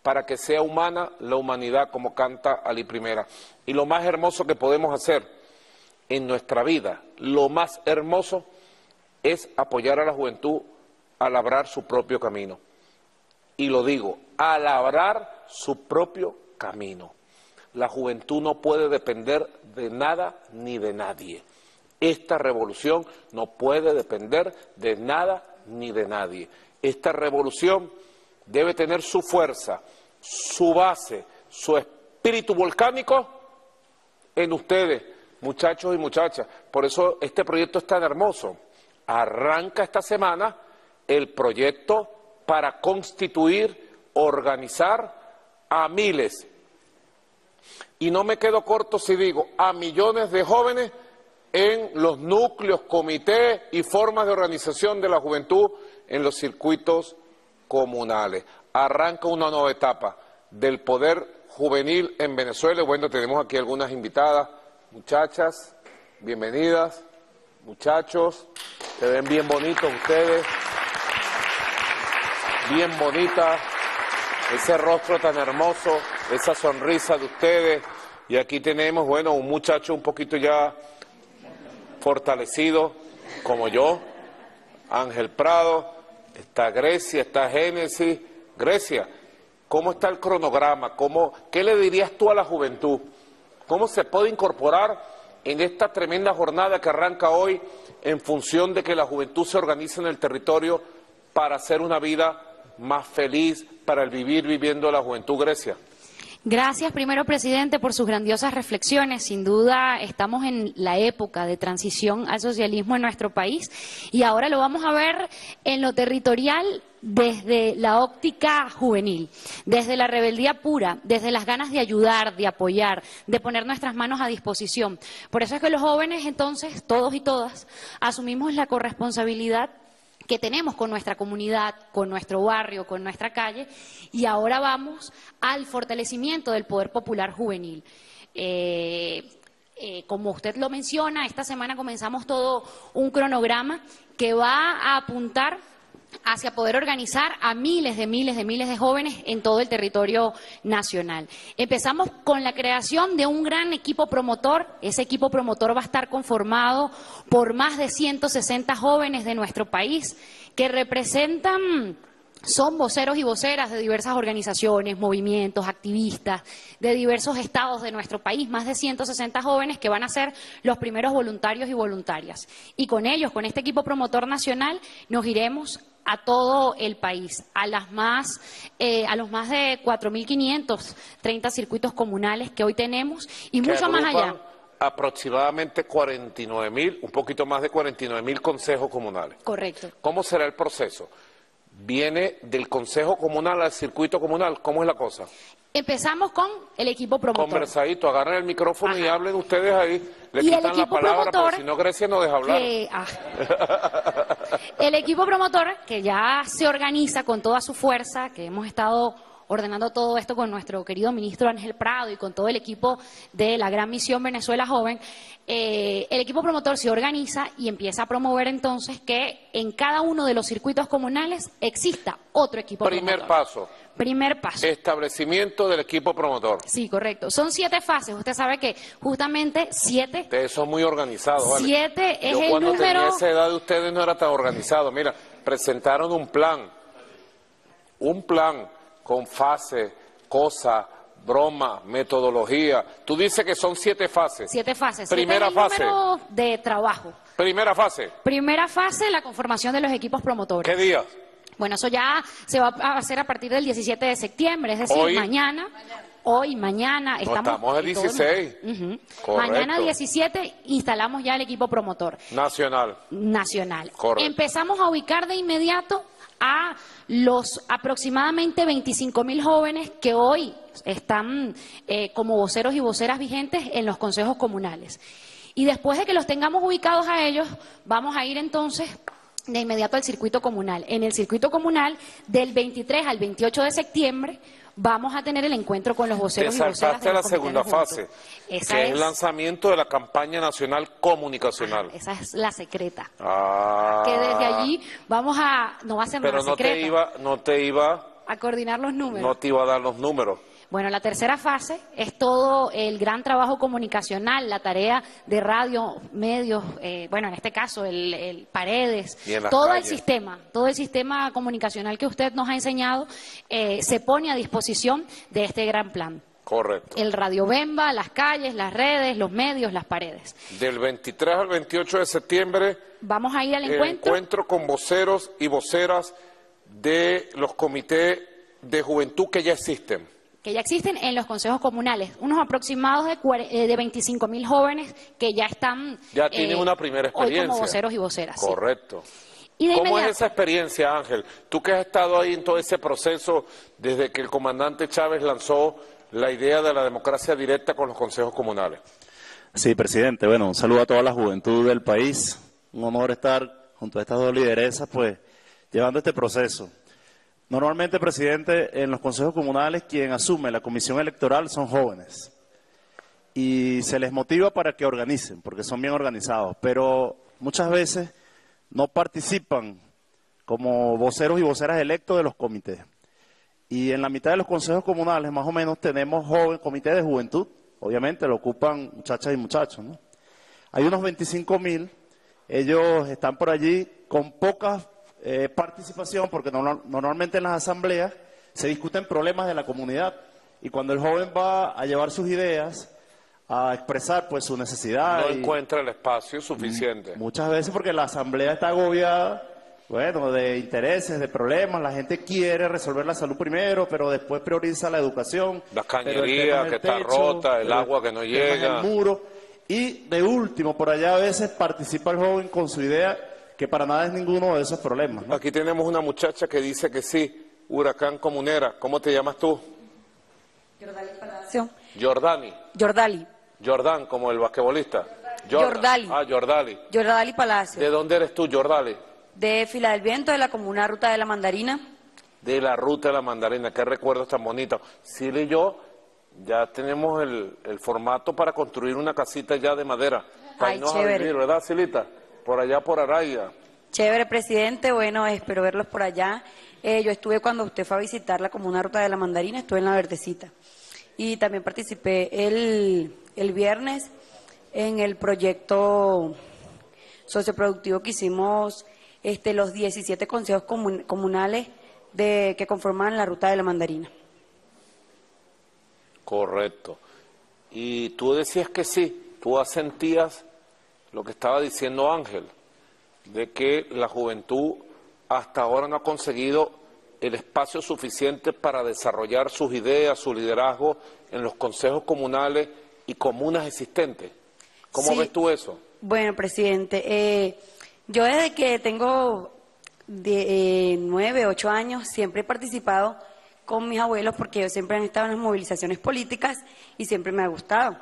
para que sea humana la humanidad como canta Ali Primera. Y lo más hermoso que podemos hacer en nuestra vida, lo más hermoso es apoyar a la juventud a labrar su propio camino y lo digo, a labrar su propio camino. La juventud no puede depender de nada ni de nadie. Esta revolución no puede depender de nada ni de nadie. Esta revolución debe tener su fuerza, su base, su espíritu volcánico en ustedes, muchachos y muchachas. Por eso este proyecto es tan hermoso. Arranca esta semana el proyecto para constituir, organizar a miles. Y no me quedo corto si digo a millones de jóvenes en los núcleos, comités y formas de organización de la juventud en los circuitos comunales. Arranca una nueva etapa del poder juvenil en Venezuela. Bueno, tenemos aquí algunas invitadas, muchachas, bienvenidas, muchachos, se ven bien bonitos ustedes bien bonita, ese rostro tan hermoso, esa sonrisa de ustedes. Y aquí tenemos, bueno, un muchacho un poquito ya fortalecido, como yo, Ángel Prado, está Grecia, está Génesis. Grecia, ¿cómo está el cronograma? ¿Cómo, ¿Qué le dirías tú a la juventud? ¿Cómo se puede incorporar en esta tremenda jornada que arranca hoy en función de que la juventud se organice en el territorio para hacer una vida más feliz para el vivir viviendo la juventud Grecia? Gracias, primero presidente, por sus grandiosas reflexiones. Sin duda, estamos en la época de transición al socialismo en nuestro país y ahora lo vamos a ver en lo territorial desde la óptica juvenil, desde la rebeldía pura, desde las ganas de ayudar, de apoyar, de poner nuestras manos a disposición. Por eso es que los jóvenes, entonces, todos y todas, asumimos la corresponsabilidad que tenemos con nuestra comunidad, con nuestro barrio, con nuestra calle, y ahora vamos al fortalecimiento del poder popular juvenil. Eh, eh, como usted lo menciona, esta semana comenzamos todo un cronograma que va a apuntar hacia poder organizar a miles de miles de miles de jóvenes en todo el territorio nacional. Empezamos con la creación de un gran equipo promotor. Ese equipo promotor va a estar conformado por más de 160 jóvenes de nuestro país que representan son voceros y voceras de diversas organizaciones, movimientos, activistas, de diversos estados de nuestro país, más de 160 jóvenes que van a ser los primeros voluntarios y voluntarias. Y con ellos, con este equipo promotor nacional, nos iremos a todo el país, a las más, eh, a los más de 4.530 circuitos comunales que hoy tenemos y mucho más allá. Aproximadamente 49 mil, un poquito más de 49 mil consejos comunales. Correcto. ¿Cómo será el proceso? ¿Viene del consejo comunal al circuito comunal? ¿Cómo es la cosa? Empezamos con el equipo promotor. Conversadito, agarren el micrófono y hablen ustedes ahí. Le Y el quitan la equipo palabra promotor si no Grecia no deja hablar. que- ah. El equipo promotor, que ya se organiza con toda su fuerza, que hemos estado ordenando todo esto con nuestro querido ministro Ángel Prado y con todo el equipo de la Gran Misión Venezuela Joven, eh, el equipo promotor se organiza y empieza a promover entonces que en cada uno de los circuitos comunales exista otro equipo Primer promotor. paso, Primer paso. establecimiento del equipo promotor. Sí, correcto. Son siete fases. Usted sabe que justamente siete Ustedes son muy organizados, ¿vale? Siete es Yo el cuando tenía esa edad de ustedes no era tan organizado. Mira, presentaron un plan, un plan con fase, cosa, broma, metodología. Tú dices que son siete fases. Siete fases. Primera Siete fase. de trabajo. Primera fase, Primera fase, la conformación de los equipos promotores. ¿qué días? Bueno, eso ya se va a hacer a partir del 17 de septiembre, es decir, Hoy. mañana. Hoy, mañana, No, estamos... el y todo el 16. Ujú. Correcto. Mañana 17 instalamos ya el equipo promotor Nacional. nacional. Correcto. Empezamos a ubicar de inmediato a los aproximadamente 25 mil jóvenes que hoy están eh, como voceros y voceras vigentes en los consejos comunales. Y después de que los tengamos ubicados a ellos, vamos a ir entonces de inmediato al circuito comunal. En el circuito comunal, del 23 al 28 de septiembre, vamos a tener el encuentro con los Te voceros y voceras de la segunda fase, Esa que es el lanzamiento de la campaña nacional comunicacional. esa es la secreta. Ah. que desde allí vamos a, no va a ser Pero no te secreta, iba, no te iba, a coordinar los números. no te iba a dar los números. Bueno, la tercera fase es todo el gran trabajo comunicacional, la tarea de radio, medios, eh, bueno, en este caso, el, el paredes, todo el sistema, todo el sistema comunicacional que usted nos ha enseñado eh, se pone a disposición de este gran plan. Correcto. El radio Bemba, las calles, las redes, los medios, las paredes. Del 23 al 28 de septiembre, Vamos a ir al el encuentro. encuentro con voceros y voceras de los comités de juventud que ya existen. Que ya existen en los consejos comunales, unos aproximados de, eh, de 25 mil jóvenes que ya están Ya tienen eh, una primera hoy experiencia. como voceros y voceras. sí. Correcto. Y de ¿Cómo es esa experiencia, Ángel? Tú que has estado ahí en todo ese proceso desde que el comandante Chávez lanzó la idea de la democracia directa con los consejos comunales. Sí, presidente. Bueno, un saludo a toda la juventud del país. Un honor estar junto a estas dos lideresas, pues, llevando este proceso. Normalmente, presidente, en los consejos comunales quien asume la comisión electoral son jóvenes. Y se les motiva para que organicen, porque son bien organizados. Pero muchas veces no participan como voceros y voceras electos de los comités. Y en la mitad de los consejos comunales, más o menos, tenemos joven, comité de juventud. Obviamente lo ocupan muchachas y muchachos. ¿no? Hay unos 25 mil. Ellos están por allí con poca eh, participación, porque normal- normalmente en las asambleas se discuten problemas de la comunidad. Y cuando el joven va a llevar sus ideas, a expresar pues su necesidad. No y- encuentra el espacio suficiente. Muchas veces porque la asamblea está agobiada, bueno, de intereses, de problemas. La gente quiere resolver la salud primero, pero después prioriza la educación. La cañería tema que del está techo, rota, el agua que no es llega. El muro. Y de último, por allá a veces participa el joven con su idea, que para nada es ninguno de esos problemas. ¿no? Aquí tenemos una muchacha que dice que sí, huracán comunera. ¿Cómo te llamas tú? Jordani. Jordali, Jordán, como el basquetbolista. Jordali. Ah, Jordali. Jordali Palacio, ¿De dónde eres tú, Jordali? de Fila del Viento, de la comuna Ruta de la Mandarina. De la ruta de la mandarina. Qué recuerdos tan bonitos. Sile y yo ya tenemos el, el formato para construir una casita ya de madera. Para Ay, irnos a chévere. vivir, ¿verdad, Silita? Por allá, por Araya. Chévere, presidente. Bueno, espero verlos por allá. Eh, yo estuve cuando usted fue a visitar la comuna Ruta de la Mandarina, estuve en la Verdecita. Y también participé el, el viernes en el proyecto socioproductivo que hicimos este, los 17 consejos comun- comunales de, que conforman la ruta de la mandarina. Correcto. Y tú decías que sí, tú asentías lo que estaba diciendo Ángel, de que la juventud hasta ahora no ha conseguido el espacio suficiente para desarrollar sus ideas, su liderazgo en los consejos comunales y comunas existentes. ¿Cómo Sí. ves tú eso? Bueno, presidente, eh, yo desde que tengo de, eh, nueve, ocho años siempre he participado con mis abuelos porque ellos siempre han estado en las movilizaciones políticas y siempre me ha gustado.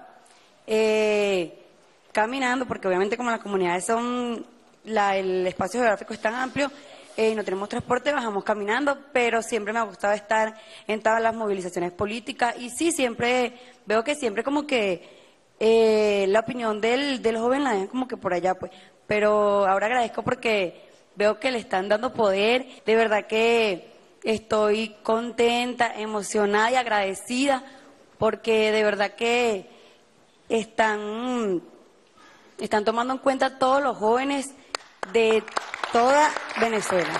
Eh, caminando, porque obviamente como las comunidades son, el espacio geográfico es tan amplio eh, no tenemos transporte, bajamos caminando, pero siempre me ha gustado estar en todas las movilizaciones políticas y sí, siempre veo que siempre como que eh, la opinión del, del joven la dejan como que por allá, pues. Pero ahora agradezco porque veo que le están dando poder. De verdad que estoy contenta, emocionada y agradecida porque de verdad que están, están tomando en cuenta todos los jóvenes de toda Venezuela.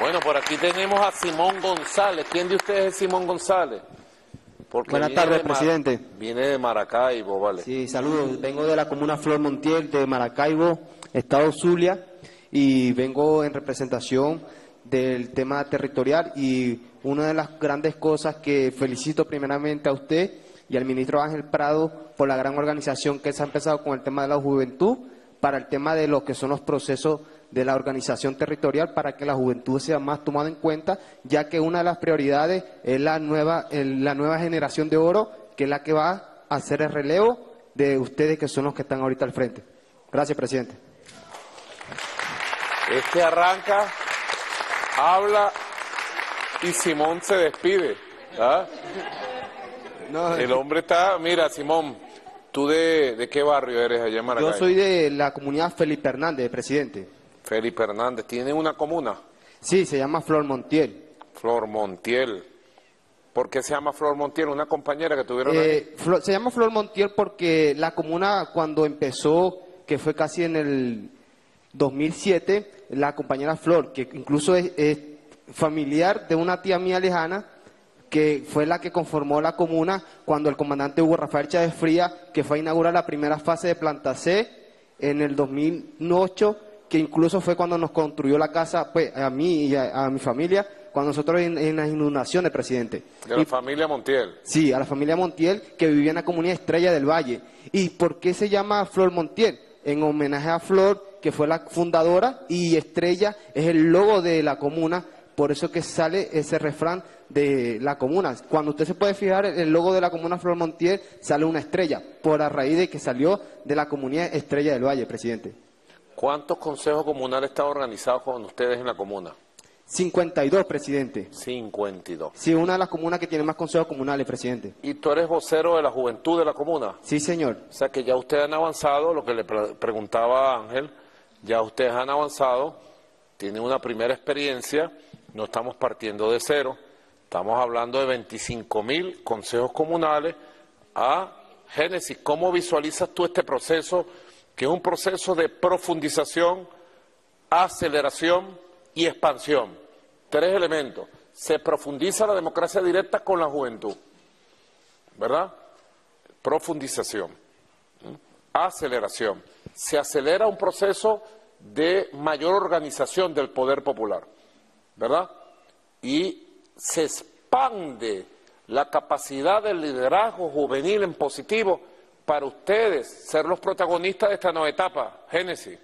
Bueno, por aquí tenemos a Simón González. ¿Quién de ustedes es Simón González? Porque Buenas viene tardes, presidente. Viene de Maracaibo, vale. Sí, saludos. Vengo de la comuna Flor Montiel de Maracaibo, Estado Zulia, y vengo en representación del tema territorial y una de las grandes cosas que felicito primeramente a usted y al ministro Ángel Prado por la gran organización que se ha empezado con el tema de la juventud para el tema de lo que son los procesos de la organización territorial para que la juventud sea más tomada en cuenta, ya que una de las prioridades es la nueva, la nueva generación de oro, que es la que va a hacer el relevo de ustedes que son los que están ahorita al frente. Gracias, presidente. Este arranca, habla y Simón se despide. ¿ah? El hombre está, mira, Simón, ¿tú de, de qué barrio eres allá en Maracaibo? Yo soy de la comunidad Felipe Hernández, presidente. Felipe Hernández, ¿tiene una comuna? Sí, se llama Flor Montiel. Flor Montiel. ¿Por qué se llama Flor Montiel? Una compañera que tuvieron ahí. Eh, Flor- se llama Flor Montiel porque la comuna cuando empezó, que fue casi en el 2007, la compañera Flor, que incluso es, es familiar de una tía mía lejana, que fue la que conformó la comuna cuando el comandante Hugo Rafael Chávez Fría, que fue a inaugurar la primera fase de Planta C en el 2008, que incluso fue cuando nos construyó la casa, pues a mí y a, a mi familia, cuando nosotros en, en las inundaciones, presidente. De la familia Montiel. Sí, a la familia Montiel que vivía en la comunidad Estrella del Valle. ¿Y por qué se llama Flor Montiel? En homenaje a Flor, que fue la fundadora, y Estrella es el logo de la comuna, por eso que sale ese refrán de la comuna. Cuando usted se puede fijar, el logo de la comuna Flor Montiel sale una estrella, por a raíz de que salió de la comunidad Estrella del Valle, presidente. ¿Cuántos consejos comunales están organizados con ustedes en la comuna? 52, presidente. 52. Sí, una de las comunas que tiene más consejos comunales, presidente. ¿Y tú eres vocero de la juventud de la comuna? Sí, señor. O sea que ya ustedes han avanzado, lo que le pre- preguntaba a Ángel, ya ustedes han avanzado, tienen una primera experiencia, no estamos partiendo de cero, estamos hablando de 25 mil consejos comunales a Génesis. ¿Cómo visualizas tú este proceso, que es un proceso de profundización, aceleración y expansión? Tres elementos. Se profundiza la democracia directa con la juventud, ¿verdad? Profundización aceleración. Se acelera un proceso de mayor organización del poder popular, ¿verdad? Y se expande la capacidad del liderazgo juvenil en positivo para ustedes ser los protagonistas de esta nueva etapa. Génesis.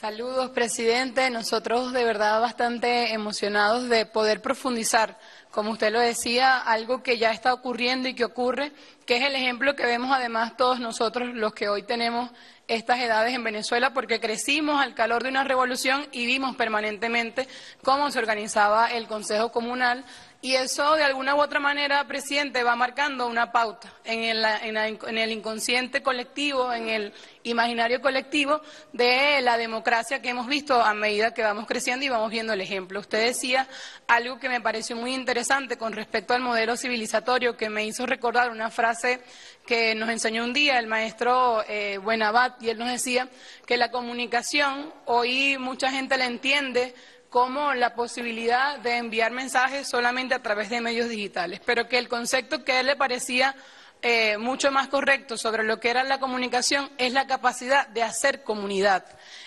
Saludos, presidente. Nosotros de verdad bastante emocionados de poder profundizar, como usted lo decía, algo que ya está ocurriendo y que ocurre, que es el ejemplo que vemos además todos nosotros los que hoy tenemos estas edades en Venezuela, porque crecimos al calor de una revolución y vimos permanentemente cómo se organizaba el Consejo Comunal. Y eso, de alguna u otra manera, presidente, va marcando una pauta en el, en el inconsciente colectivo, en el imaginario colectivo de la democracia que hemos visto a medida que vamos creciendo y vamos viendo el ejemplo. Usted decía algo que me pareció muy interesante con respecto al modelo civilizatorio, que me hizo recordar una frase que nos enseñó un día el maestro eh, y él nos decía que la comunicación hoy mucha gente la entiende como la posibilidad de enviar mensajes solamente a través de medios digitales, pero que el concepto que a él le parecía eh, mucho más correcto sobre lo que era la comunicación es la capacidad de hacer comunidad.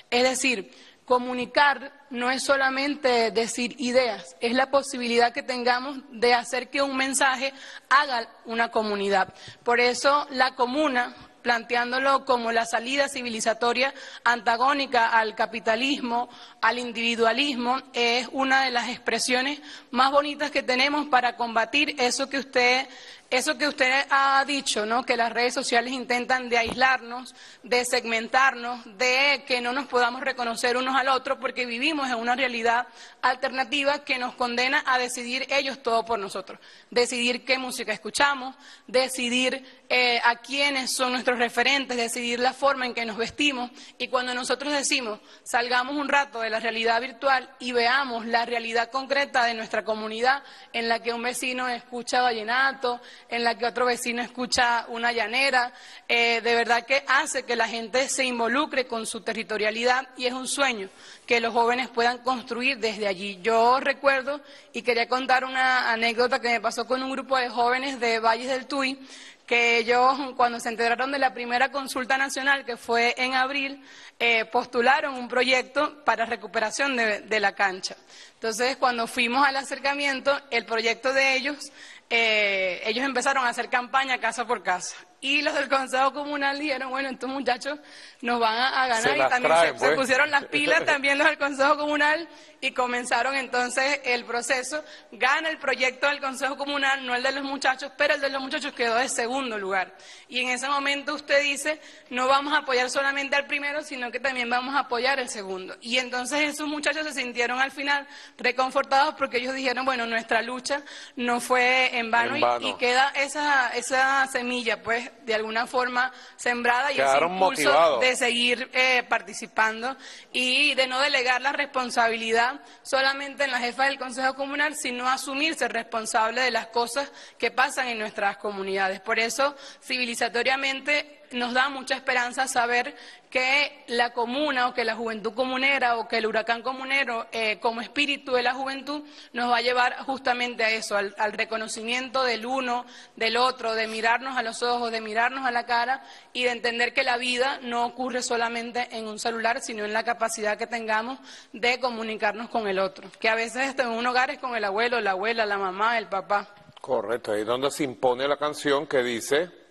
Es decir, comunicar no es solamente decir ideas, es la posibilidad que tengamos de hacer que un mensaje haga una comunidad. Por eso la comuna, planteándolo como la salida civilizatoria antagónica al capitalismo, al individualismo, es una de las expresiones más bonitas que tenemos para combatir eso que usted eso que usted ha dicho, ¿no? que las redes sociales intentan de aislarnos, de segmentarnos, de que no nos podamos reconocer unos al otro, porque vivimos en una realidad alternativa que nos condena a decidir ellos todo por nosotros. Decidir qué música escuchamos, decidir eh, a quiénes son nuestros referentes, decidir la forma en que nos vestimos. Y cuando nosotros decimos, salgamos un rato de la realidad virtual y veamos la realidad concreta de nuestra comunidad, en la que un vecino escucha vallenato, en la que otro vecino escucha una llanera, eh, de verdad que hace que la gente se involucre con su territorialidad y es un sueño que los jóvenes puedan construir desde allí. Yo recuerdo y quería contar una anécdota que me pasó con un grupo de jóvenes de Valles del Tuy, que ellos cuando se enteraron de la primera consulta nacional, que fue en abril, eh, postularon un proyecto para recuperación de, la cancha. Entonces, cuando fuimos al acercamiento, el proyecto de ellos eh, ellos empezaron a hacer campaña casa por casa. Y los del Consejo Comunal dijeron, bueno, estos muchachos nos van a, ganar y también se, pues. pusieron las pilas también los del Consejo Comunal y comenzaron entonces el proceso. Gana el proyecto del Consejo Comunal, no el de los muchachos, pero el de los muchachos quedó de segundo lugar. Y en ese momento usted dice, no vamos a apoyar solamente al primero, sino que también vamos a apoyar al segundo. Y entonces esos muchachos se sintieron al final reconfortados porque ellos dijeron, bueno, nuestra lucha no fue en vano, Y, queda esa, esa semilla, pues, de alguna forma sembrada y ese impulso de seguir eh, participando y de no delegar la responsabilidad solamente en la jefa del Consejo Comunal, sino asumirse responsable de las cosas que pasan en nuestras comunidades. Por eso, civilizatoriamente, nos da mucha esperanza saber que la comuna o que la juventud comunera o que el huracán comunero eh, como espíritu de la juventud nos va a llevar justamente a eso, al, reconocimiento del uno, del otro, de mirarnos a los ojos, de mirarnos a la cara y de entender que la vida no ocurre solamente en un celular, sino en la capacidad que tengamos de comunicarnos con el otro, que a veces en un hogar es con el abuelo, la abuela, la mamá, el papá. Correcto, ahí donde se impone la canción que dice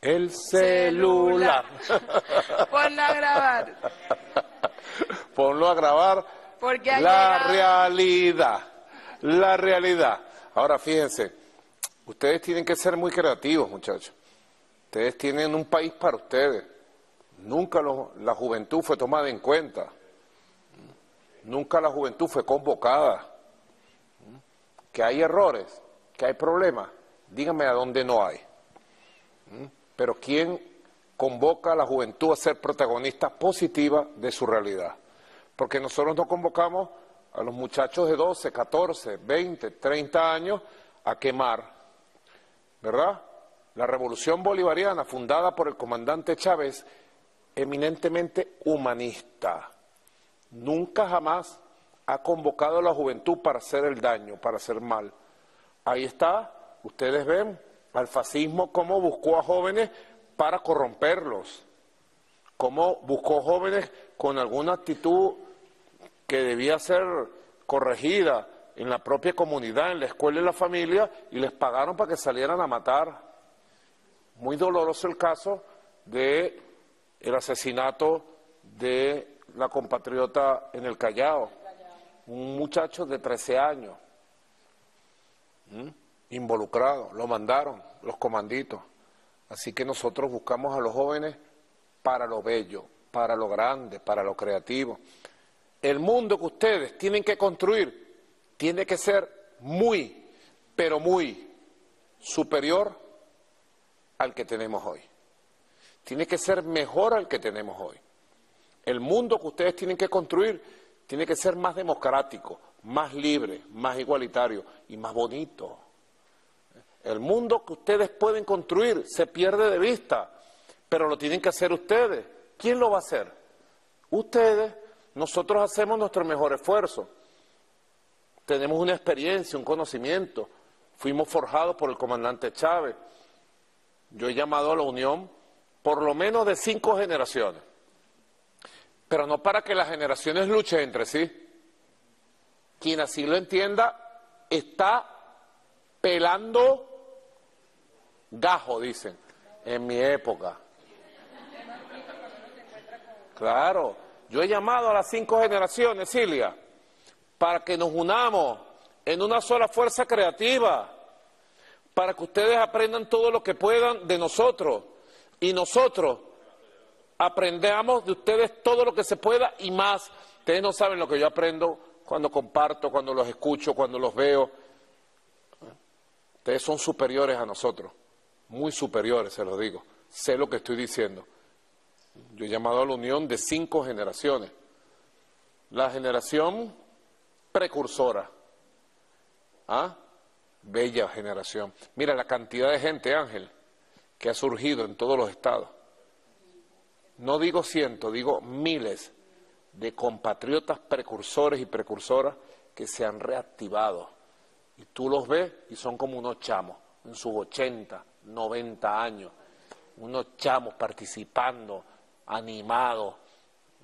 el celular. Ponlo a grabar. Ponlo a grabar. Porque la realidad. La realidad. Ahora fíjense, ustedes tienen que ser muy creativos, muchachos. Ustedes tienen un país para ustedes. Nunca la juventud fue tomada en cuenta. Nunca la juventud fue convocada. Que hay errores, que hay problemas. Díganme a dónde no hay. Pero ¿quién convoca a la juventud a ser protagonista positiva de su realidad? Porque nosotros no convocamos a los muchachos de 12, 14, 20, 30 años a quemar, ¿verdad? La revolución bolivariana, fundada por el comandante Chávez, eminentemente humanista, nunca jamás ha convocado a la juventud para hacer el daño, para hacer mal. Ahí está, ustedes ven, al fascismo, cómo buscó a jóvenes para corromperlos, cómo buscó jóvenes con alguna actitud que debía ser corregida en la propia comunidad, en la escuela y la familia, y les pagaron para que salieran a matar. Muy doloroso el caso de el asesinato de la compatriota en el Callao, un muchacho de 13 años involucrado, lo mandaron los comanditos. Así que nosotros buscamos a los jóvenes para lo bello, para lo grande, para lo creativo. El mundo que ustedes tienen que construir tiene que ser muy, pero muy superior al que tenemos hoy. Tiene que ser mejor al que tenemos hoy. El mundo que ustedes tienen que construir tiene que ser más democrático, más libre, más igualitario y más bonito. El mundo que ustedes pueden construir se pierde de vista, pero lo tienen que hacer ustedes. ¿Quién lo va a hacer? Ustedes, nosotros hacemos nuestro mejor esfuerzo. Tenemos una experiencia, un conocimiento. Fuimos forjados por el comandante Chávez. Yo he llamado a la unión por lo menos de cinco generaciones, pero no para que las generaciones luchen entre sí. Quien así lo entienda está pelando gajo, dicen, en mi época. Claro, yo he llamado a las cinco generaciones, Silvia, para que nos unamos en una sola fuerza creativa, para que ustedes aprendan todo lo que puedan de nosotros y nosotros aprendamos de ustedes todo lo que se pueda y más. Ustedes no saben lo que yo aprendo cuando comparto, cuando los escucho, cuando los veo. Ustedes son superiores a nosotros, muy superiores, se los digo. Sé lo que estoy diciendo. Yo he llamado a la unión de cinco generaciones. La generación precursora. ¿Ah? Bella generación. Mira la cantidad de gente, Ángel, que ha surgido en todos los estados. No digo cientos, digo miles de compatriotas precursores y precursoras que se han reactivado. Y tú los ves y son como unos chamos, en sus 80, 90 años, unos chamos participando, animados,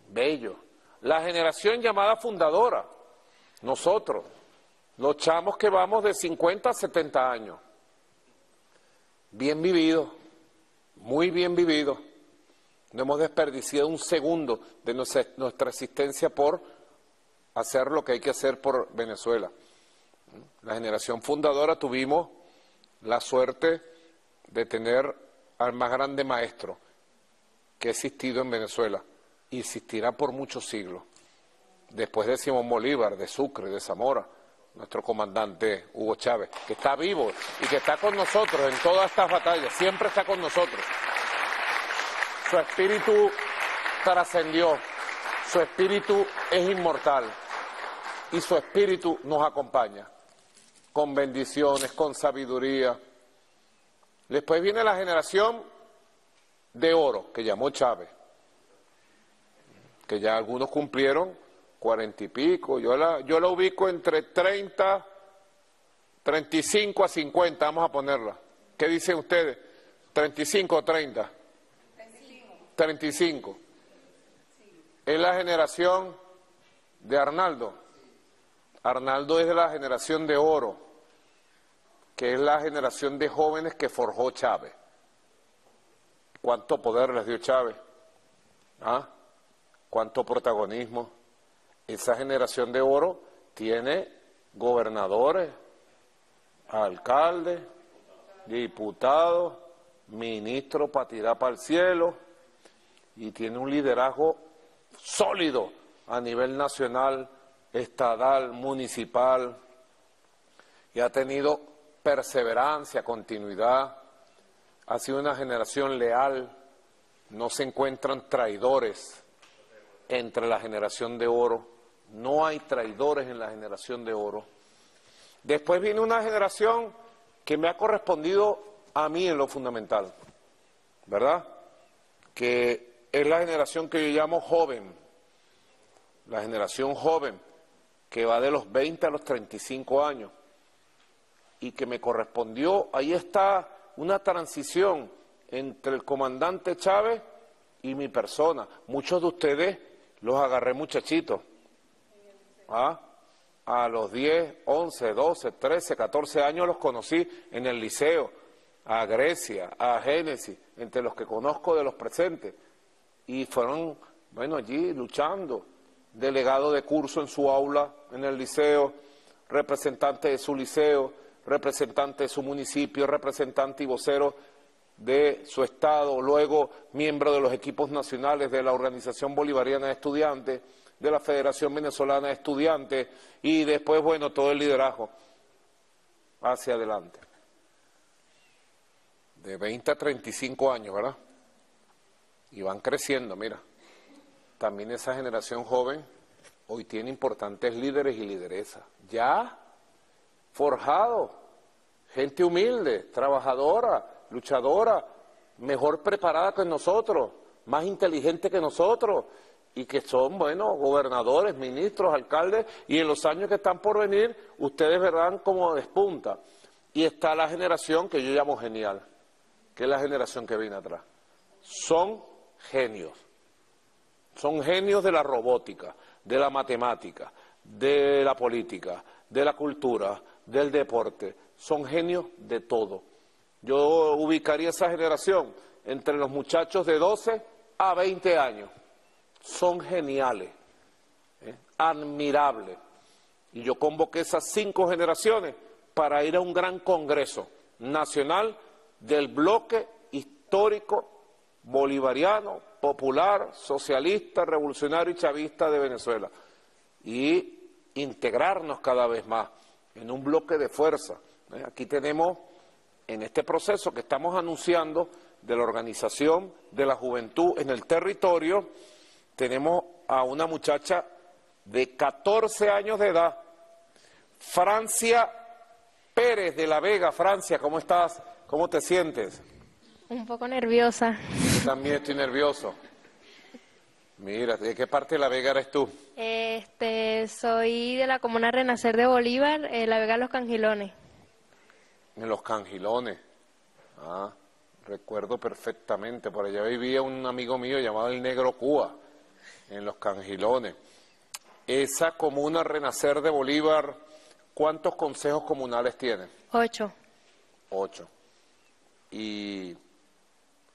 bellos. La generación llamada fundadora, nosotros, los chamos que vamos de 50 a 70 años, bien vividos, muy bien vividos. No hemos desperdiciado un segundo de nuestra, nuestra existencia por hacer lo que hay que hacer por Venezuela. La generación fundadora tuvimos la suerte de tener al más grande maestro que ha existido en Venezuela y existirá por muchos siglos. Después de Simón Bolívar, de Sucre, de Zamora, nuestro comandante Hugo Chávez, que está vivo y que está con nosotros en todas estas batallas, siempre está con nosotros. Su espíritu trascendió, su espíritu es inmortal y su espíritu nos acompaña con bendiciones, con sabiduría. Después viene la generación de oro que llamó Chávez, que ya algunos cumplieron cuarenta y pico, yo la, yo la ubico entre treinta, treinta y cinco a cincuenta, vamos a ponerla. ¿Qué dicen ustedes? ¿Treinta y cinco o treinta? Treinta y cinco. Es la generación de Arnaldo. Arnaldo es de la generación de oro, que es la generación de jóvenes que forjó Chávez. ¿Cuánto poder les dio Chávez? ¿Ah? ¿Cuánto protagonismo? esa generación de oro tiene gobernadores, alcaldes, diputados, ministros para tirar para el cielo y tiene un liderazgo sólido a nivel nacional, estatal, municipal y ha tenido perseverancia, continuidad, ha sido una generación leal, no se encuentran traidores entre la generación de oro. No hay traidores en la generación de oro. Después viene una generación que me ha correspondido a mí en lo fundamental, ¿verdad? Que es la generación que yo llamo joven, la generación joven, que va de los 20 a los 35 años, y que me correspondió, ahí está una transición entre el comandante Chávez y mi persona. Muchos de ustedes los agarré muchachitos ¿Ah? A los 10, 11, 12, 13, 14 años los conocí en el liceo, a Grecia, a Génesis, entre los que conozco de los presentes. Y fueron, bueno, allí luchando, delegado de curso en su aula, en el liceo, representante de su liceo, representante de su municipio, representante y vocero de su estado, luego miembro de los equipos nacionales de la Organización Bolivariana de Estudiantes de la Federación Venezolana de Estudiantes y después, bueno, todo el liderazgo hacia adelante. De 20 a 35 años, ¿verdad? Y van creciendo, mira. También esa generación joven hoy tiene importantes líderes y lideresas. Ya forjado, gente humilde, trabajadora, luchadora, mejor preparada que nosotros, más inteligente que nosotros, y que son, bueno, gobernadores, ministros, alcaldes, y en los años que están por venir, ustedes verán cómo despunta. Y está la generación que yo llamo genial, que es la generación que viene atrás. Son genios. Son genios de la robótica, de la matemática, de la política, de la cultura, del deporte. Son genios de todo. Yo ubicaría esa generación entre los muchachos de 12 a 20 años. Son geniales, ¿eh? admirables. Y yo convoqué esas cinco generaciones para ir a un gran congreso nacional del bloque histórico bolivariano, popular, socialista, revolucionario y chavista de Venezuela. Y integrarnos cada vez más en un bloque de fuerza. ¿eh? Aquí tenemos, en este proceso que estamos anunciando de la organización de la juventud en el territorio, tenemos a una muchacha de 14 años de edad, Francia Pérez de la Vega. Francia, ¿cómo estás? ¿Cómo te sientes? Un poco nerviosa. Yo también estoy nervioso. Mira, ¿de qué parte de La Vega eres tú? Este, soy de la comuna Renacer de Bolívar, eh, La Vega Los Cangilones. En Los Cangilones. Ah, recuerdo perfectamente. Por allá vivía un amigo mío llamado el Negro Cuba, en Los Cangilones. Esa comuna Renacer de Bolívar, ¿cuántos consejos comunales tiene? Ocho. Ocho. Y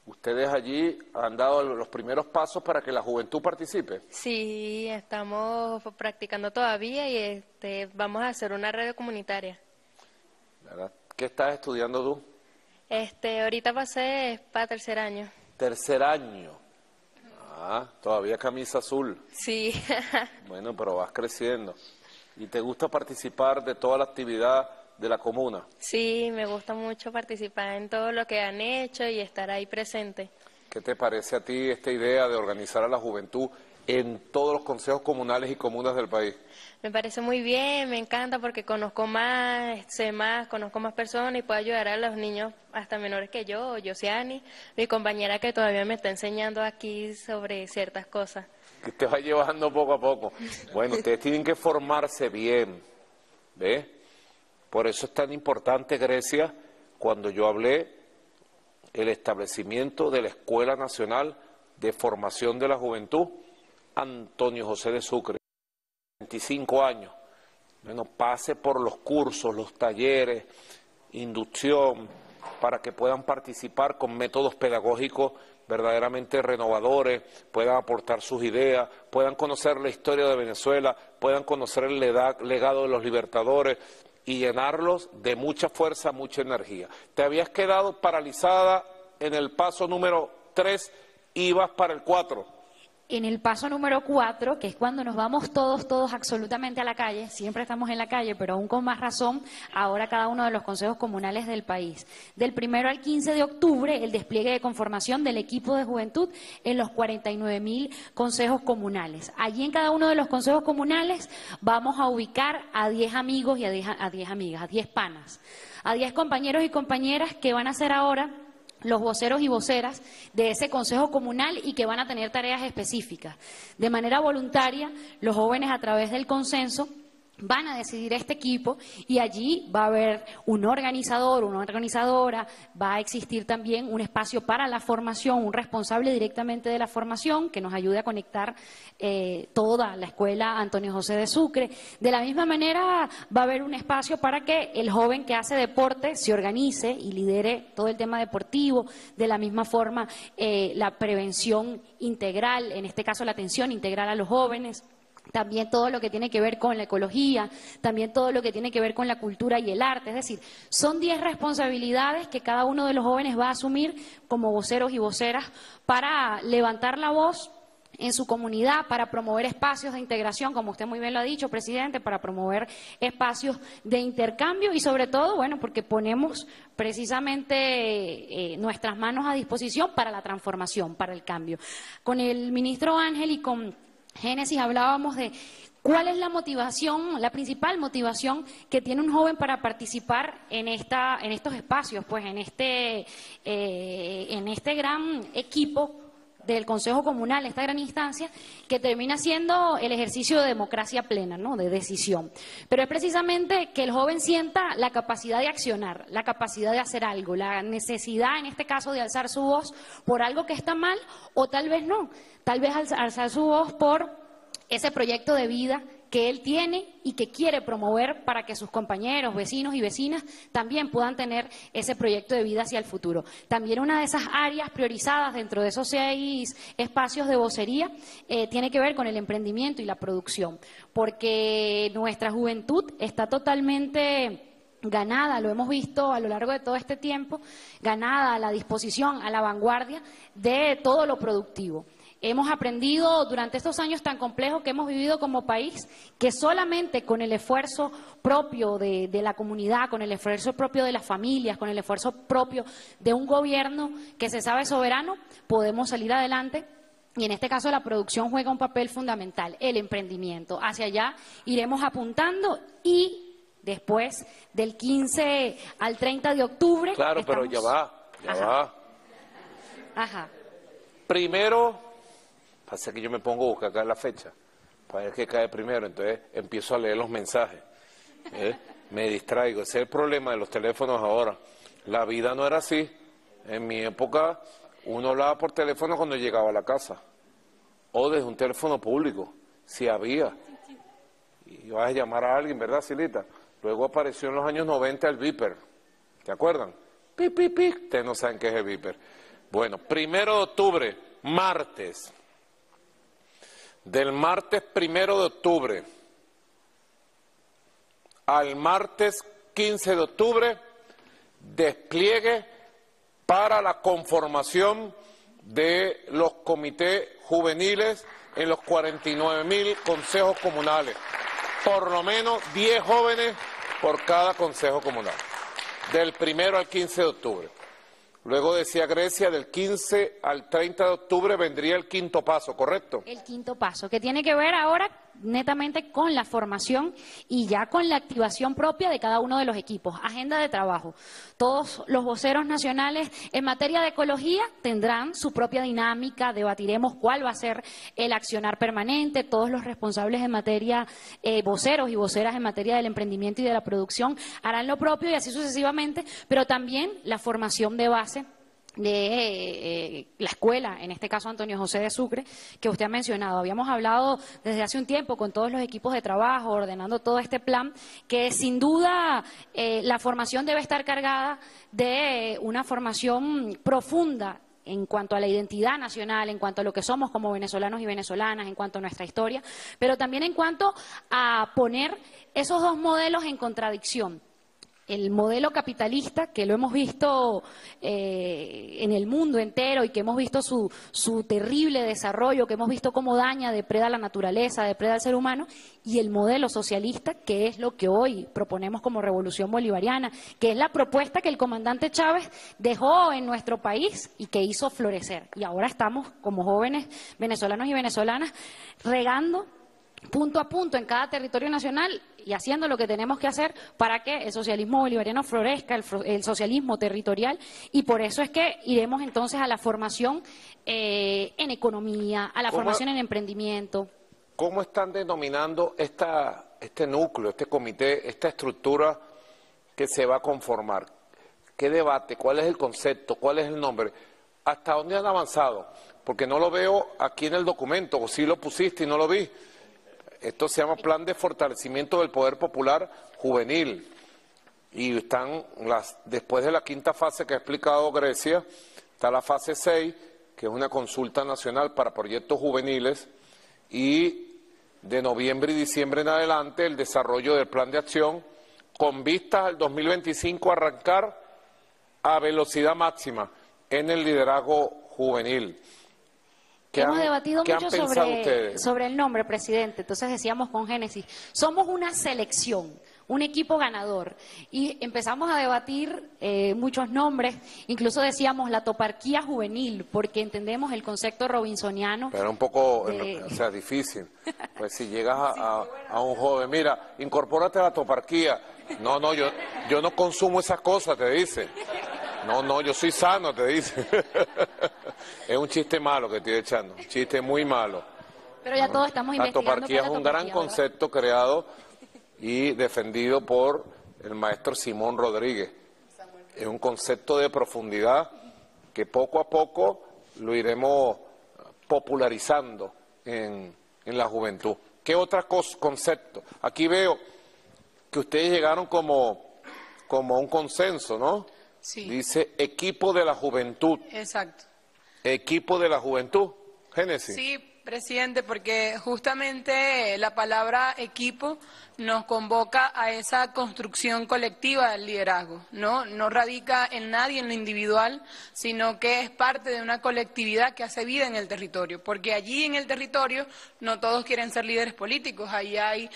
ustedes allí han dado los primeros pasos para que la juventud participe. Sí, estamos practicando todavía y este, vamos a hacer una red comunitaria. ¿Verdad? ¿Qué estás estudiando tú? Este, ahorita pasé para tercer año. Tercer año. Ah, todavía camisa azul. Sí. bueno, pero vas creciendo. ¿Y te gusta participar de toda la actividad de la comuna? Sí, me gusta mucho participar en todo lo que han hecho y estar ahí presente. ¿Qué te parece a ti esta idea de organizar a la juventud en todos los consejos comunales y comunas del país? Me parece muy bien, me encanta porque conozco más, sé más, conozco más personas y puedo ayudar a los niños hasta menores que yo, Josiani, mi compañera que todavía me está enseñando aquí sobre ciertas cosas. Que te va llevando poco a poco. Bueno, ustedes tienen que formarse bien, ¿ves? Por eso es tan importante Grecia cuando yo hablé el establecimiento de la Escuela Nacional de Formación de la Juventud, Antonio José de Sucre, 25 años. Bueno, pase por los cursos, los talleres, inducción, para que puedan participar con métodos pedagógicos verdaderamente renovadores, puedan aportar sus ideas, puedan conocer la historia de Venezuela, puedan conocer el legado de los libertadores, y llenarlos de mucha fuerza, mucha energía. Te habías quedado paralizada en el paso número 3, ibas para el 4 en el paso número cuatro, que es cuando nos vamos todos, todos absolutamente a la calle, siempre estamos en la calle, pero aún con más razón, ahora cada uno de los consejos comunales del país. Del primero al 15 de octubre, el despliegue de conformación del equipo de juventud en los 49 mil consejos comunales. Allí en cada uno de los consejos comunales vamos a ubicar a 10 amigos y a 10, a 10 amigas, a 10 panas, a 10 compañeros y compañeras que van a ser ahora los voceros y voceras de ese Consejo Comunal y que van a tener tareas específicas. De manera voluntaria, los jóvenes a través del consenso van a decidir este equipo y allí va a haber un organizador, una organizadora, va a existir también un espacio para la formación, un responsable directamente de la formación que nos ayude a conectar eh, toda la escuela Antonio José de Sucre. De la misma manera va a haber un espacio para que el joven que hace deporte se organice y lidere todo el tema deportivo, de la misma forma eh, la prevención integral, en este caso la atención integral a los jóvenes también todo lo que tiene que ver con la ecología, también todo lo que tiene que ver con la cultura y el arte. Es decir, son 10 responsabilidades que cada uno de los jóvenes va a asumir como voceros y voceras para levantar la voz en su comunidad para promover espacios de integración, como usted muy bien lo ha dicho, presidente, para promover espacios de intercambio y sobre todo, bueno, porque ponemos precisamente eh, nuestras manos a disposición para la transformación, para el cambio. Con el ministro Ángel y con Génesis hablábamos de cuál es la motivación, la principal motivación que tiene un joven para participar en esta, en estos espacios, pues en este, eh, en este gran equipo del Consejo Comunal, esta gran instancia, que termina siendo el ejercicio de democracia plena, ¿no? de decisión. Pero es precisamente que el joven sienta la capacidad de accionar, la capacidad de hacer algo, la necesidad, en este caso, de alzar su voz por algo que está mal o tal vez no, tal vez alzar su voz por ese proyecto de vida que él tiene y que quiere promover para que sus compañeros, vecinos y vecinas también puedan tener ese proyecto de vida hacia el futuro. También una de esas áreas priorizadas dentro de esos seis espacios de vocería eh, tiene que ver con el emprendimiento y la producción, porque nuestra juventud está totalmente ganada, lo hemos visto a lo largo de todo este tiempo, ganada a la disposición, a la vanguardia de todo lo productivo. Hemos aprendido durante estos años tan complejos que hemos vivido como país que solamente con el esfuerzo propio de, la comunidad, con el esfuerzo propio de las familias, con el esfuerzo propio de un gobierno que se sabe soberano, podemos salir adelante y en este caso la producción juega un papel fundamental, el emprendimiento. Hacia allá iremos apuntando y después del 15 al 30 de octubre. Claro, pero ya va, ya va. Ajá. Primero Pasa que yo me pongo a buscar la fecha para ver qué cae primero, entonces empiezo a leer los mensajes. ¿eh? Me distraigo. Ese es el problema de los teléfonos ahora. La vida no era así. En mi época uno hablaba por teléfono cuando llegaba a la casa o desde un teléfono público, si había. Y vas a llamar a alguien, ¿verdad, Silita? Luego apareció en los años 90 el Viper. ¿Te acuerdan? Pi, pi. Ustedes no saben qué es el Viper. Bueno, primero de octubre, martes del martes primero de octubre al martes 15 de octubre, despliegue para la conformación de los comités juveniles en los 49 mil consejos comunales. Por lo menos 10 jóvenes por cada consejo comunal, del primero al 15 de octubre. Luego decía Grecia, del 15 al 30 de octubre vendría el quinto paso, ¿correcto? El quinto paso, que tiene que ver ahora netamente con la formación y ya con la activación propia de cada uno de los equipos. Agenda de trabajo. Todos los voceros nacionales en materia de ecología tendrán su propia dinámica, debatiremos cuál va a ser el accionar permanente, todos los responsables en materia, eh, voceros y voceras en materia del emprendimiento y de la producción harán lo propio y así sucesivamente, pero también la formación de base de eh, la escuela, en este caso Antonio José de Sucre, que usted ha mencionado. Habíamos hablado desde hace un tiempo con todos los equipos de trabajo, ordenando todo este plan, que sin duda eh, la formación debe estar cargada de una formación profunda en cuanto a la identidad nacional, en cuanto a lo que somos como venezolanos y venezolanas, en cuanto a nuestra historia, pero también en cuanto a poner esos dos modelos en contradicción el modelo capitalista, que lo hemos visto eh, en el mundo entero y que hemos visto su, su, terrible desarrollo, que hemos visto cómo daña, depreda la naturaleza, depreda al ser humano, y el modelo socialista, que es lo que hoy proponemos como revolución bolivariana, que es la propuesta que el comandante Chávez dejó en nuestro país y que hizo florecer. Y ahora estamos como jóvenes venezolanos y venezolanas regando punto a punto en cada territorio nacional y haciendo lo que tenemos que hacer para que el socialismo bolivariano florezca, el, socialismo territorial, y por eso es que iremos entonces a la formación eh, en economía, a la formación en emprendimiento. ¿Cómo están denominando esta, este núcleo, este comité, esta estructura que se va a conformar? ¿Qué debate? ¿Cuál es el concepto? ¿Cuál es el nombre? ¿Hasta dónde han avanzado? Porque no lo veo aquí en el documento, o sí lo pusiste y no lo vi. Esto se llama Plan de Fortalecimiento del Poder Popular Juvenil. Y están las, después de la quinta fase que ha explicado Grecia, está la fase 6, que es una consulta nacional para proyectos juveniles, y de noviembre y diciembre en adelante el desarrollo del plan de acción con vistas al 2025 arrancar a velocidad máxima en el liderazgo juvenil. Hemos debatido mucho sobre, sobre el nombre, presidente. Entonces decíamos con Génesis, somos una selección, un equipo ganador. Y empezamos a debatir eh, muchos nombres, incluso decíamos la toparquía juvenil, porque entendemos el concepto robinsoniano. Pero un poco, o sea, difícil. Pues si llegas a, a, un joven, mira, incorpórate a la toparquía. No, no, yo, yo no consumo esas cosas, te dice. No, no, yo soy sano, te dice. Es un chiste malo que estoy echando, un chiste muy malo. Pero ya todos estamos La investigando. toparquía qué es la un gran toparquía, ¿verdad? concepto creado y defendido por el maestro Simón Rodríguez. Es un concepto de profundidad que poco a poco lo iremos popularizando en, en la juventud. ¿Qué otro concepto? Aquí veo que ustedes llegaron como, como a un consenso, ¿no? Sí. Dice equipo de la juventud. Exacto. Equipo de la juventud. Génesis. Sí, presidente, porque justamente la palabra equipo nos convoca a esa construcción colectiva del liderazgo, ¿no? No radica en nadie en lo individual, sino que es parte de una colectividad que hace vida en el territorio, porque allí en el territorio no todos quieren ser líderes políticos, ahí hay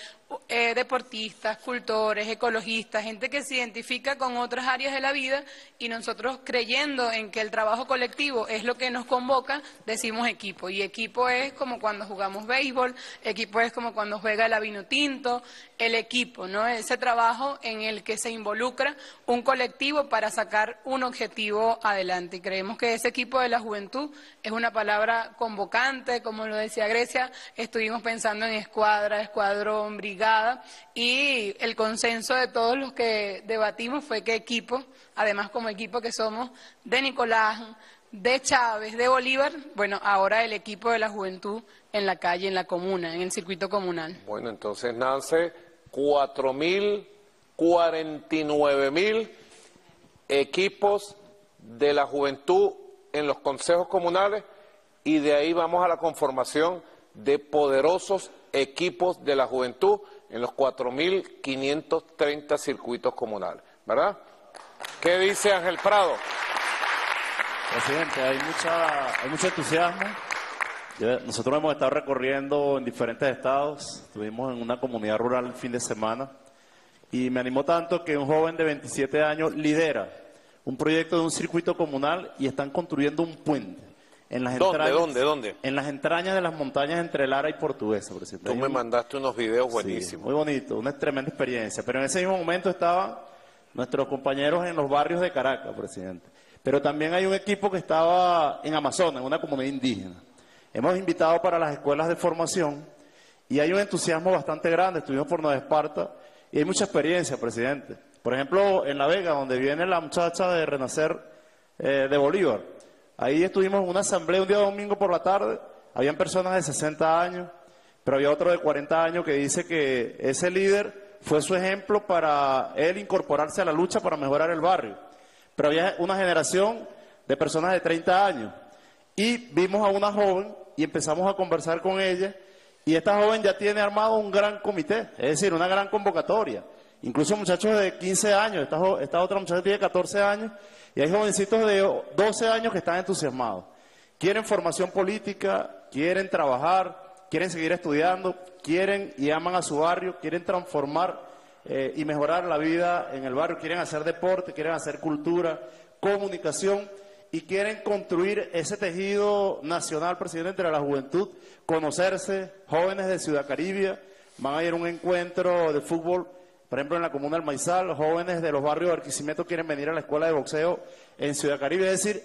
eh, deportistas, cultores, ecologistas, gente que se identifica con otras áreas de la vida y nosotros creyendo en que el trabajo colectivo es lo que nos convoca, decimos equipo. Y equipo es como cuando jugamos béisbol, equipo es como cuando juega el vino tinto, el equipo, ¿no? Ese trabajo en el que se involucra un colectivo para sacar un objetivo adelante. Y creemos que ese equipo de la juventud es una palabra convocante, como lo decía Grecia, estuvimos pensando en escuadra, escuadrón, brigada, y el consenso de todos los que debatimos fue que equipo, además como equipo que somos de Nicolás, de Chávez, de Bolívar, bueno, ahora el equipo de la juventud en la calle, en la comuna, en el circuito comunal. Bueno, entonces nace 4.000, 49.000 equipos de la juventud en los consejos comunales y de ahí vamos a la conformación de poderosos equipos de la juventud en los 4.530 circuitos comunales, ¿verdad? ¿Qué dice Ángel Prado? Presidente, hay, mucha, hay mucho entusiasmo. Nosotros hemos estado recorriendo en diferentes estados, estuvimos en una comunidad rural el fin de semana y me animó tanto que un joven de 27 años lidera un proyecto de un circuito comunal y están construyendo un puente. En las ¿Dónde, entrañas- dónde, dónde? En las entrañas de las montañas entre Lara y Portuguesa, presidente. Tú me mandaste unos videos Sí, buenísimos. muy bonito, una tremenda experiencia. Pero en ese mismo momento estaban nuestros compañeros en los barrios de Caracas, presidente. Pero también hay un equipo que estaba en Amazonas, en una comunidad indígena. Hemos invitado para las escuelas de formación y hay un entusiasmo bastante grande. Estuvimos por Nueva Esparta y hay mucha experiencia, presidente. Por ejemplo, en La Vega, donde viene la muchacha de Renacer eh, de Bolívar. Ahí estuvimos en una asamblea un día domingo por la tarde. Habían personas de 60 años, pero había otro de 40 años que dice que ese líder fue su ejemplo para él incorporarse a la lucha para mejorar el barrio. Pero había una generación de personas de 30 años. Y vimos a una joven y empezamos a conversar con ella. Y esta joven ya tiene armado un gran comité, es decir, una gran convocatoria. Incluso muchachos de 15 años, esta, esta otra muchacha tiene 14 años, y hay jovencitos de 12 años que están entusiasmados. Quieren formación política, quieren trabajar, quieren seguir estudiando, quieren y aman a su barrio, quieren transformar eh, y mejorar la vida en el barrio, quieren hacer deporte, quieren hacer cultura, comunicación y quieren construir ese tejido nacional, presidente, entre la juventud, conocerse, jóvenes de Ciudad Caribia, van a ir a un encuentro de fútbol, por ejemplo, en la comuna del Maizal, jóvenes de los barrios de Barquisimeto quieren venir a la escuela de boxeo en Ciudad Caribe, es decir,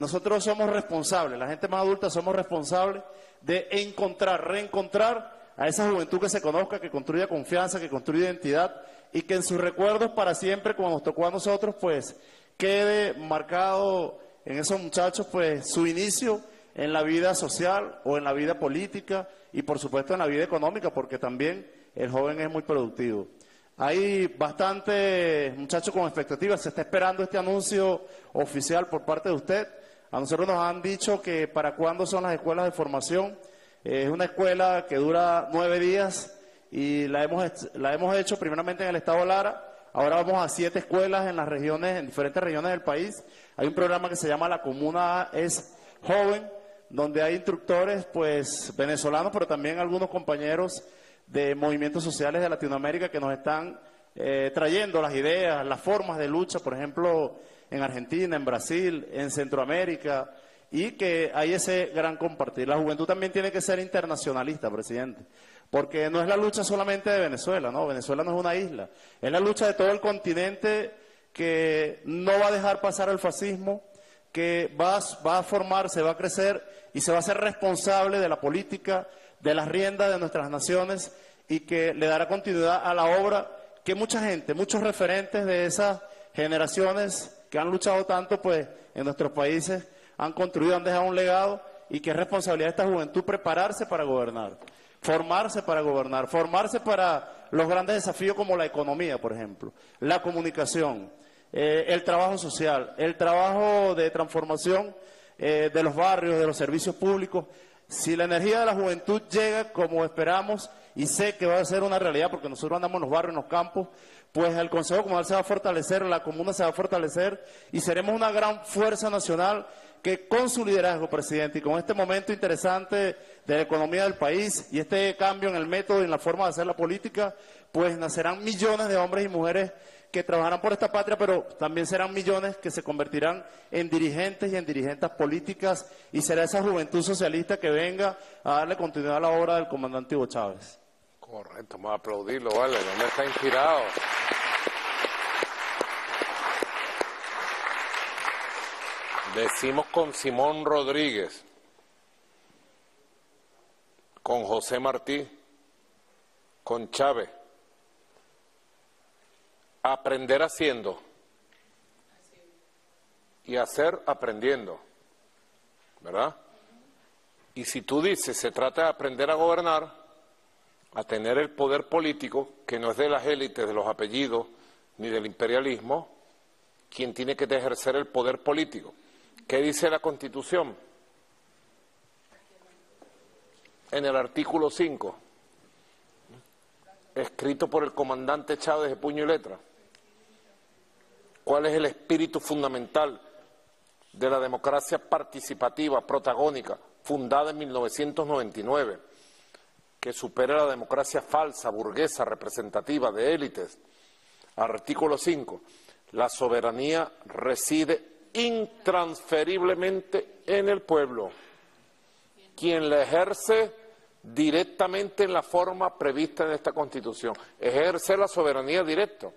nosotros somos responsables, la gente más adulta somos responsables de encontrar, reencontrar a esa juventud que se conozca, que construya confianza, que construya identidad y que en sus recuerdos para siempre, como nos tocó a nosotros, pues quede marcado en esos muchachos pues su inicio en la vida social o en la vida política y por supuesto en la vida económica, porque también el joven es muy productivo. Hay bastantes muchachos con expectativas, se está esperando este anuncio oficial por parte de usted. A nosotros nos han dicho que para cuándo son las escuelas de formación. Eh, es una escuela que dura nueve días y la hemos, la hemos hecho primeramente en el estado Lara. Ahora vamos a siete escuelas en las regiones, en diferentes regiones del país. Hay un programa que se llama La Comuna es Joven, donde hay instructores pues venezolanos, pero también algunos compañeros de movimientos sociales de Latinoamérica que nos están eh, trayendo las ideas, las formas de lucha, por ejemplo, en Argentina, en Brasil, en Centroamérica, y que hay ese gran compartir. La juventud también tiene que ser internacionalista, presidente, porque no es la lucha solamente de Venezuela, ¿no? Venezuela no es una isla, es la lucha de todo el continente que no va a dejar pasar el fascismo, que va, va a formarse, va a crecer y se va a ser responsable de la política, de las riendas de nuestras naciones y que le dará continuidad a la obra que mucha gente, muchos referentes de esas generaciones que han luchado tanto pues en nuestros países han construido, han dejado un legado y que es responsabilidad de esta juventud prepararse para gobernar, formarse para gobernar, formarse para los grandes desafíos como la economía, por ejemplo, la comunicación, eh, el trabajo social, el trabajo de transformación eh, de los barrios, de los servicios públicos. Si la energía de la juventud llega como esperamos, y sé que va a ser una realidad porque nosotros andamos en los barrios, en los campos, pues el Consejo Comunal se va a fortalecer, la comuna se va a fortalecer y seremos una gran fuerza nacional con su liderazgo, presidente, y con este momento interesante de la economía del país y este cambio en el método y en la forma de hacer la política, pues nacerán millones de hombres y mujeres que trabajarán por esta patria, pero también serán millones que se convertirán en dirigentes y en dirigentes políticas y será esa juventud socialista que venga a darle continuidad a la obra del comandante Hugo Chávez. Correcto, vamos a aplaudirlo, vale, ¿dónde está inspirado? Decimos con Simón Rodríguez, con José Martí, con Chávez, aprender haciendo y hacer aprendiendo, ¿verdad? Y si tú dices, se trata de aprender a gobernar, a tener el poder político, que no es de las élites, de los apellidos, ni del imperialismo, quien tiene que ejercer el poder político. ¿Qué dice la Constitución? En el artículo 5, escrito por el comandante Chávez de puño y letra. ¿Cuál es el espíritu fundamental de la democracia participativa, protagónica, fundada en 1999? que supera la democracia falsa, burguesa, representativa de élites. Artículo 5. La soberanía reside intransferiblemente en el pueblo, quien la ejerce directamente en la forma prevista en esta Constitución. Ejerce la soberanía directa.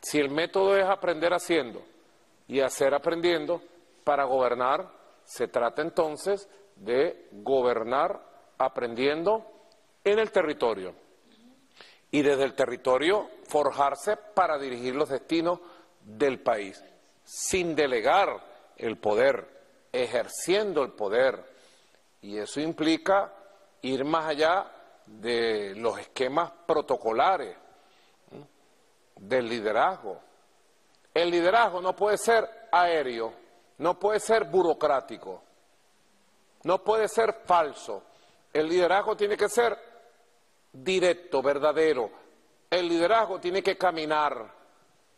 Si el método es aprender haciendo y hacer aprendiendo, para gobernar se trata entonces de gobernar aprendiendo en el territorio y desde el territorio forjarse para dirigir los destinos del país, sin delegar el poder, ejerciendo el poder. Y eso implica ir más allá de los esquemas protocolares del liderazgo. El liderazgo no puede ser aéreo, no puede ser burocrático, no puede ser falso, el liderazgo tiene que ser directo, verdadero. El liderazgo tiene que caminar,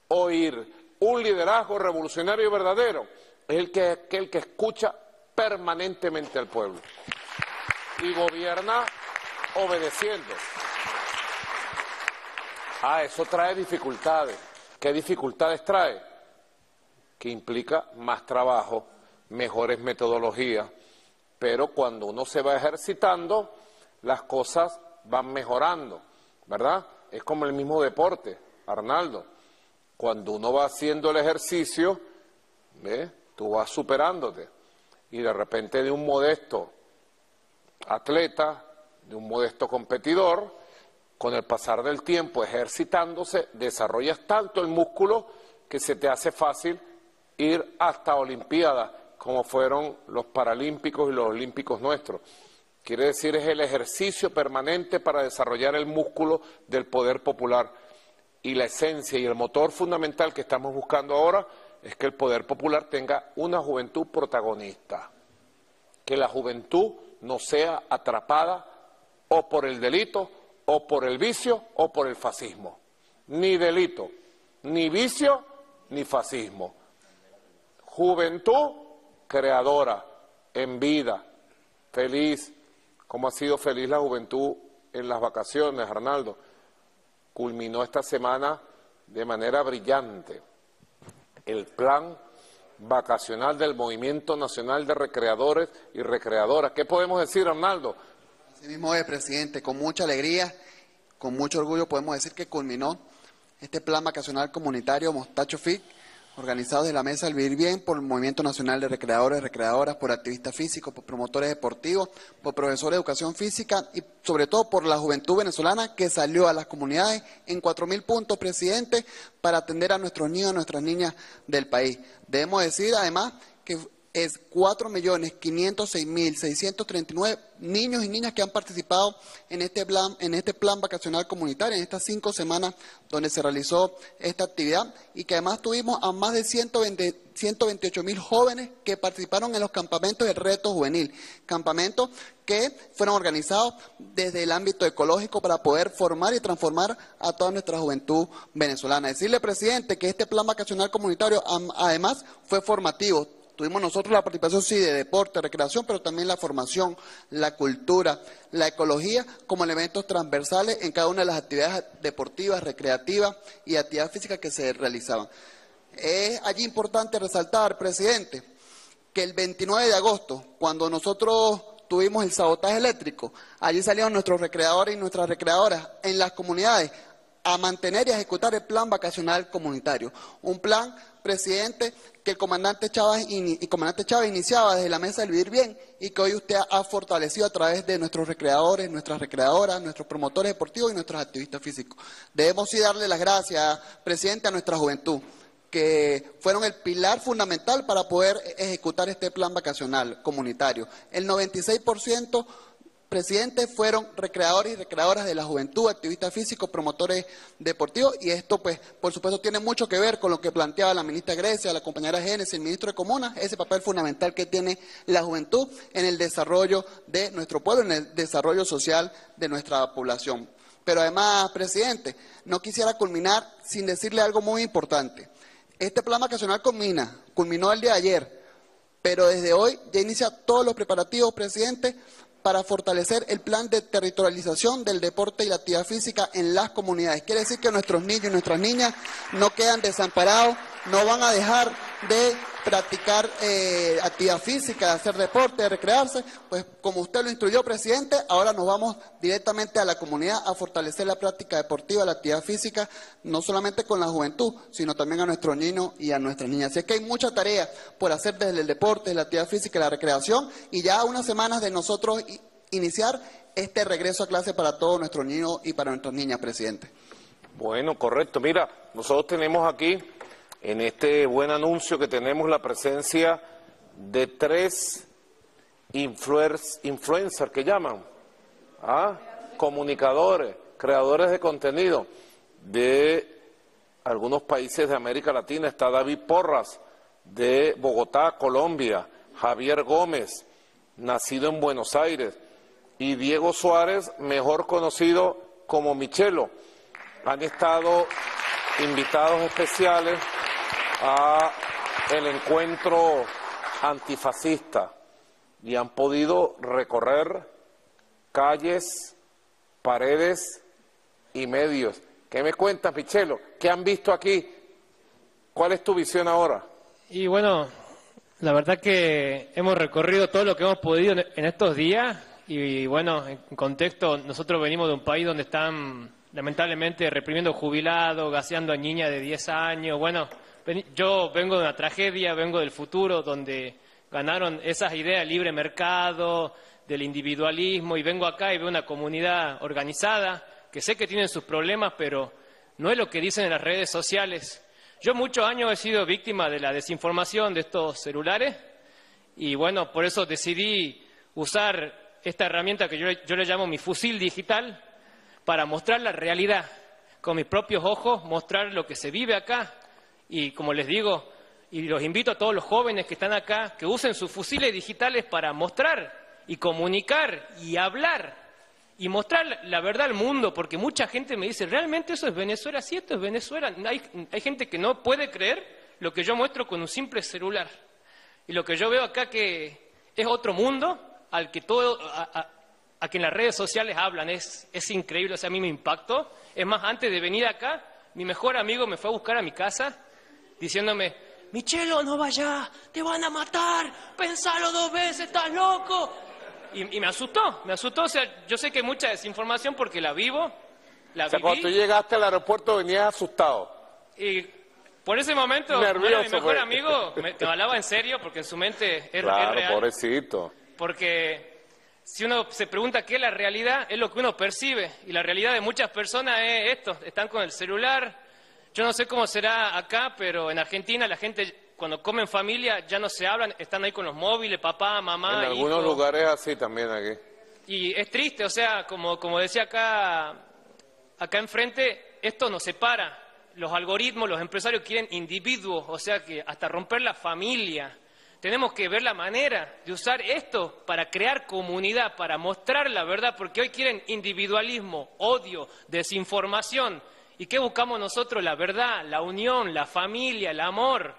oír. Un liderazgo revolucionario verdadero es el que, el que escucha permanentemente al pueblo y gobierna obedeciendo. Ah, eso trae dificultades. ¿Qué dificultades trae? Que implica más trabajo, mejores metodologías, pero cuando uno se va ejercitando, las cosas van mejorando, ¿verdad? Es como el mismo deporte, Arnaldo. Cuando uno va haciendo el ejercicio, ¿ves? tú vas superándote. Y de repente de un modesto atleta, de un modesto competidor, con el pasar del tiempo ejercitándose, desarrollas tanto el músculo que se te hace fácil ir hasta Olimpiadas como fueron los paralímpicos y los olímpicos nuestros. Quiere decir, es el ejercicio permanente para desarrollar el músculo del poder popular. Y la esencia y el motor fundamental que estamos buscando ahora es que el poder popular tenga una juventud protagonista. Que la juventud no sea atrapada o por el delito, o por el vicio, o por el fascismo. Ni delito, ni vicio, ni fascismo. Juventud creadora, en vida, feliz, como ha sido feliz la juventud en las vacaciones, Arnaldo. Culminó esta semana de manera brillante el plan vacacional del Movimiento Nacional de Recreadores y Recreadoras. ¿Qué podemos decir, Arnaldo? Así mismo es, presidente, con mucha alegría, con mucho orgullo podemos decir que culminó este plan vacacional comunitario Mostacho FIC organizados de la Mesa del Vivir Bien por el Movimiento Nacional de Recreadores, Recreadoras, por activistas físicos, por promotores deportivos, por profesores de educación física y sobre todo por la juventud venezolana que salió a las comunidades en 4.000 puntos, presidente, para atender a nuestros niños, a nuestras niñas del país. Debemos decir además que es 4.506.639 niños y niñas que han participado en este, plan, en este plan vacacional comunitario, en estas cinco semanas donde se realizó esta actividad y que además tuvimos a más de 120, 128.000 jóvenes que participaron en los campamentos de reto juvenil, campamentos que fueron organizados desde el ámbito ecológico para poder formar y transformar a toda nuestra juventud venezolana. Decirle, presidente, que este plan vacacional comunitario además fue formativo, Tuvimos nosotros la participación, sí, de deporte, recreación, pero también la formación, la cultura, la ecología como elementos transversales en cada una de las actividades deportivas, recreativas y actividades físicas que se realizaban. Es allí importante resaltar, presidente, que el 29 de agosto, cuando nosotros tuvimos el sabotaje eléctrico, allí salieron nuestros recreadores y nuestras recreadoras en las comunidades a mantener y ejecutar el plan vacacional comunitario. Un plan, presidente, que el comandante Chávez, y comandante Chávez iniciaba desde la mesa del vivir bien y que hoy usted ha fortalecido a través de nuestros recreadores, nuestras recreadoras, nuestros promotores deportivos y nuestros activistas físicos. Debemos sí darle las gracias, presidente, a nuestra juventud que fueron el pilar fundamental para poder ejecutar este plan vacacional comunitario. El 96% presidentes fueron recreadores y recreadoras de la juventud, activistas físicos, promotores deportivos, y esto, pues, por supuesto, tiene mucho que ver con lo que planteaba la ministra Grecia, la compañera Génesis, el ministro de Comunas, ese papel fundamental que tiene la juventud en el desarrollo de nuestro pueblo, en el desarrollo social de nuestra población. Pero además, presidente, no quisiera culminar sin decirle algo muy importante. Este plan vacacional culmina, culminó el día de ayer, pero desde hoy ya inicia todos los preparativos, presidente, para fortalecer el plan de territorialización del deporte y la actividad física en las comunidades. Quiere decir que nuestros niños y nuestras niñas no quedan desamparados, no van a dejar de practicar eh, actividad física, hacer deporte, de recrearse, pues como usted lo instruyó, presidente, ahora nos vamos directamente a la comunidad a fortalecer la práctica deportiva, la actividad física, no solamente con la juventud, sino también a nuestros niños y a nuestras niñas. Así es que hay mucha tarea por hacer desde el deporte, la actividad física la recreación, y ya unas semanas de nosotros iniciar este regreso a clase para todos nuestros niños y para nuestras niñas, presidente. Bueno, correcto. Mira, nosotros tenemos aquí en este buen anuncio que tenemos la presencia de tres influencers que llaman, ¿ah? comunicadores, creadores de contenido de algunos países de América Latina. Está David Porras de Bogotá, Colombia, Javier Gómez, nacido en Buenos Aires, y Diego Suárez, mejor conocido como Michelo. Han estado invitados especiales a el encuentro antifascista y han podido recorrer calles, paredes y medios. ¿Qué me cuentas, Michelo? ¿Qué han visto aquí? ¿Cuál es tu visión ahora? Y bueno, la verdad que hemos recorrido todo lo que hemos podido en estos días y bueno, en contexto, nosotros venimos de un país donde están lamentablemente reprimiendo jubilados, gaseando a niñas de 10 años. Bueno, yo vengo de una tragedia, vengo del futuro, donde ganaron esas ideas de libre mercado, del individualismo, y vengo acá y veo una comunidad organizada, que sé que tienen sus problemas, pero no es lo que dicen en las redes sociales. Yo muchos años he sido víctima de la desinformación de estos celulares, y bueno, por eso decidí usar esta herramienta que yo le llamo mi fusil digital, para mostrar la realidad, con mis propios ojos, mostrar lo que se vive acá, y como les digo, y los invito a todos los jóvenes que están acá, que usen sus fusiles digitales para mostrar y comunicar y hablar y mostrar la verdad al mundo, porque mucha gente me dice, ¿realmente eso es Venezuela? Sí, esto es Venezuela. Hay, hay gente que no puede creer lo que yo muestro con un simple celular. Y lo que yo veo acá que es otro mundo al que todo, a, a, en las redes sociales hablan, es, es increíble, o sea, a mí me impactó. Es más, antes de venir acá, mi mejor amigo me fue a buscar a mi casa diciéndome, Michelo, no vayas, te van a matar, pensalo dos veces, estás loco. Y, me asustó, me asustó, o sea, yo sé que hay mucha desinformación porque la vivo, la o sea, cuando tú llegaste al aeropuerto venías asustado. Y Por ese momento, Nervioso bueno, mi mejor fue. amigo me, me hablaba en serio porque en su mente es, es Claro, real. pobrecito. Porque si uno se pregunta qué es la realidad, es lo que uno percibe. Y la realidad de muchas personas es esto, están con el celular. Yo no sé cómo será acá, pero en Argentina la gente cuando come en familia ya no se hablan, están ahí con los móviles, papá, mamá, en algunos hijo. lugares así también aquí. Y es triste, o sea, como, como decía acá, acá enfrente, esto nos separa. Los algoritmos, los empresarios quieren individuos, o sea que hasta romper la familia. Tenemos que ver la manera de usar esto para crear comunidad, para mostrar la verdad, porque hoy quieren individualismo, odio, desinformación. ¿Y qué buscamos nosotros? La verdad, la unión, la familia, el amor,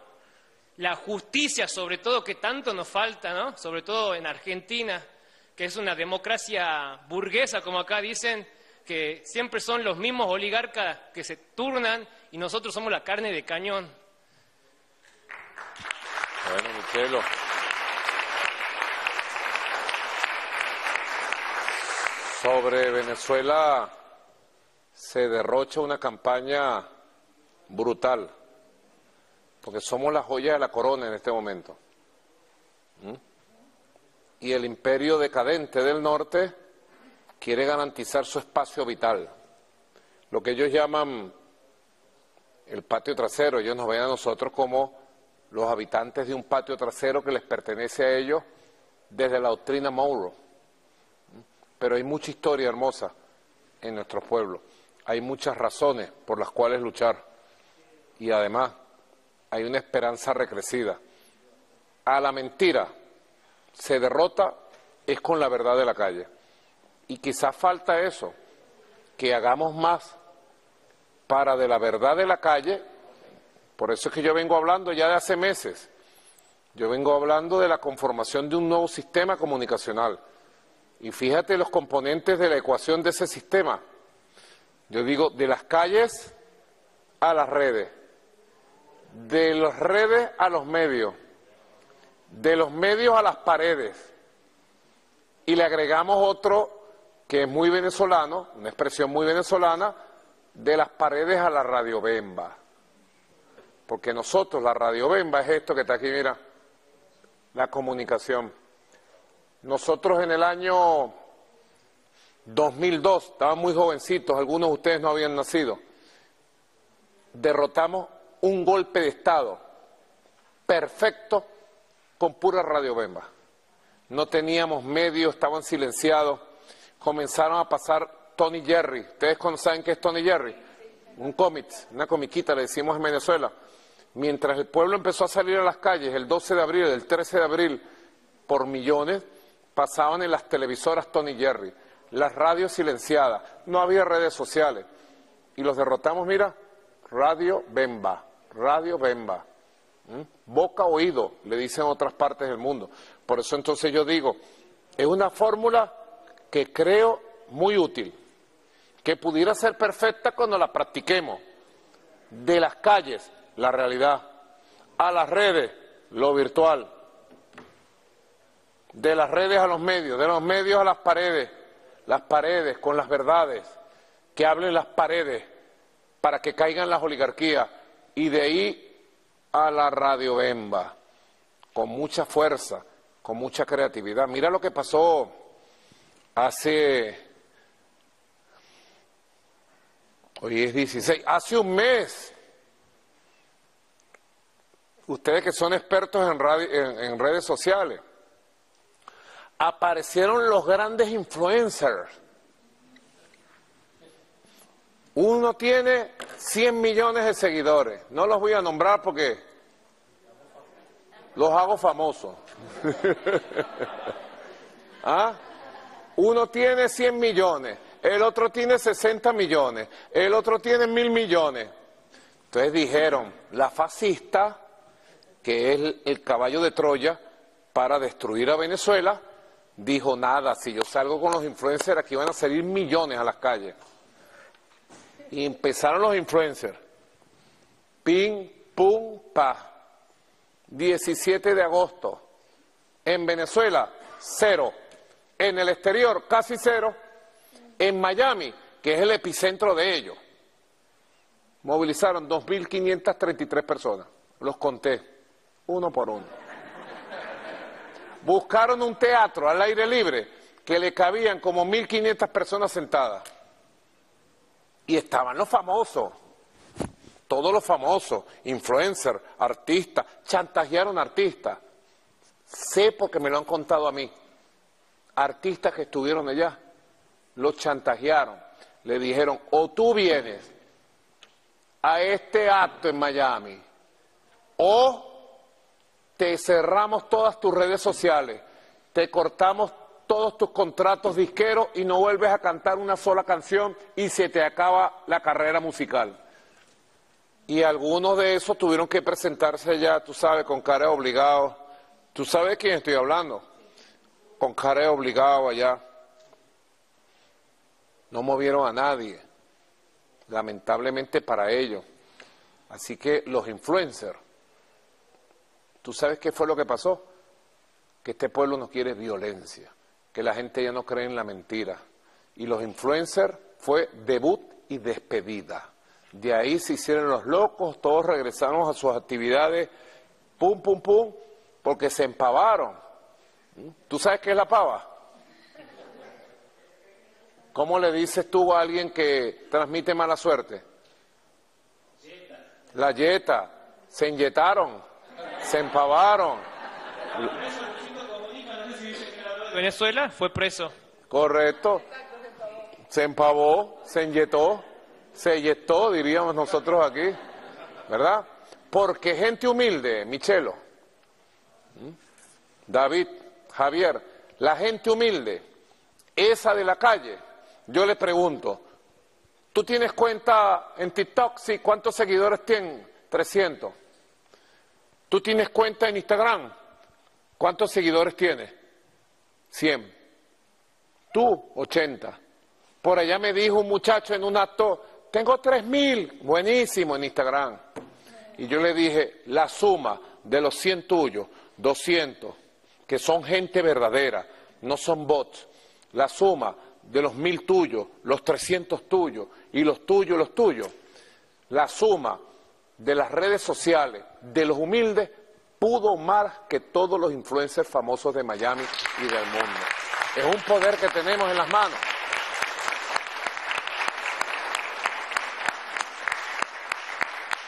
la justicia, sobre todo, que tanto nos falta, ¿no? Sobre todo en Argentina que es una democracia burguesa, como acá dicen, que siempre son los mismos oligarcas que se turnan y nosotros somos la carne de cañón. Bueno, Michelo. Sobre Venezuela se derrocha una campaña brutal, porque somos la joya de la corona en este momento. Y el imperio decadente del norte quiere garantizar su espacio vital, lo que ellos llaman el patio trasero, ellos nos ven a nosotros como los habitantes de un patio trasero que les pertenece a ellos desde la doctrina Monroe. Pero hay mucha historia hermosa en nuestros pueblos, hay muchas razones por las cuales luchar y además hay una esperanza recrecida. A la mentira se derrota es con la verdad de la calle. Y quizás falta eso, que hagamos más para de la verdad de la calle, por eso es que yo vengo hablando ya de hace meses, yo vengo hablando de la conformación de un nuevo sistema comunicacional. Y fíjate los componentes de la ecuación de ese sistema. Yo digo, de las calles a las redes, de las redes a los medios, de los medios a las paredes. Y le agregamos otro que es muy venezolano, una expresión muy venezolana, de las paredes a la radiobemba. Porque nosotros, la radiobemba es esto que está aquí, mira, la comunicación. Nosotros en el año 2002, estaban muy jovencitos, algunos de ustedes no habían nacido, derrotamos un golpe de Estado perfecto con pura radiobemba. No teníamos medios, estaban silenciados, comenzaron a pasar Tony Jerry. ¿Ustedes saben qué es Tony Jerry? Un cómic, una comiquita, le decimos en Venezuela. Mientras el pueblo empezó a salir a las calles el 12 de abril, el 13 de abril, por millones, pasaban en las televisoras Tony Jerry, las radios silenciadas, no había redes sociales. Y los derrotamos, mira, Radio Bemba, Radio Bemba. ¿Mm? Boca oído, le dicen en otras partes del mundo. Por eso entonces yo digo, es una fórmula que creo muy útil, que pudiera ser perfecta cuando la practiquemos. De las calles, la realidad, a las redes, lo virtual, de las redes a los medios, de los medios a las paredes, las paredes con las verdades, que hablen las paredes para que caigan las oligarquías y de ahí a la radio Bemba, con mucha fuerza, con mucha creatividad. Mira lo que pasó hace, hoy es 16, hace un mes. Ustedes que son expertos en, radio, en, en redes sociales, aparecieron los grandes influencers. Uno tiene 100 millones de seguidores. No los voy a nombrar porque los hago famosos. ¿Ah? Uno tiene 100 millones, el otro tiene 60 millones, el otro tiene mil millones. Entonces dijeron, la fascista, que es el, el caballo de Troya para destruir a Venezuela, dijo nada, si yo salgo con los influencers aquí van a salir millones a las calles. Y empezaron los influencers. Ping, pum, pa. 17 de agosto. En Venezuela, cero. En el exterior, casi cero. En Miami, que es el epicentro de ellos. movilizaron 2.533 personas. Los conté, uno por uno. Buscaron un teatro al aire libre que le cabían como 1.500 personas sentadas. Y estaban los famosos, todos los famosos, influencers, artistas, chantajearon artistas. Sé porque me lo han contado a mí. Artistas que estuvieron allá, los chantajearon. Le dijeron, o tú vienes a este acto en Miami, o te cerramos todas tus redes sociales, te cortamos todos tus contratos disqueros y no vuelves a cantar una sola canción y se te acaba la carrera musical. Y algunos de esos tuvieron que presentarse ya, tú sabes, con cara obligado. ¿Tú sabes de quién estoy hablando? Con cara obligado allá. No movieron a nadie, lamentablemente para ellos. Así que los influencers, ¿tú sabes qué fue lo que pasó? Que este pueblo no quiere violencia que la gente ya no cree en la mentira. Y los influencers fue debut y despedida. De ahí se hicieron los locos, todos regresaron a sus actividades, pum, pum, pum, porque se empavaron. ¿Tú sabes qué es la pava? ¿Cómo le dices tú a alguien que transmite mala suerte? La yeta. Se inyectaron, se empavaron. Venezuela fue preso. Correcto. Se empavó, se inyectó, se inyectó, diríamos nosotros aquí, ¿verdad? Porque gente humilde, Michelo, David, Javier, la gente humilde, esa de la calle, yo le pregunto, ¿tú tienes cuenta en TikTok? Sí, ¿cuántos seguidores tienen? 300. ¿Tú tienes cuenta en Instagram? ¿Cuántos seguidores tienes? 100. Tú, 80. Por allá me dijo un muchacho en un acto, tengo 3000, buenísimo en Instagram. Y yo le dije, la suma de los 100 tuyos, 200, que son gente verdadera, no son bots, la suma de los 1000 tuyos, los 300 tuyos y los tuyos, los tuyos, la suma de las redes sociales, de los humildes, pudo más que todos los influencers famosos de Miami y del mundo. Es un poder que tenemos en las manos.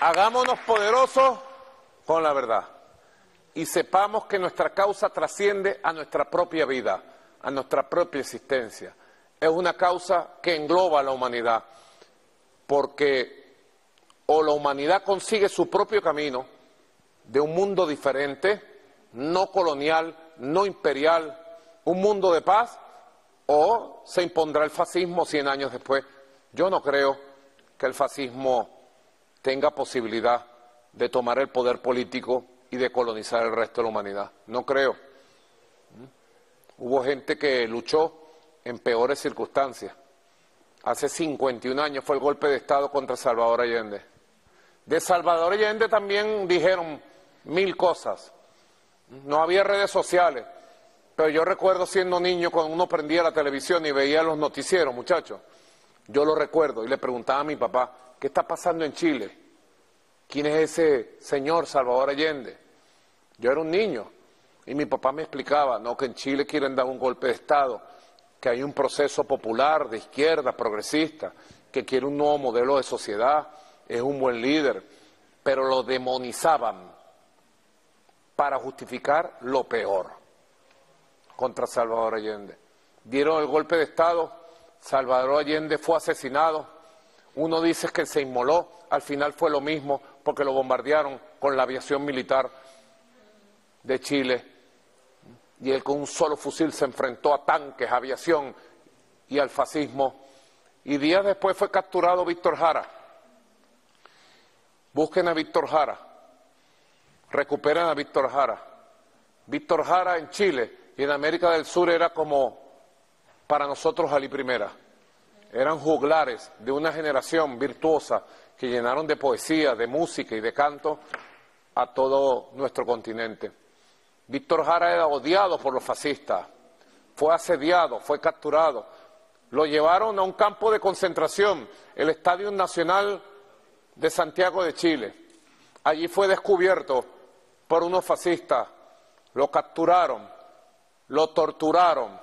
Hagámonos poderosos con la verdad y sepamos que nuestra causa trasciende a nuestra propia vida, a nuestra propia existencia. Es una causa que engloba a la humanidad, porque o la humanidad consigue su propio camino, de un mundo diferente, no colonial, no imperial, un mundo de paz, o se impondrá el fascismo 100 años después. Yo no creo que el fascismo tenga posibilidad de tomar el poder político y de colonizar el resto de la humanidad. No creo. Hubo gente que luchó en peores circunstancias. Hace 51 años fue el golpe de Estado contra Salvador Allende. De Salvador Allende también dijeron, mil cosas. No había redes sociales, pero yo recuerdo siendo niño cuando uno prendía la televisión y veía los noticieros, muchachos. Yo lo recuerdo y le preguntaba a mi papá, ¿qué está pasando en Chile? ¿Quién es ese señor Salvador Allende? Yo era un niño y mi papá me explicaba, no, que en Chile quieren dar un golpe de Estado, que hay un proceso popular de izquierda, progresista, que quiere un nuevo modelo de sociedad, es un buen líder, pero lo demonizaban para justificar lo peor contra Salvador Allende. Dieron el golpe de Estado, Salvador Allende fue asesinado, uno dice que se inmoló, al final fue lo mismo porque lo bombardearon con la aviación militar de Chile y él con un solo fusil se enfrentó a tanques, aviación y al fascismo. Y días después fue capturado Víctor Jara. Busquen a Víctor Jara recuperan a Víctor Jara. Víctor Jara en Chile y en América del Sur era como para nosotros Ali Primera. Eran juglares de una generación virtuosa que llenaron de poesía, de música y de canto a todo nuestro continente. Víctor Jara era odiado por los fascistas, fue asediado, fue capturado, lo llevaron a un campo de concentración, el Estadio Nacional de Santiago de Chile. Allí fue descubierto por unos fascistas, lo capturaron, lo torturaron,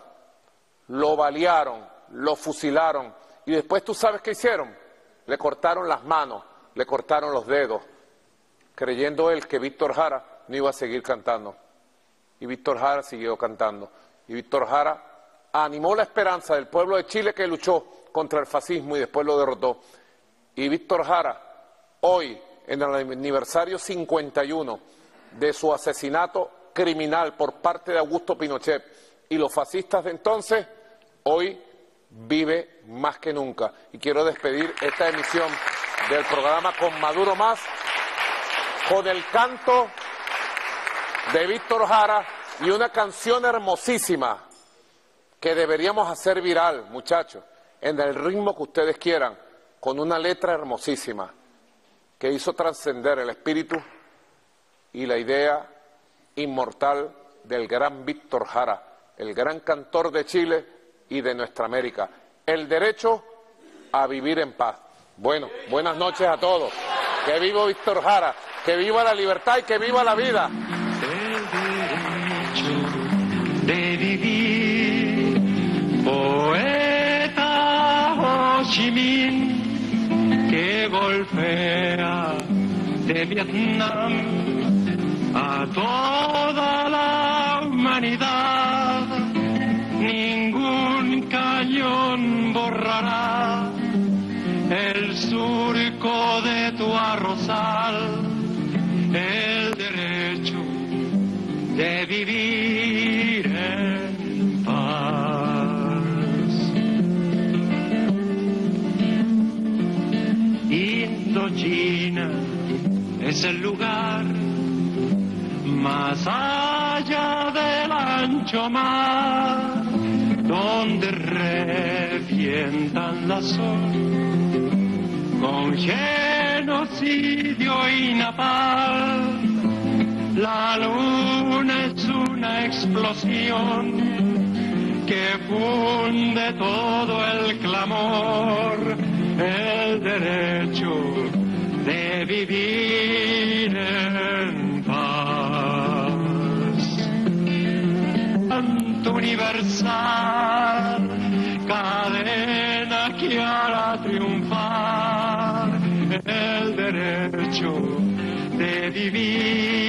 lo balearon, lo fusilaron y después tú sabes qué hicieron. Le cortaron las manos, le cortaron los dedos, creyendo él que Víctor Jara no iba a seguir cantando. Y Víctor Jara siguió cantando. Y Víctor Jara animó la esperanza del pueblo de Chile que luchó contra el fascismo y después lo derrotó. Y Víctor Jara, hoy, en el aniversario 51 de su asesinato criminal por parte de Augusto Pinochet y los fascistas de entonces, hoy vive más que nunca. Y quiero despedir esta emisión del programa con Maduro Más, con el canto de Víctor Jara y una canción hermosísima que deberíamos hacer viral, muchachos, en el ritmo que ustedes quieran, con una letra hermosísima que hizo trascender el espíritu y la idea inmortal del gran Víctor Jara, el gran cantor de Chile y de nuestra América. El derecho a vivir en paz. Bueno, buenas noches a todos. Que viva Víctor Jara, que viva la libertad y que viva la vida. de vivir, poeta Ho Chi Minh, que golpea de Vietnam a toda la humanidad. Ningún cañón borrará el surco de tu arrozal, el derecho de vivir en paz. Indochina es el lugar más allá del ancho mar donde revientan la sol con genocidio y napal. La luna es una explosión que funde todo el clamor, el derecho de vivir universal, cadena que hará triunfar el derecho de vivir